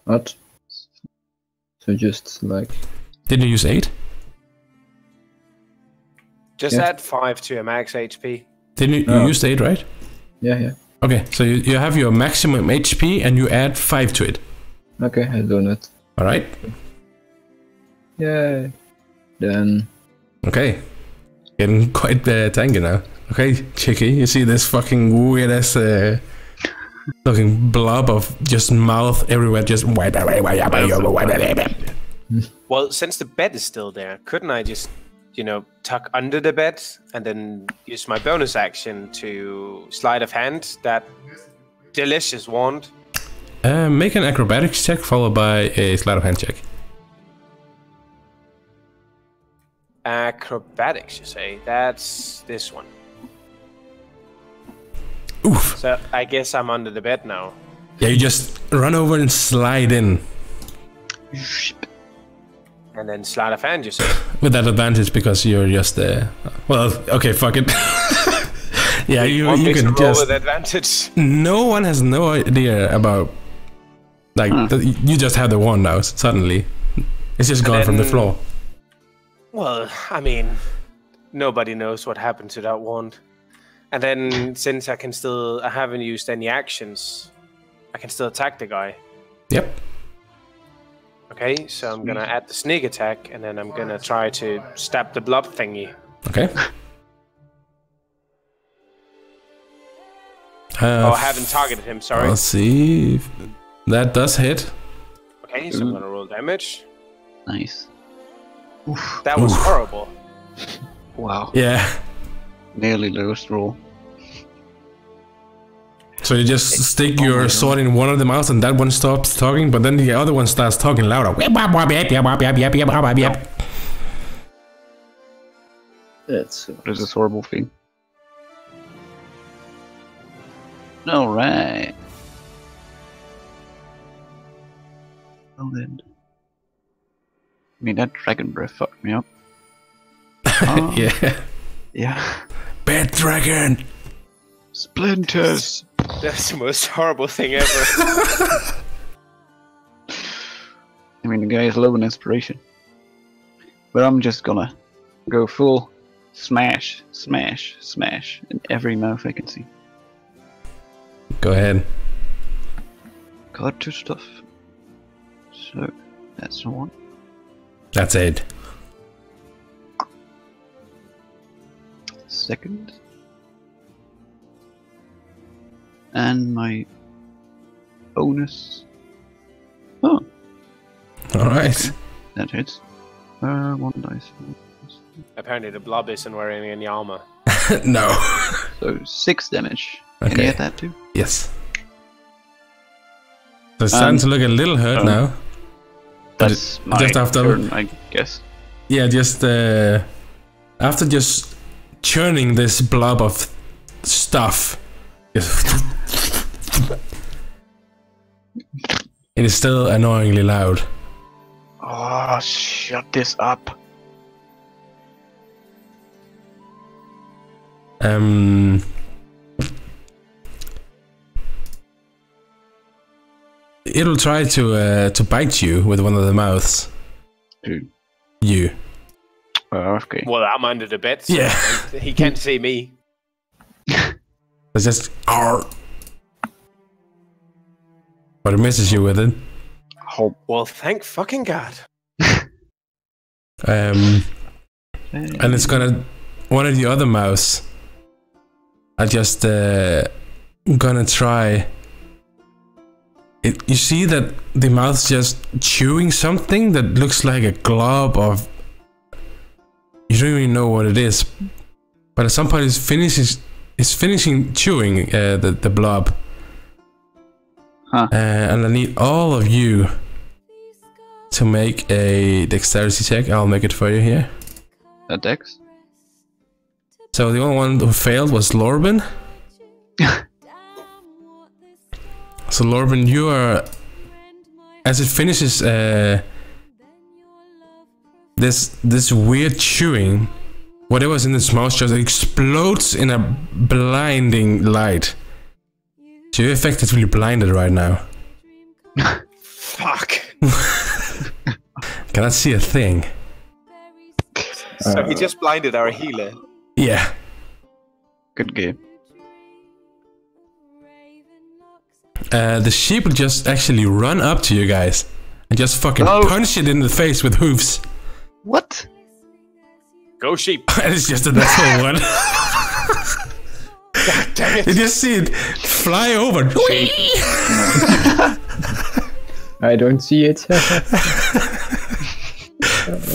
[SPEAKER 4] What? So just like
[SPEAKER 1] Didn't you use Aid?
[SPEAKER 2] Just
[SPEAKER 4] Yeah.
[SPEAKER 2] add five to your max HP.
[SPEAKER 1] Didn't you,
[SPEAKER 4] No.
[SPEAKER 1] you used Aid, right?
[SPEAKER 4] yeah, yeah.
[SPEAKER 1] Okay, so you, you have your maximum HP and you add five to it.
[SPEAKER 4] Okay, I done it.
[SPEAKER 1] All right.
[SPEAKER 4] Yay. Then
[SPEAKER 1] Okay. Getting quite uh, tanky now. Okay, Cheeky, you see this fucking weird ass uh, looking blob of just mouth everywhere, just.
[SPEAKER 2] Well, since the bed is still there, couldn't I just, you know, tuck under the bed and then use my bonus action to sleight of hand that delicious wand?
[SPEAKER 1] Uh, make an acrobatics check followed by a sleight of hand check.
[SPEAKER 2] Acrobatics, you say? That's this one.
[SPEAKER 1] Oof.
[SPEAKER 2] So I guess I'm under the bed now.
[SPEAKER 1] Yeah, you just run over and slide in
[SPEAKER 2] And then sleight of hand, you say?
[SPEAKER 1] with that advantage because you're just. Uh, well, okay, fuck it. yeah, you, you
[SPEAKER 2] to
[SPEAKER 1] can just.
[SPEAKER 2] with advantage?
[SPEAKER 1] No one has no idea about. Like,
[SPEAKER 3] Huh.
[SPEAKER 1] th- you just have the wand now, suddenly. It's just gone from the floor.
[SPEAKER 2] Well, I mean, nobody knows what happened to that wand. And then since I can still, I haven't used any actions, I can still attack the guy.
[SPEAKER 1] Yep.
[SPEAKER 2] Okay, so I'm gonna add the sneak attack, and then I'm gonna try to stab the blob thingy.
[SPEAKER 1] Okay. Uh,
[SPEAKER 2] oh, I haven't targeted him. Sorry.
[SPEAKER 1] Let's see. If- That does hit.
[SPEAKER 2] Okay, so I'm gonna roll damage.
[SPEAKER 3] Nice.
[SPEAKER 2] That was
[SPEAKER 1] Oof.
[SPEAKER 2] horrible.
[SPEAKER 3] Wow.
[SPEAKER 1] Yeah.
[SPEAKER 3] Nearly lowest roll.
[SPEAKER 1] So you just stick
[SPEAKER 3] Oh
[SPEAKER 1] your
[SPEAKER 3] God.
[SPEAKER 1] sword in one of the mouths, and that one stops talking, but then the other one starts talking louder.
[SPEAKER 4] that's
[SPEAKER 3] What is this horrible thing? Alright. Well then. I mean, that dragon breath fucked me up. Ah,
[SPEAKER 1] yeah.
[SPEAKER 3] yeah.
[SPEAKER 1] Bad dragon.
[SPEAKER 3] Splinters!
[SPEAKER 2] That's the most horrible thing ever.
[SPEAKER 3] I mean, the guy is low in inspiration. But I'm just gonna go full smash, smash, smash in every mouth I can see.
[SPEAKER 1] Go ahead.
[SPEAKER 3] Got two stuff. So, that's the one.
[SPEAKER 1] That's it.
[SPEAKER 3] Second. And my bonus. Oh,
[SPEAKER 1] All right.
[SPEAKER 3] that hits. Uh, one dice.
[SPEAKER 2] Apparently, the blob isn't wearing any armor.
[SPEAKER 1] no.
[SPEAKER 3] So six damage. Can you get that too?
[SPEAKER 1] Yes. So it's starting
[SPEAKER 3] Um,
[SPEAKER 1] to look a little hurt
[SPEAKER 3] oh.
[SPEAKER 1] now.
[SPEAKER 3] That's my
[SPEAKER 1] just after-
[SPEAKER 3] turn, I guess.
[SPEAKER 1] Yeah, just uh, after just churning this blob of stuff, it is still annoyingly loud.
[SPEAKER 3] Oh, shut this up.
[SPEAKER 1] Um, it'll try to uh, to bite you with one of the mouths.
[SPEAKER 3] Dude.
[SPEAKER 1] You.
[SPEAKER 3] Oh, okay.
[SPEAKER 2] Well, I'm under the bed. So
[SPEAKER 1] Yeah.
[SPEAKER 2] He can't see me.
[SPEAKER 1] It's just Arr. But it misses you with it.
[SPEAKER 3] Hope.
[SPEAKER 2] Well, thank fucking God.
[SPEAKER 1] Um, and it's gonna one of the other mouse. I just uh, gonna try. It, you see that the mouth's just chewing something that looks like a glob of. You don't even know what it is, but at some point it's finishes. It's finishing chewing uh, the the blob.
[SPEAKER 3] Huh.
[SPEAKER 1] Uh, and I need all of you to make a dexterity check. I'll make it for you here.
[SPEAKER 3] A dex?
[SPEAKER 1] So the only one who failed was Lorben. so Lorben, you are as it finishes uh, this this weird chewing, whatever's in this mouth just explodes in a blinding light. So you're effectively blinded right now.
[SPEAKER 2] Fuck.
[SPEAKER 1] Cannot see a thing.
[SPEAKER 2] So he just blinded our healer.
[SPEAKER 1] Yeah.
[SPEAKER 3] Good game.
[SPEAKER 1] Uh, the sheep will just actually run up to you guys and just fucking
[SPEAKER 3] Oh.
[SPEAKER 1] punch it in the face with hooves.
[SPEAKER 3] What?
[SPEAKER 2] Go sheep.
[SPEAKER 1] it's just a natural one.
[SPEAKER 2] Damn
[SPEAKER 1] You
[SPEAKER 2] it.
[SPEAKER 1] just see it fly over.
[SPEAKER 4] I don't see it.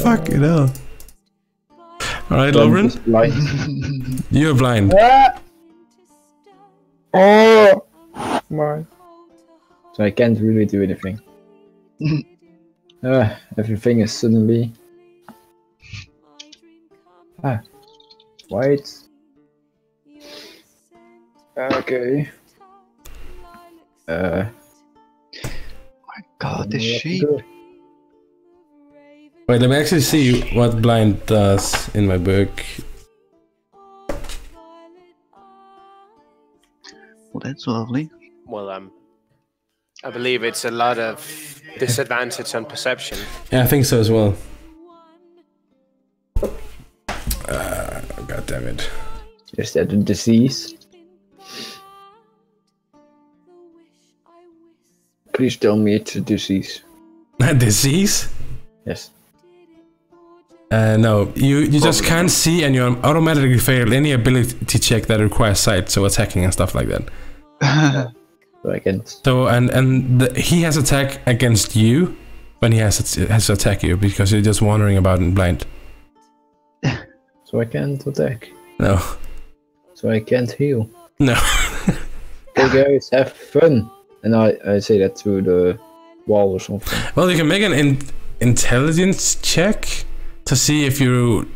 [SPEAKER 1] Fuck it hell. Alright,
[SPEAKER 4] I'm Lorben,
[SPEAKER 1] you're blind.
[SPEAKER 4] oh my! So I can't really do anything. uh, everything is suddenly ah white. Okay. Uh, My
[SPEAKER 3] God, this
[SPEAKER 4] what
[SPEAKER 3] sheep.
[SPEAKER 1] Wait, let me actually see what blind does in my book.
[SPEAKER 3] Well, that's lovely.
[SPEAKER 2] Well, um, I believe it's a lot of disadvantage on perception.
[SPEAKER 1] Yeah, I think so as well. Uh, God damn it.
[SPEAKER 4] Is that a disease? Please tell me it's a disease.
[SPEAKER 1] A disease?
[SPEAKER 4] Yes.
[SPEAKER 1] Uh, no, you, you just can't see and you automatically fail any ability check that requires sight, so attacking and stuff like that.
[SPEAKER 4] So I can't.
[SPEAKER 1] So and and the, he has attack against you when he has has to attack you because you're just wandering about in blind.
[SPEAKER 4] So I can't attack.
[SPEAKER 1] No,
[SPEAKER 4] So I can't heal.
[SPEAKER 1] no.
[SPEAKER 4] Okay, guys, have fun. And I, I say that to the wall or something.
[SPEAKER 1] well, you can make an in, intelligence check to see if you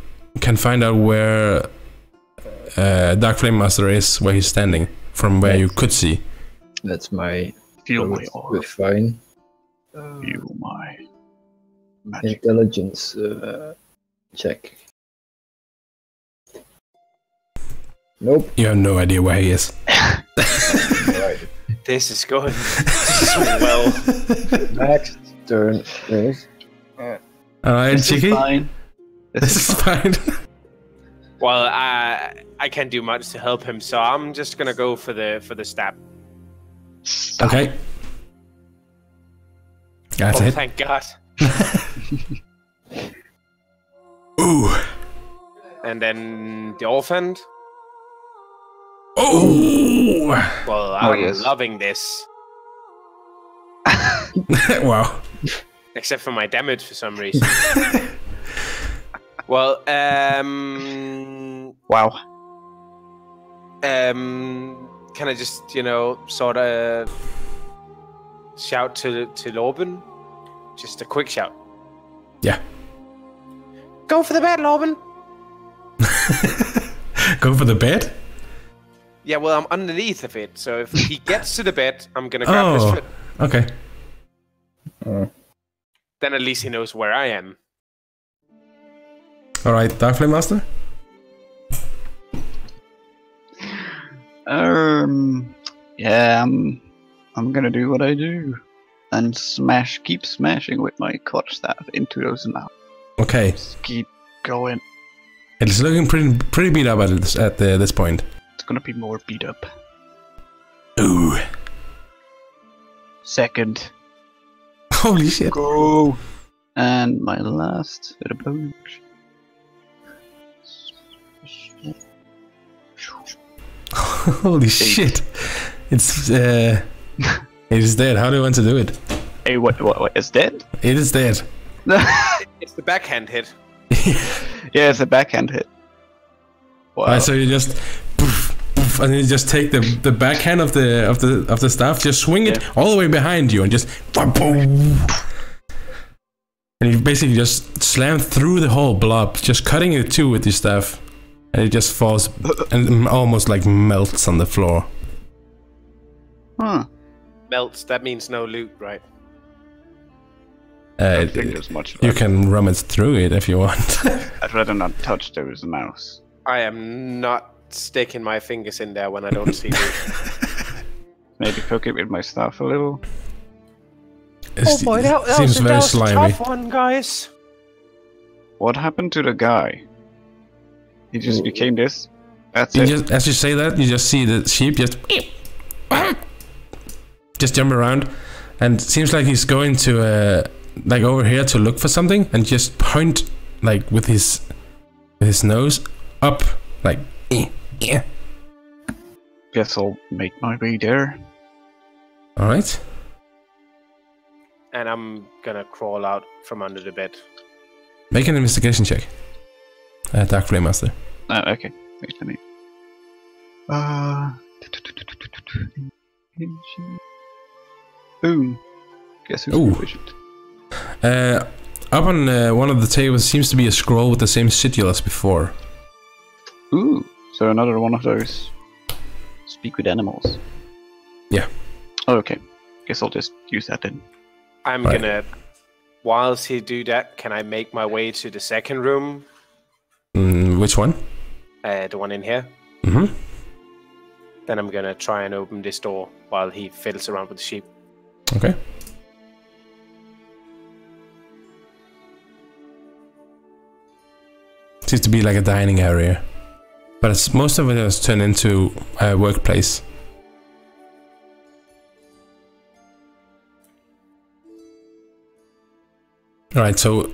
[SPEAKER 1] can find out where uh, Dark Flame Master is, where he's standing from where you could see.
[SPEAKER 4] That's my.
[SPEAKER 3] Feel
[SPEAKER 4] that
[SPEAKER 3] my
[SPEAKER 4] would-
[SPEAKER 3] aura.
[SPEAKER 4] fine.
[SPEAKER 3] Feel my magic.
[SPEAKER 4] Intelligence uh, check. Nope.
[SPEAKER 1] You have no idea where he is.
[SPEAKER 4] right.
[SPEAKER 2] This is going so well.
[SPEAKER 4] Next turn is.
[SPEAKER 1] All right,
[SPEAKER 3] This is
[SPEAKER 1] Cheeky.
[SPEAKER 3] fine.
[SPEAKER 1] This is fine.
[SPEAKER 2] Well, I I can't do much to help him, so I'm just gonna go for the for the stab.
[SPEAKER 1] Okay. That's
[SPEAKER 2] oh,
[SPEAKER 1] it.
[SPEAKER 2] thank God.
[SPEAKER 1] Ooh.
[SPEAKER 2] And then the orphan.
[SPEAKER 1] Oh.
[SPEAKER 2] Well,
[SPEAKER 3] Oh,
[SPEAKER 2] I'm
[SPEAKER 3] yes.
[SPEAKER 2] loving this,
[SPEAKER 1] wow.
[SPEAKER 2] except for my damage for some reason. well, um,
[SPEAKER 3] Wow.
[SPEAKER 2] um, can I just you know sort of shout to to Lorben? Just a quick shout.
[SPEAKER 1] Yeah.
[SPEAKER 2] Go for the bed, Lorben.
[SPEAKER 1] Go for the bed.
[SPEAKER 2] Yeah, well, I'm underneath of it, so if he gets to the bed, I'm gonna grab his
[SPEAKER 1] Oh.
[SPEAKER 2] foot.
[SPEAKER 1] Okay.
[SPEAKER 2] Then at least he knows where I am.
[SPEAKER 1] All right, Dark Flame Master.
[SPEAKER 3] Um. Yeah, I'm. I'm gonna do what I do, and smash. Keep smashing with my quarterstaff into those mouths.
[SPEAKER 1] Okay.
[SPEAKER 3] Just keep going.
[SPEAKER 1] It's looking pretty pretty beat up at this at the, this point.
[SPEAKER 3] It's gonna be more beat up.
[SPEAKER 1] Ooh.
[SPEAKER 3] Second.
[SPEAKER 1] Holy shit.
[SPEAKER 3] Go. And my last bit of bonus.
[SPEAKER 1] Holy shit. It's uh it is dead. How do you want to do it?
[SPEAKER 3] Hey, what? What? what is dead?
[SPEAKER 1] It is dead.
[SPEAKER 2] It's the backhand hit.
[SPEAKER 3] yeah, it's a backhand hit. Wow.
[SPEAKER 1] Alright, so you just poof, poof, and you just take the the backhand of the of the of the staff, just swing it all the way behind you and just boom. And you basically just slam through the whole blob, just cutting it too with your staff. And it just falls and almost like melts on the floor.
[SPEAKER 3] Huh.
[SPEAKER 2] Melts. That means no loot, right?
[SPEAKER 1] Uh,
[SPEAKER 3] don't think there's much
[SPEAKER 1] you
[SPEAKER 3] left.
[SPEAKER 1] can rummage through it if you want.
[SPEAKER 3] I'd rather not touch those mouse.
[SPEAKER 2] I am not sticking my fingers in there when I don't see loot.
[SPEAKER 3] Maybe poke it with my staff a little.
[SPEAKER 1] It
[SPEAKER 2] oh boy, that, that
[SPEAKER 1] seems
[SPEAKER 2] was, a,
[SPEAKER 1] very
[SPEAKER 2] that was a
[SPEAKER 1] slimy.
[SPEAKER 2] tough one, guys.
[SPEAKER 3] What happened to the guy? He just became this. That's
[SPEAKER 1] You
[SPEAKER 3] it.
[SPEAKER 1] just, as you say that, you just see the sheep just just jump around, and it seems like he's going to uh, like over here to look for something, and just point like with his with his nose up, like yeah.
[SPEAKER 3] Guess I'll make my way there.
[SPEAKER 1] All right.
[SPEAKER 2] And I'm gonna crawl out from under the bed.
[SPEAKER 1] Make an investigation check. Uh, Dark Flame Master.
[SPEAKER 3] Uh, okay. Wait, let me. Uh. Boom. Guess who's
[SPEAKER 1] Ooh.
[SPEAKER 3] proficient?
[SPEAKER 1] Uh, up on uh, one of the tables seems to be a scroll with the same sigil as before.
[SPEAKER 3] Ooh. So another one of those. Speak with animals.
[SPEAKER 1] Yeah.
[SPEAKER 3] Okay. Guess I'll just use that then.
[SPEAKER 2] I'm
[SPEAKER 1] Right.
[SPEAKER 2] gonna. Whilst he do that, can I make my way to the second room?
[SPEAKER 1] Mm, which one?
[SPEAKER 2] Uh, the one in here.
[SPEAKER 1] Mm-hmm.
[SPEAKER 2] Then I'm gonna try and open this door while he fiddles around with the sheep.
[SPEAKER 1] Okay. Seems to be like a dining area, but it's, most of it has turned into a workplace. All right, so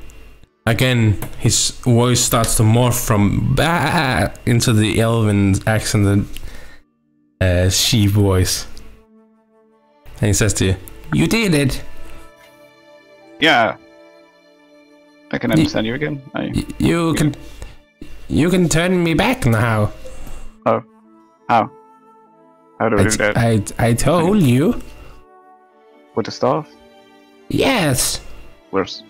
[SPEAKER 1] again, his voice starts to morph from bah into the elven accent, uh, sheep voice, and he says to you, "You did it."
[SPEAKER 3] Yeah. I can understand you again. I,
[SPEAKER 1] You can you can turn me back now. Oh.
[SPEAKER 3] How? How do I
[SPEAKER 1] I,
[SPEAKER 3] do that?
[SPEAKER 1] I, I told you.
[SPEAKER 3] With the staff?
[SPEAKER 1] Yes.
[SPEAKER 3] Where's?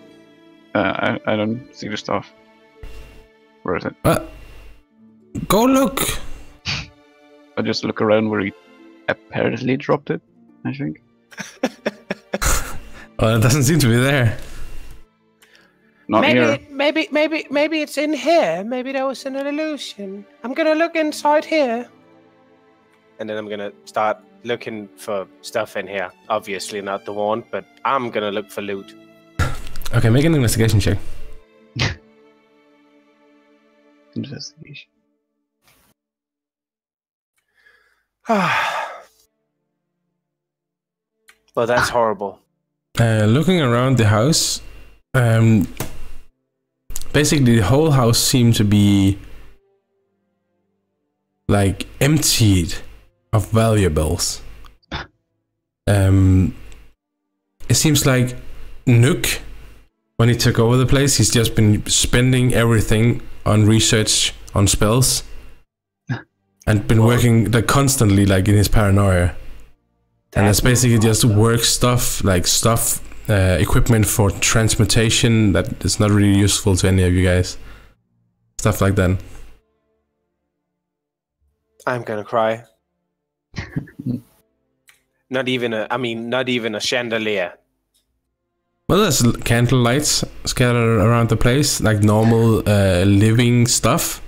[SPEAKER 3] Uh, I, I don't see the stuff. Where is it?
[SPEAKER 1] Uh, go look.
[SPEAKER 3] I just look around where he apparently dropped it. I think.
[SPEAKER 1] Well, it doesn't seem to be there.
[SPEAKER 3] Not
[SPEAKER 2] maybe,
[SPEAKER 3] here.
[SPEAKER 2] it- maybe, maybe, maybe it's in here. Maybe that was an illusion. I'm gonna look inside here. And then I'm gonna start looking for stuff in here. Obviously not the wand, but I'm gonna look for loot.
[SPEAKER 1] Okay, make an investigation check.
[SPEAKER 3] Investigation. Ah.
[SPEAKER 2] well, that's horrible.
[SPEAKER 1] Uh, looking around the house, um, basically the whole house seemed to be like emptied of valuables. Um, it seems like Nook, when he took over the place, he's just been spending everything on research on spells, and been working like constantly, like in his paranoia. And it's basically just work stuff, like stuff, uh, equipment for transmutation that is not really useful to any of you guys. Stuff like that.
[SPEAKER 2] I'm gonna cry. not even a, I mean, not even a chandelier.
[SPEAKER 1] Well, there's candle lights scattered around the place, like normal uh, living stuff.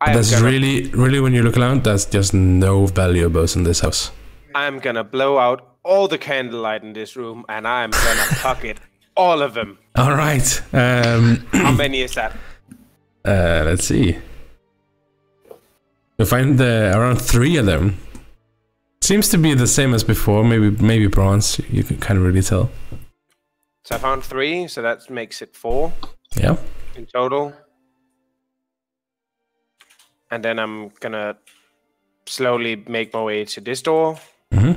[SPEAKER 2] I
[SPEAKER 1] But there's really, really, when you look around, there's just no valuables in this house.
[SPEAKER 2] I'm gonna blow out all the candlelight in this room, and I'm gonna pocket all of them.
[SPEAKER 1] All right. Um,
[SPEAKER 2] How many is that?
[SPEAKER 1] uh, let's see. You find uh, around three of them. Seems to be the same as before. Maybe, maybe bronze. You can kind of really tell.
[SPEAKER 2] So I found three, so that makes it four
[SPEAKER 1] Yeah.
[SPEAKER 2] in total. And then I'm gonna slowly make my way to this door.
[SPEAKER 1] hmm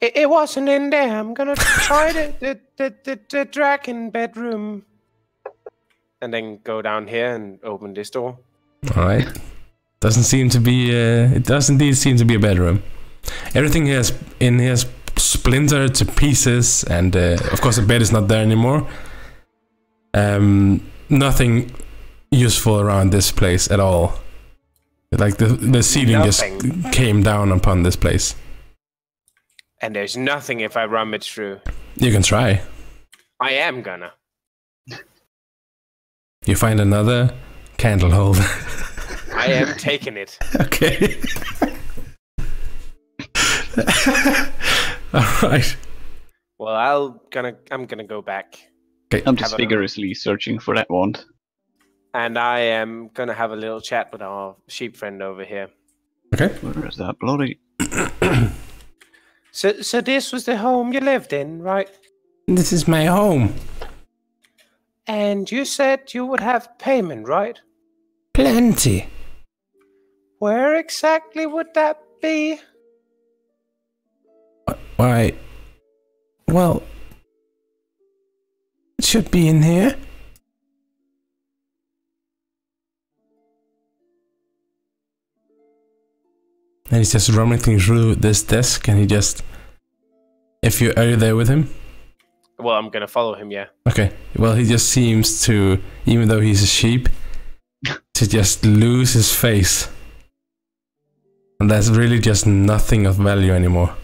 [SPEAKER 2] It, it wasn't in there. I'm gonna try the, the, the, the, the dragon bedroom. And then go down here and open this door.
[SPEAKER 1] All right. Doesn't seem to be. Uh, it does indeed seem to be a bedroom. Everything here is in here is splintered to pieces, and uh, of course the bed is not there anymore. Um, nothing useful around this place at all. Like the the ceiling
[SPEAKER 2] Nothing.
[SPEAKER 1] just came down upon this place.
[SPEAKER 2] And there's nothing if I rummage through.
[SPEAKER 1] You can try.
[SPEAKER 2] I am gonna.
[SPEAKER 1] You find another candle holder.
[SPEAKER 2] I am taking it.
[SPEAKER 1] okay. all right.
[SPEAKER 2] Well, I'll gonna I'm gonna go back, Okay.
[SPEAKER 3] I'm just
[SPEAKER 2] Have a-
[SPEAKER 3] vigorously searching for that wand.
[SPEAKER 2] and I am gonna have a little chat with our sheep friend over here.
[SPEAKER 1] Okay.
[SPEAKER 3] Where is that bloody?
[SPEAKER 2] So, so this was the home you lived in, right?
[SPEAKER 1] This is my home.
[SPEAKER 2] And you said you would have payment, right?
[SPEAKER 1] Plenty.
[SPEAKER 2] Where exactly would that be?
[SPEAKER 1] Why? Well, it should be in here. And he's just rummaging through this desk, and he just. If you are you there with him?
[SPEAKER 2] Well, I'm gonna follow him, yeah.
[SPEAKER 1] Okay. Well, he just seems to, even though he's a sheep, to just lose his face. And there's really just nothing of value anymore.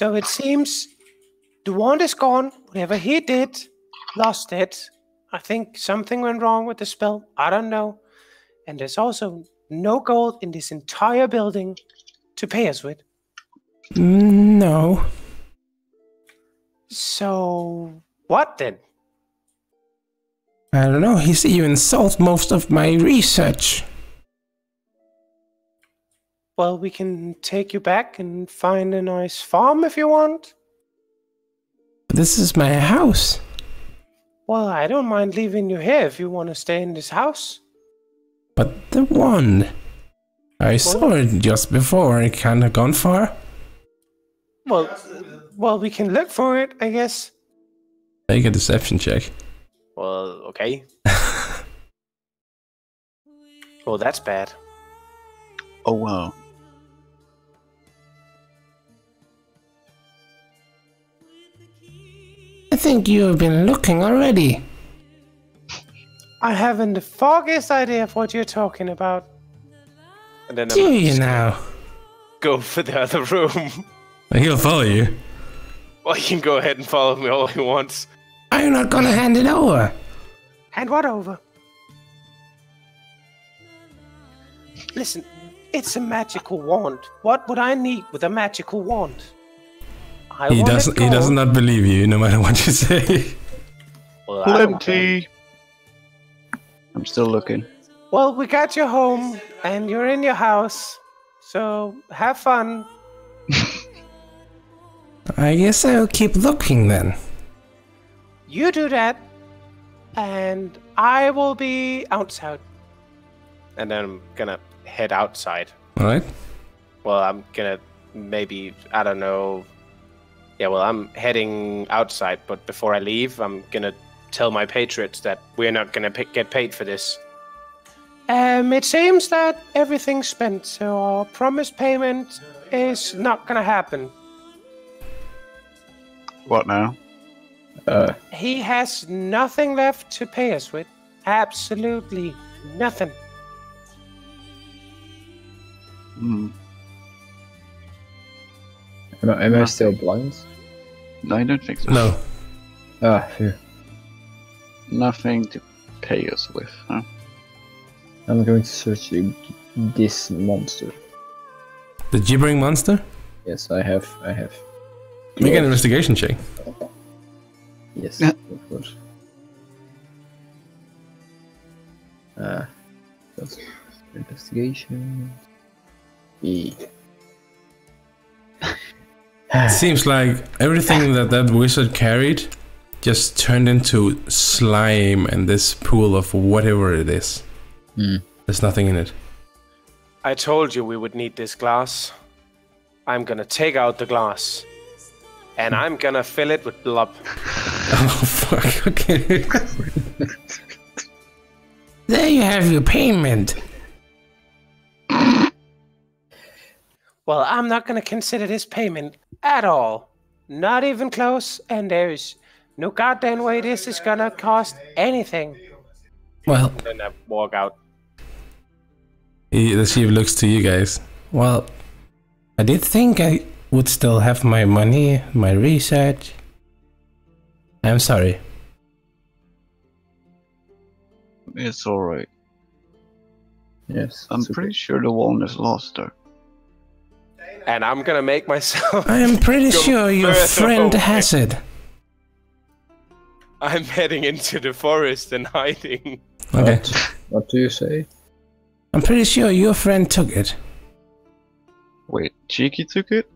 [SPEAKER 2] So it seems the wand is gone. Whatever he did, lost it. I think something went wrong with the spell. I don't know. And there's also no gold in this entire building to pay us with.
[SPEAKER 1] No.
[SPEAKER 2] So what then?
[SPEAKER 1] I don't know. He's even solved most of my research.
[SPEAKER 2] Well, we can take you back and find a nice farm if you want.
[SPEAKER 1] This is my house.
[SPEAKER 2] Well, I don't mind leaving you here if you want to stay in this house.
[SPEAKER 1] But the wand. I saw it just before. It can't have gone far.
[SPEAKER 2] Well, well, we can look for it, I guess.
[SPEAKER 1] Make a deception check.
[SPEAKER 2] Well, okay. well, that's bad.
[SPEAKER 3] Oh wow.
[SPEAKER 1] Think you have been looking already.
[SPEAKER 2] I haven't the foggiest idea of what you're talking about. And then um,
[SPEAKER 1] Do
[SPEAKER 2] I'm
[SPEAKER 1] you now?
[SPEAKER 2] go for the other room.
[SPEAKER 1] He'll follow you.
[SPEAKER 2] well, you can go ahead and follow me all you want.
[SPEAKER 1] I'm not gonna hand it over.
[SPEAKER 2] Hand what over? Listen, it's a magical wand. What would I need with a magical wand? I
[SPEAKER 1] He doesn't. He does not believe you, no matter what you say.
[SPEAKER 2] Well,
[SPEAKER 3] Plenty. I'm still looking.
[SPEAKER 2] Well, we got you home, and you're in your house. So have fun.
[SPEAKER 1] I guess I'll keep looking then.
[SPEAKER 2] You do that, and I will be outside. And then I'm gonna head outside.
[SPEAKER 1] All right.
[SPEAKER 2] Well, I'm gonna maybe I don't know. Yeah, well, I'm heading outside, but before I leave, I'm gonna tell my patriots that we're not gonna pick, get paid for this. Um, it seems that everything's spent, so our promised payment is not gonna happen.
[SPEAKER 3] What now?
[SPEAKER 4] Uh,
[SPEAKER 2] He has nothing left to pay us with. Absolutely nothing.
[SPEAKER 3] Hmm.
[SPEAKER 4] am, I, am I still blind?
[SPEAKER 3] No, I don't think so.
[SPEAKER 1] No.
[SPEAKER 4] Ah, phew.
[SPEAKER 3] Nothing to pay us with. Huh?
[SPEAKER 4] I'm going to search the, this monster.
[SPEAKER 1] The gibbering monster.
[SPEAKER 4] Yes, I have. I have.
[SPEAKER 1] Make an investigation check.
[SPEAKER 4] Yes,
[SPEAKER 3] Yeah.
[SPEAKER 4] of course. Uh, that's investigation. E.
[SPEAKER 1] It seems like everything that that wizard carried just turned into slime and this pool of whatever it is.
[SPEAKER 4] Hmm.
[SPEAKER 1] There's nothing in it.
[SPEAKER 2] I told you we would need this glass. I'm gonna take out the glass. And I'm gonna fill it with blob.
[SPEAKER 1] Oh fuck! Okay. there you have your payment.
[SPEAKER 2] Well, I'm not gonna consider this payment at all. not even close, and there's no goddamn way this is gonna cost anything.
[SPEAKER 1] Well,
[SPEAKER 2] Then I walk out.
[SPEAKER 1] he, the chief looks to you guys. Well, I did think I would still have my money, my research. I'm sorry.
[SPEAKER 3] It's alright.
[SPEAKER 4] Yes.
[SPEAKER 3] I'm
[SPEAKER 4] super.
[SPEAKER 3] pretty sure the one is lost though.
[SPEAKER 2] And I'm gonna make myself.
[SPEAKER 1] I am pretty sure your friend
[SPEAKER 2] away.
[SPEAKER 1] has it.
[SPEAKER 2] I'm heading into the forest and hiding.
[SPEAKER 1] Okay.
[SPEAKER 4] What? What do you say?
[SPEAKER 1] I'm pretty sure your friend took it.
[SPEAKER 3] Wait, Cheeky took it?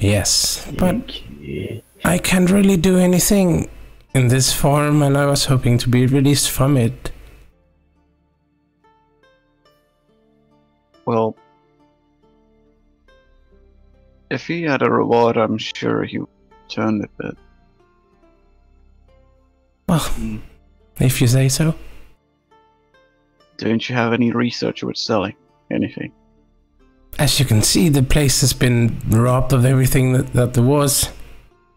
[SPEAKER 1] Yes, but
[SPEAKER 4] Yeah.
[SPEAKER 1] I can't really do anything in this form, and I was hoping to be released from it.
[SPEAKER 3] Well, if he had a reward, I'm sure he would turn it, but
[SPEAKER 1] Well, hmm. if you say so.
[SPEAKER 3] don't you have any research with selling anything?
[SPEAKER 1] As you can see, the place has been robbed of everything that, that there was.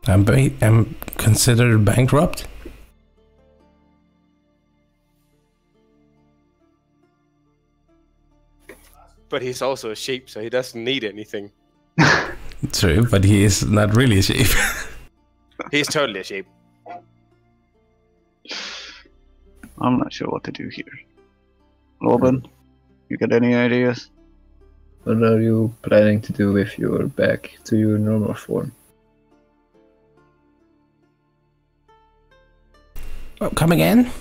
[SPEAKER 1] I'm, ba- I'm considered bankrupt.
[SPEAKER 2] But he's also a sheep, so he doesn't need anything.
[SPEAKER 1] True, but he is not really a sheep.
[SPEAKER 2] He's totally a sheep.
[SPEAKER 3] I'm not sure what to do here. Robin, you got any ideas?
[SPEAKER 4] What are you planning to do if you're back to your normal form?
[SPEAKER 1] oh, come again?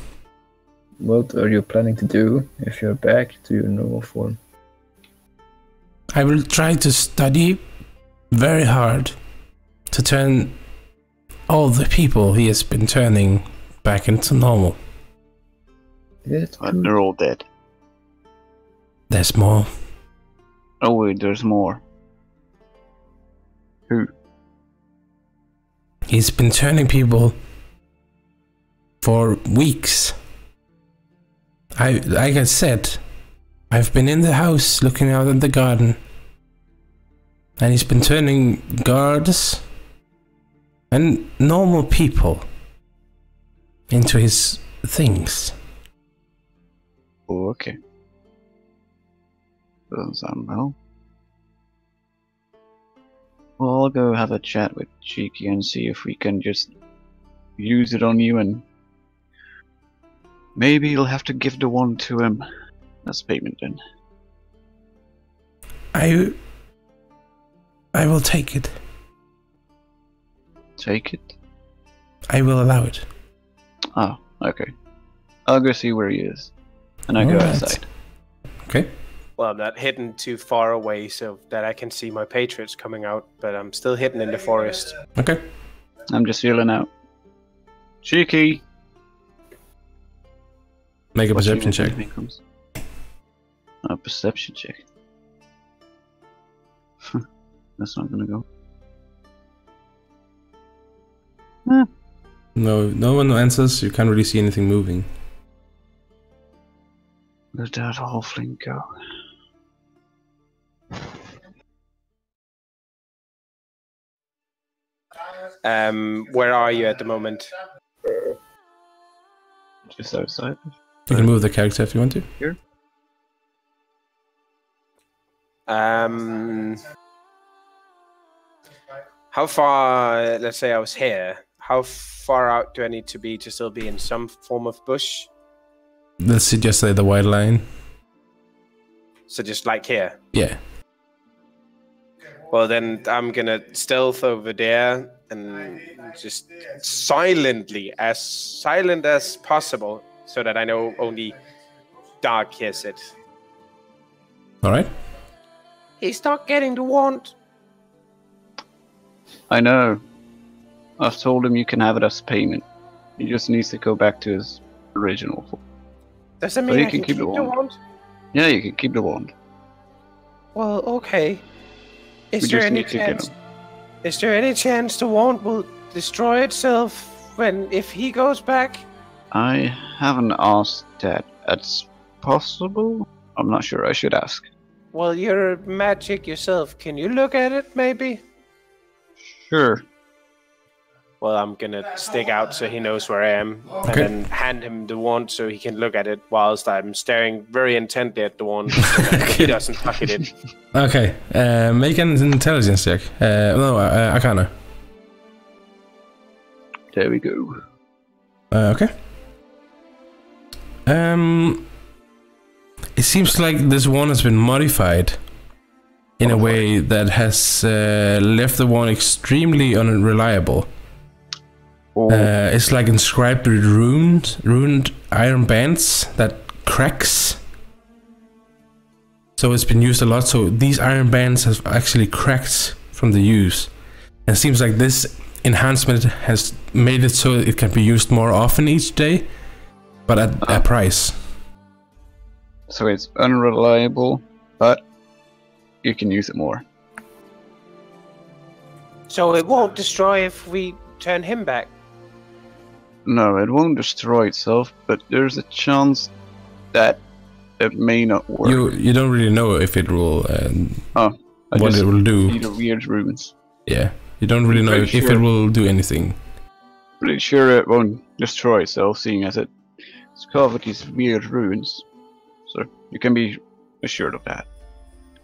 [SPEAKER 4] What are you planning to do if you're back to your normal form?
[SPEAKER 1] I will try to study very hard to turn all the people he has been turning back into normal.
[SPEAKER 4] It
[SPEAKER 3] Uh, they're all dead.
[SPEAKER 1] There's more.
[SPEAKER 3] Oh wait, there's more. Who?
[SPEAKER 1] He's been turning people for weeks. I, like I said, I've been in the house looking out at the garden, and he's been turning guards and normal people into his things.
[SPEAKER 3] Oh, okay. Doesn't sound well. Well, I'll go have a chat with Cheeky and see if we can just use it on you and maybe you'll have to give the one to him as payment then.
[SPEAKER 1] I, I will take it.
[SPEAKER 3] Take it?
[SPEAKER 1] I will allow it.
[SPEAKER 3] Oh, okay. I'll go see where he is. And I go
[SPEAKER 1] Alright.
[SPEAKER 3] outside.
[SPEAKER 1] Okay.
[SPEAKER 2] Well, I'm not hidden too far away so that I can see my patriots coming out, but I'm still hidden in the forest.
[SPEAKER 1] Okay.
[SPEAKER 3] I'm just feeling out. Cheeky!
[SPEAKER 1] Make a
[SPEAKER 3] What
[SPEAKER 1] perception check.
[SPEAKER 3] when comes? A perception check. That's not gonna go.
[SPEAKER 1] No, no one answers. You can't really see anything moving.
[SPEAKER 3] Where'd that halfling go?
[SPEAKER 2] Um, where are you at the moment?
[SPEAKER 3] Just outside.
[SPEAKER 1] You can move the character if you want to. Here.
[SPEAKER 2] Um, how far? Let's say I was here. How far out do I need to be to still be in some form of bush?
[SPEAKER 1] Let's see, just say the white line.
[SPEAKER 2] So just like here.
[SPEAKER 1] Yeah.
[SPEAKER 2] Well, then I'm gonna stealth over there and just silently, as silent as possible, so that I know only Dark hears it.
[SPEAKER 1] All right.
[SPEAKER 2] He's not getting the wand.
[SPEAKER 3] I know. I've told him you can have it as payment. He just needs to go back to his original form.
[SPEAKER 2] Does that mean
[SPEAKER 3] he can
[SPEAKER 2] can
[SPEAKER 3] keep
[SPEAKER 2] keep
[SPEAKER 3] the
[SPEAKER 2] the
[SPEAKER 3] wand.
[SPEAKER 2] wand?
[SPEAKER 3] Yeah, you can keep the wand.
[SPEAKER 2] Well, okay. Is
[SPEAKER 3] We
[SPEAKER 2] there any
[SPEAKER 3] need to get
[SPEAKER 2] chance? Is there any chance the wand will destroy itself when if he goes back?
[SPEAKER 3] I haven't asked that. It's possible. I'm not sure. I should ask.
[SPEAKER 2] Well, you're magic yourself. Can you look at it, maybe?
[SPEAKER 3] Sure.
[SPEAKER 2] well, I'm gonna stick out so he knows where I am,
[SPEAKER 1] Okay.
[SPEAKER 2] and then hand him the wand so he can look at it whilst I'm staring very intently at the wand. so that he doesn't tuck it in.
[SPEAKER 1] Okay, uh, make an intelligence check. Uh, no, uh, Arcana.
[SPEAKER 3] There we go.
[SPEAKER 1] Uh, okay. Um, it seems like this one has been modified in a way that has uh, left the one extremely unreliable.
[SPEAKER 3] Oh,
[SPEAKER 1] Uh, it's like inscribed with runes, ruined iron bands that cracks. So it's been used a lot. So these iron bands have actually cracked from the use. And it seems like this enhancement has made it so it can be used more often each day, but at a price.
[SPEAKER 3] so it's unreliable, but you can use it more.
[SPEAKER 2] So it won't destroy if we turn him back.
[SPEAKER 3] No, it won't destroy itself, but there's a chance that it may not work.
[SPEAKER 1] You you don't really know if it will um,
[SPEAKER 3] oh, I
[SPEAKER 1] what it will do.
[SPEAKER 3] see the weird runes.
[SPEAKER 1] Yeah, you don't really know
[SPEAKER 3] Pretty
[SPEAKER 1] if it will do anything.
[SPEAKER 3] Pretty sure it won't destroy itself, seeing as it, it's covered with these weird runes. So you can be assured of that.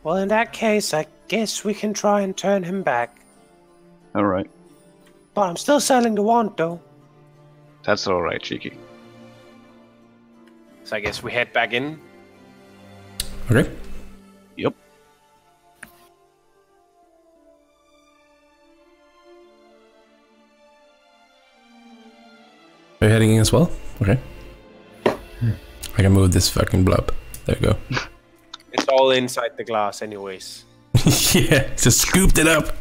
[SPEAKER 2] Well, in that case, I guess we can try and turn him back.
[SPEAKER 3] Alright,
[SPEAKER 2] But I'm still selling the wand, though.
[SPEAKER 3] that's alright, Cheeky.
[SPEAKER 2] So I guess we head back in.
[SPEAKER 1] Okay.
[SPEAKER 3] Yep.
[SPEAKER 1] Are you heading in as well? Okay. I can move this fucking blob. There you go.
[SPEAKER 2] It's all inside the glass, anyways.
[SPEAKER 1] yeah, just scooped it up.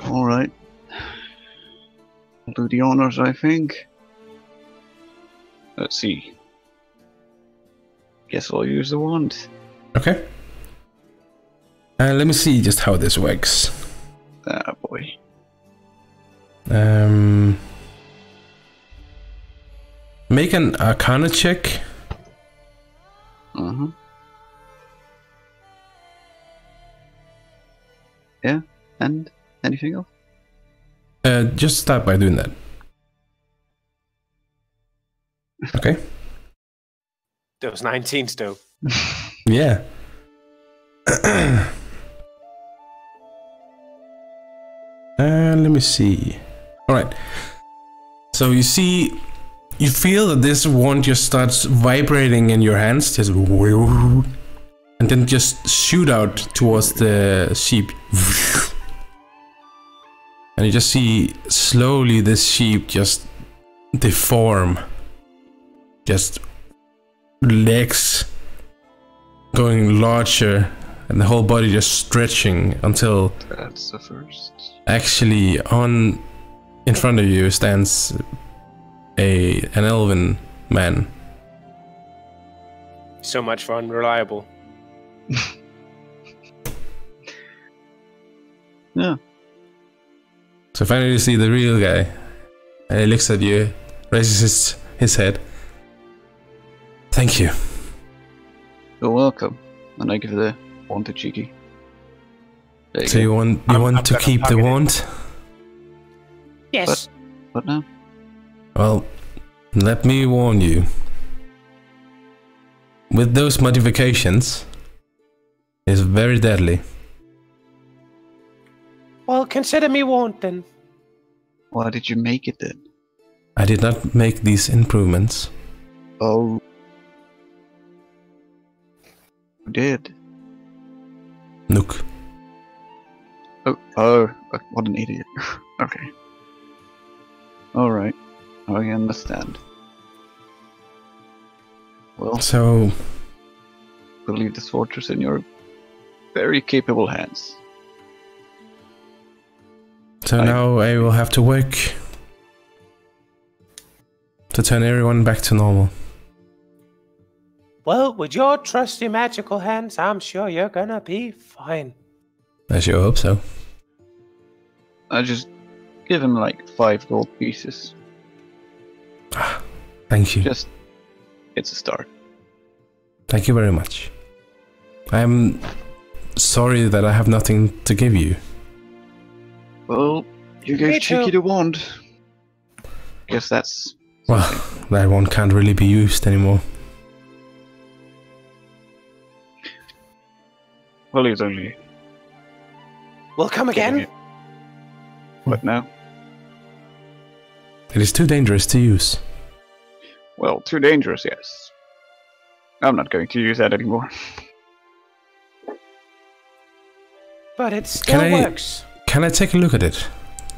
[SPEAKER 3] Alright. I'll do the honors, I think. Let's see. Guess I'll use the wand.
[SPEAKER 1] Okay. Uh, let me see just how this works.
[SPEAKER 3] Ah, boy.
[SPEAKER 1] Um, make an Arcana check.
[SPEAKER 3] Uh huh. Yeah, and anything else?
[SPEAKER 1] Uh, just start by doing that. Okay.
[SPEAKER 2] Those 19s, though.
[SPEAKER 1] Yeah. uh, let me see. All right. So you see, you feel that this wand just starts vibrating in your hands, just and then just shoot out towards the sheep. And you just see slowly this sheep just deform. Just legs going larger and the whole body just stretching until
[SPEAKER 3] That's the first.
[SPEAKER 1] actually on in front of you stands a an elven man.
[SPEAKER 2] So much for unreliable.
[SPEAKER 3] Yeah.
[SPEAKER 1] So finally you see the real guy. And he looks at you, raises his, his head. Thank you.
[SPEAKER 3] You're welcome. And I give the wand to Cheeky. You
[SPEAKER 1] So
[SPEAKER 3] go.
[SPEAKER 1] you want you
[SPEAKER 2] I'm-
[SPEAKER 1] want
[SPEAKER 2] I'm
[SPEAKER 1] to keep the
[SPEAKER 2] tuck it in.
[SPEAKER 1] wand?
[SPEAKER 2] Yes.
[SPEAKER 3] What now?
[SPEAKER 1] Well, let me warn you. With those modifications, it's very deadly.
[SPEAKER 2] Well, consider me warned then.
[SPEAKER 3] Why did you make it then?
[SPEAKER 1] I did not make these improvements.
[SPEAKER 3] Oh. You did.
[SPEAKER 1] Noke.
[SPEAKER 3] Oh, oh, what an idiot. okay. Alright. Oh, I understand. Well,
[SPEAKER 1] So,
[SPEAKER 3] we'll leave this fortress in your very capable hands.
[SPEAKER 1] so
[SPEAKER 3] I-
[SPEAKER 1] now I will have to work to turn everyone back to normal.
[SPEAKER 2] Well, with your trusty magical hands, I'm sure you're gonna be fine.
[SPEAKER 1] I sure hope so.
[SPEAKER 3] I just give him like five gold pieces.
[SPEAKER 1] Thank you.
[SPEAKER 3] Just, it's a start.
[SPEAKER 1] Thank you very much. I'm sorry that I have nothing to give you.
[SPEAKER 3] Well, you
[SPEAKER 2] Me
[SPEAKER 3] gave
[SPEAKER 2] too.
[SPEAKER 3] Cheeky the wand. Guess that's
[SPEAKER 1] Well, that one can't really be used anymore.
[SPEAKER 3] well, he's only
[SPEAKER 2] We'll come again.
[SPEAKER 3] What now?
[SPEAKER 1] It is too dangerous to use.
[SPEAKER 3] Well, too dangerous, yes. I'm not going to use that anymore.
[SPEAKER 2] But it still
[SPEAKER 1] Can I-
[SPEAKER 2] works.
[SPEAKER 1] Can I take a look at it?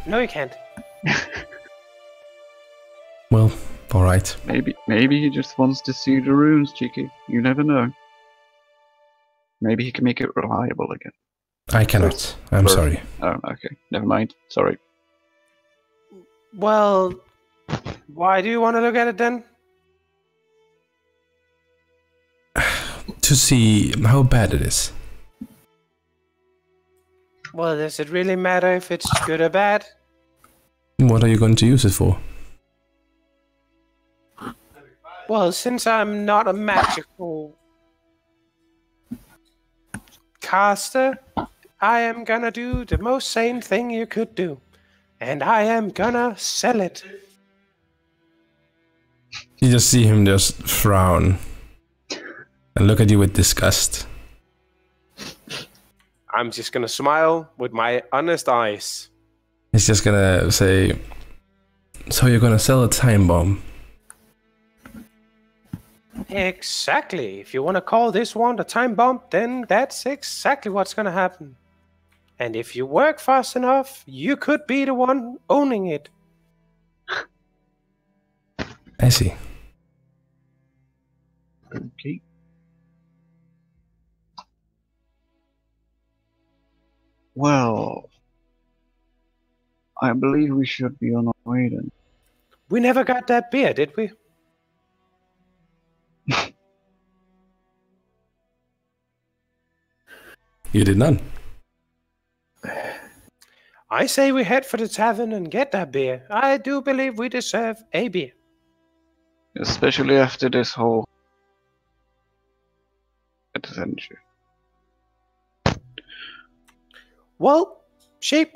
[SPEAKER 2] No, you can't.
[SPEAKER 1] Well, alright.
[SPEAKER 3] Maybe, maybe he just wants to see the runes, Cheeky. You never know. Maybe he can make it reliable again.
[SPEAKER 1] I cannot. I'm
[SPEAKER 3] Perfect.
[SPEAKER 1] sorry.
[SPEAKER 3] Oh, okay. Never mind. Sorry.
[SPEAKER 2] Well, why do you want to look at it then?
[SPEAKER 1] To see how bad it is.
[SPEAKER 2] Well, does it really matter if it's good or bad?
[SPEAKER 1] What are you going to use it for?
[SPEAKER 2] Well, since I'm not a magical caster, I am gonna do the most sane thing you could do. And I am gonna sell it.
[SPEAKER 1] You just see him just frown and look at you with disgust.
[SPEAKER 2] I'm just gonna smile with my honest eyes.
[SPEAKER 1] He's just gonna say, So you're gonna sell a time bomb?
[SPEAKER 2] Exactly. If you want to call this one a time bomb, then that's exactly what's gonna happen. And if you work fast enough, you could be the one owning it.
[SPEAKER 1] I see.
[SPEAKER 3] Okay. Well, I believe we should be on our way then.
[SPEAKER 2] We never got that beer, did we?
[SPEAKER 1] You did none.
[SPEAKER 2] I say we head for the tavern and get that beer. I do believe we deserve a beer.
[SPEAKER 3] Especially after this whole adventure.
[SPEAKER 2] Well, sheep,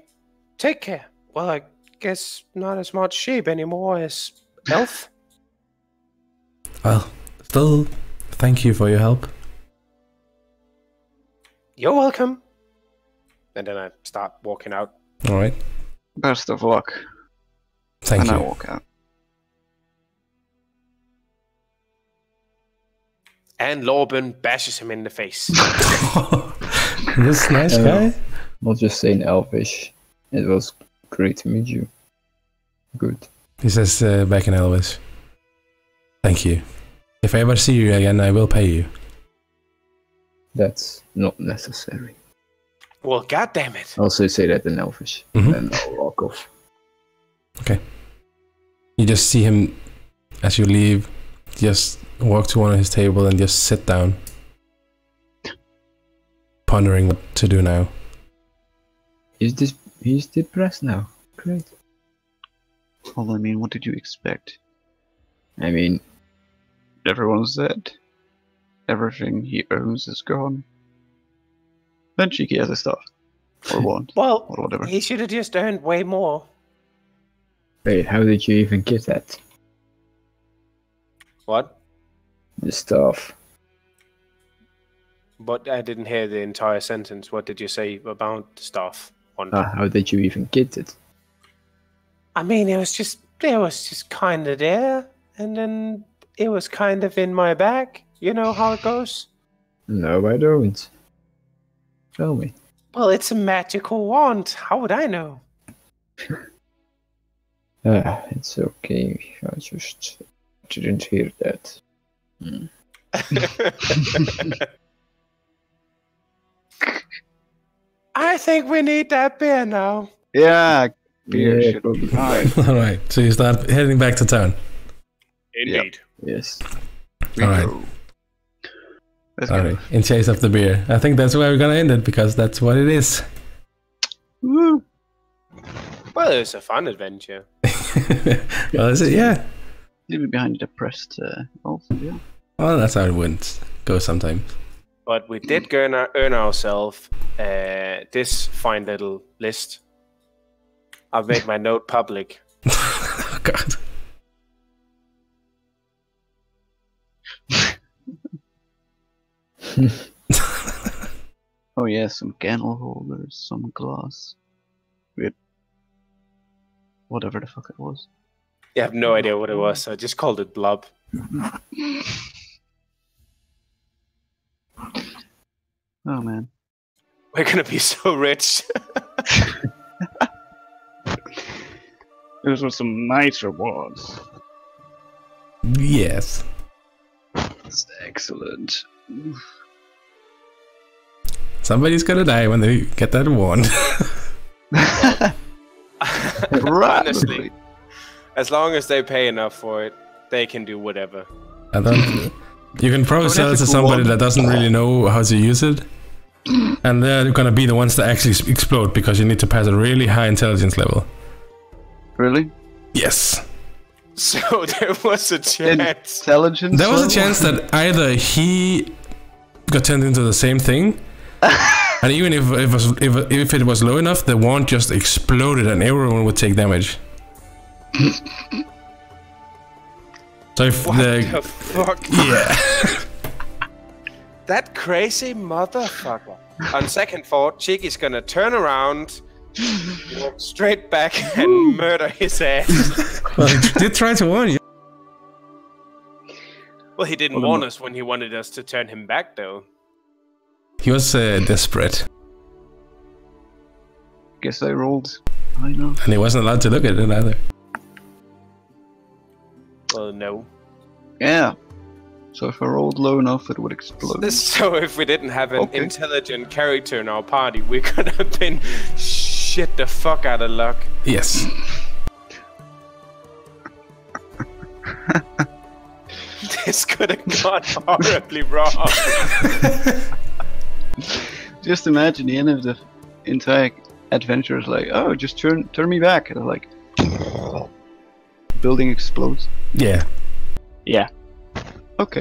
[SPEAKER 2] take care. Well, I guess not as much sheep anymore as elf.
[SPEAKER 1] Well, still, thank you for your help.
[SPEAKER 2] You're welcome. And then I start walking out.
[SPEAKER 1] Alright.
[SPEAKER 3] Best of luck.
[SPEAKER 1] Thank
[SPEAKER 3] and I
[SPEAKER 1] you.
[SPEAKER 3] walk out.
[SPEAKER 2] And Lorben bashes him in the face.
[SPEAKER 1] this nice guy?
[SPEAKER 4] I'll just saying Elvish. It was great to meet you. Good.
[SPEAKER 1] He says uh, back in Elvish. Thank you. If I ever see you again, I will pay you.
[SPEAKER 4] That's not necessary.
[SPEAKER 2] well, goddammit.
[SPEAKER 4] Also say that in Elvish.
[SPEAKER 1] Mhm.
[SPEAKER 4] And I'll walk off. Okay.
[SPEAKER 1] You just see him as you leave, just walk to one of his table and just sit down, pondering what to do now.
[SPEAKER 4] He's this he's depressed now. Great.
[SPEAKER 3] Well, I mean, what did you expect?
[SPEAKER 4] I mean,
[SPEAKER 3] Everyone's dead. Everything he owns is gone. Then Cheeky has his stuff. Or wand.
[SPEAKER 2] Well,
[SPEAKER 3] or whatever.
[SPEAKER 2] he should have just earned way more.
[SPEAKER 4] wait, how did you even get that?
[SPEAKER 2] What?
[SPEAKER 4] The stuff.
[SPEAKER 2] But I didn't hear the entire sentence. What did you say about the stuff? On
[SPEAKER 4] Ah, how did you even get it?
[SPEAKER 2] I mean, it was just it was just kind of there, and then it was kind of in my bag. You know how it goes.
[SPEAKER 4] No, I don't. Tell me.
[SPEAKER 2] Well, it's a magical wand. How would I know?
[SPEAKER 4] Ah, it's okay. I just didn't hear that. Hmm.
[SPEAKER 2] I think we need that beer now.
[SPEAKER 3] Yeah, beer
[SPEAKER 4] Yeah,
[SPEAKER 3] should be fine.
[SPEAKER 1] Alright, so you start heading back to town.
[SPEAKER 2] Indeed.
[SPEAKER 4] Yes.
[SPEAKER 3] We
[SPEAKER 1] Alright.
[SPEAKER 3] go. Let's go.
[SPEAKER 1] Alright, in chase of the beer. I think that's where we're gonna end it because that's what it is.
[SPEAKER 3] Woo!
[SPEAKER 2] Well, it's a fun adventure.
[SPEAKER 1] well, is it? Yeah.
[SPEAKER 3] Leave it behind the depressed uh, elf, yeah.
[SPEAKER 1] Well, that's how it went. Go sometimes.
[SPEAKER 2] But we did earn, our, earn ourselves uh, this fine little list. I've made my note public.
[SPEAKER 1] Oh, God.
[SPEAKER 3] Oh yeah, some candle holders, some glass. With whatever the fuck it was.
[SPEAKER 2] Yeah, I have no idea what it was. So I just called it blob.
[SPEAKER 3] Oh man.
[SPEAKER 2] We're gonna be so rich.
[SPEAKER 3] Those were some nice rewards.
[SPEAKER 1] Yes.
[SPEAKER 3] That's excellent.
[SPEAKER 1] Somebody's gonna die when they get that wand.
[SPEAKER 2] Honestly, as long as they pay enough for it, they can do whatever.
[SPEAKER 1] I don't. You can probably
[SPEAKER 3] Don't
[SPEAKER 1] sell it to
[SPEAKER 3] to
[SPEAKER 1] somebody
[SPEAKER 3] on.
[SPEAKER 1] that doesn't really know how to use it, and they're gonna be the ones that actually explode because you need to pass a really high intelligence level.
[SPEAKER 3] Really?
[SPEAKER 1] Yes.
[SPEAKER 2] So there was a chance.
[SPEAKER 3] Intelligence?
[SPEAKER 1] There was a chance that either he got turned into the same thing, and even if it was if, if it was low enough, the wand just exploded and everyone would take damage. so if
[SPEAKER 2] What
[SPEAKER 1] the
[SPEAKER 2] the fuck?
[SPEAKER 1] yeah,
[SPEAKER 2] That crazy motherfucker. On second thought, Cheeky's gonna turn around, walk straight back, and murder his ass.
[SPEAKER 1] well, he did try to warn you.
[SPEAKER 2] Well, he didn't
[SPEAKER 3] Well,
[SPEAKER 2] warn us when he wanted us to turn him back, though.
[SPEAKER 1] He was uh, desperate,
[SPEAKER 3] Guess I rolled. I know.
[SPEAKER 1] and he wasn't allowed to look at it either.
[SPEAKER 2] Well, no.
[SPEAKER 3] Yeah. So if I rolled low enough, it would explode.
[SPEAKER 2] So if we didn't have an
[SPEAKER 3] Okay.
[SPEAKER 2] intelligent character in our party, we could have been shit the fuck out of luck.
[SPEAKER 1] Yes.
[SPEAKER 2] This could have gone horribly wrong.
[SPEAKER 3] Just imagine the end of the entire adventure is like, oh, just turn turn me back. And I'm like, building explodes.
[SPEAKER 1] Yeah.
[SPEAKER 3] Yeah. Okay.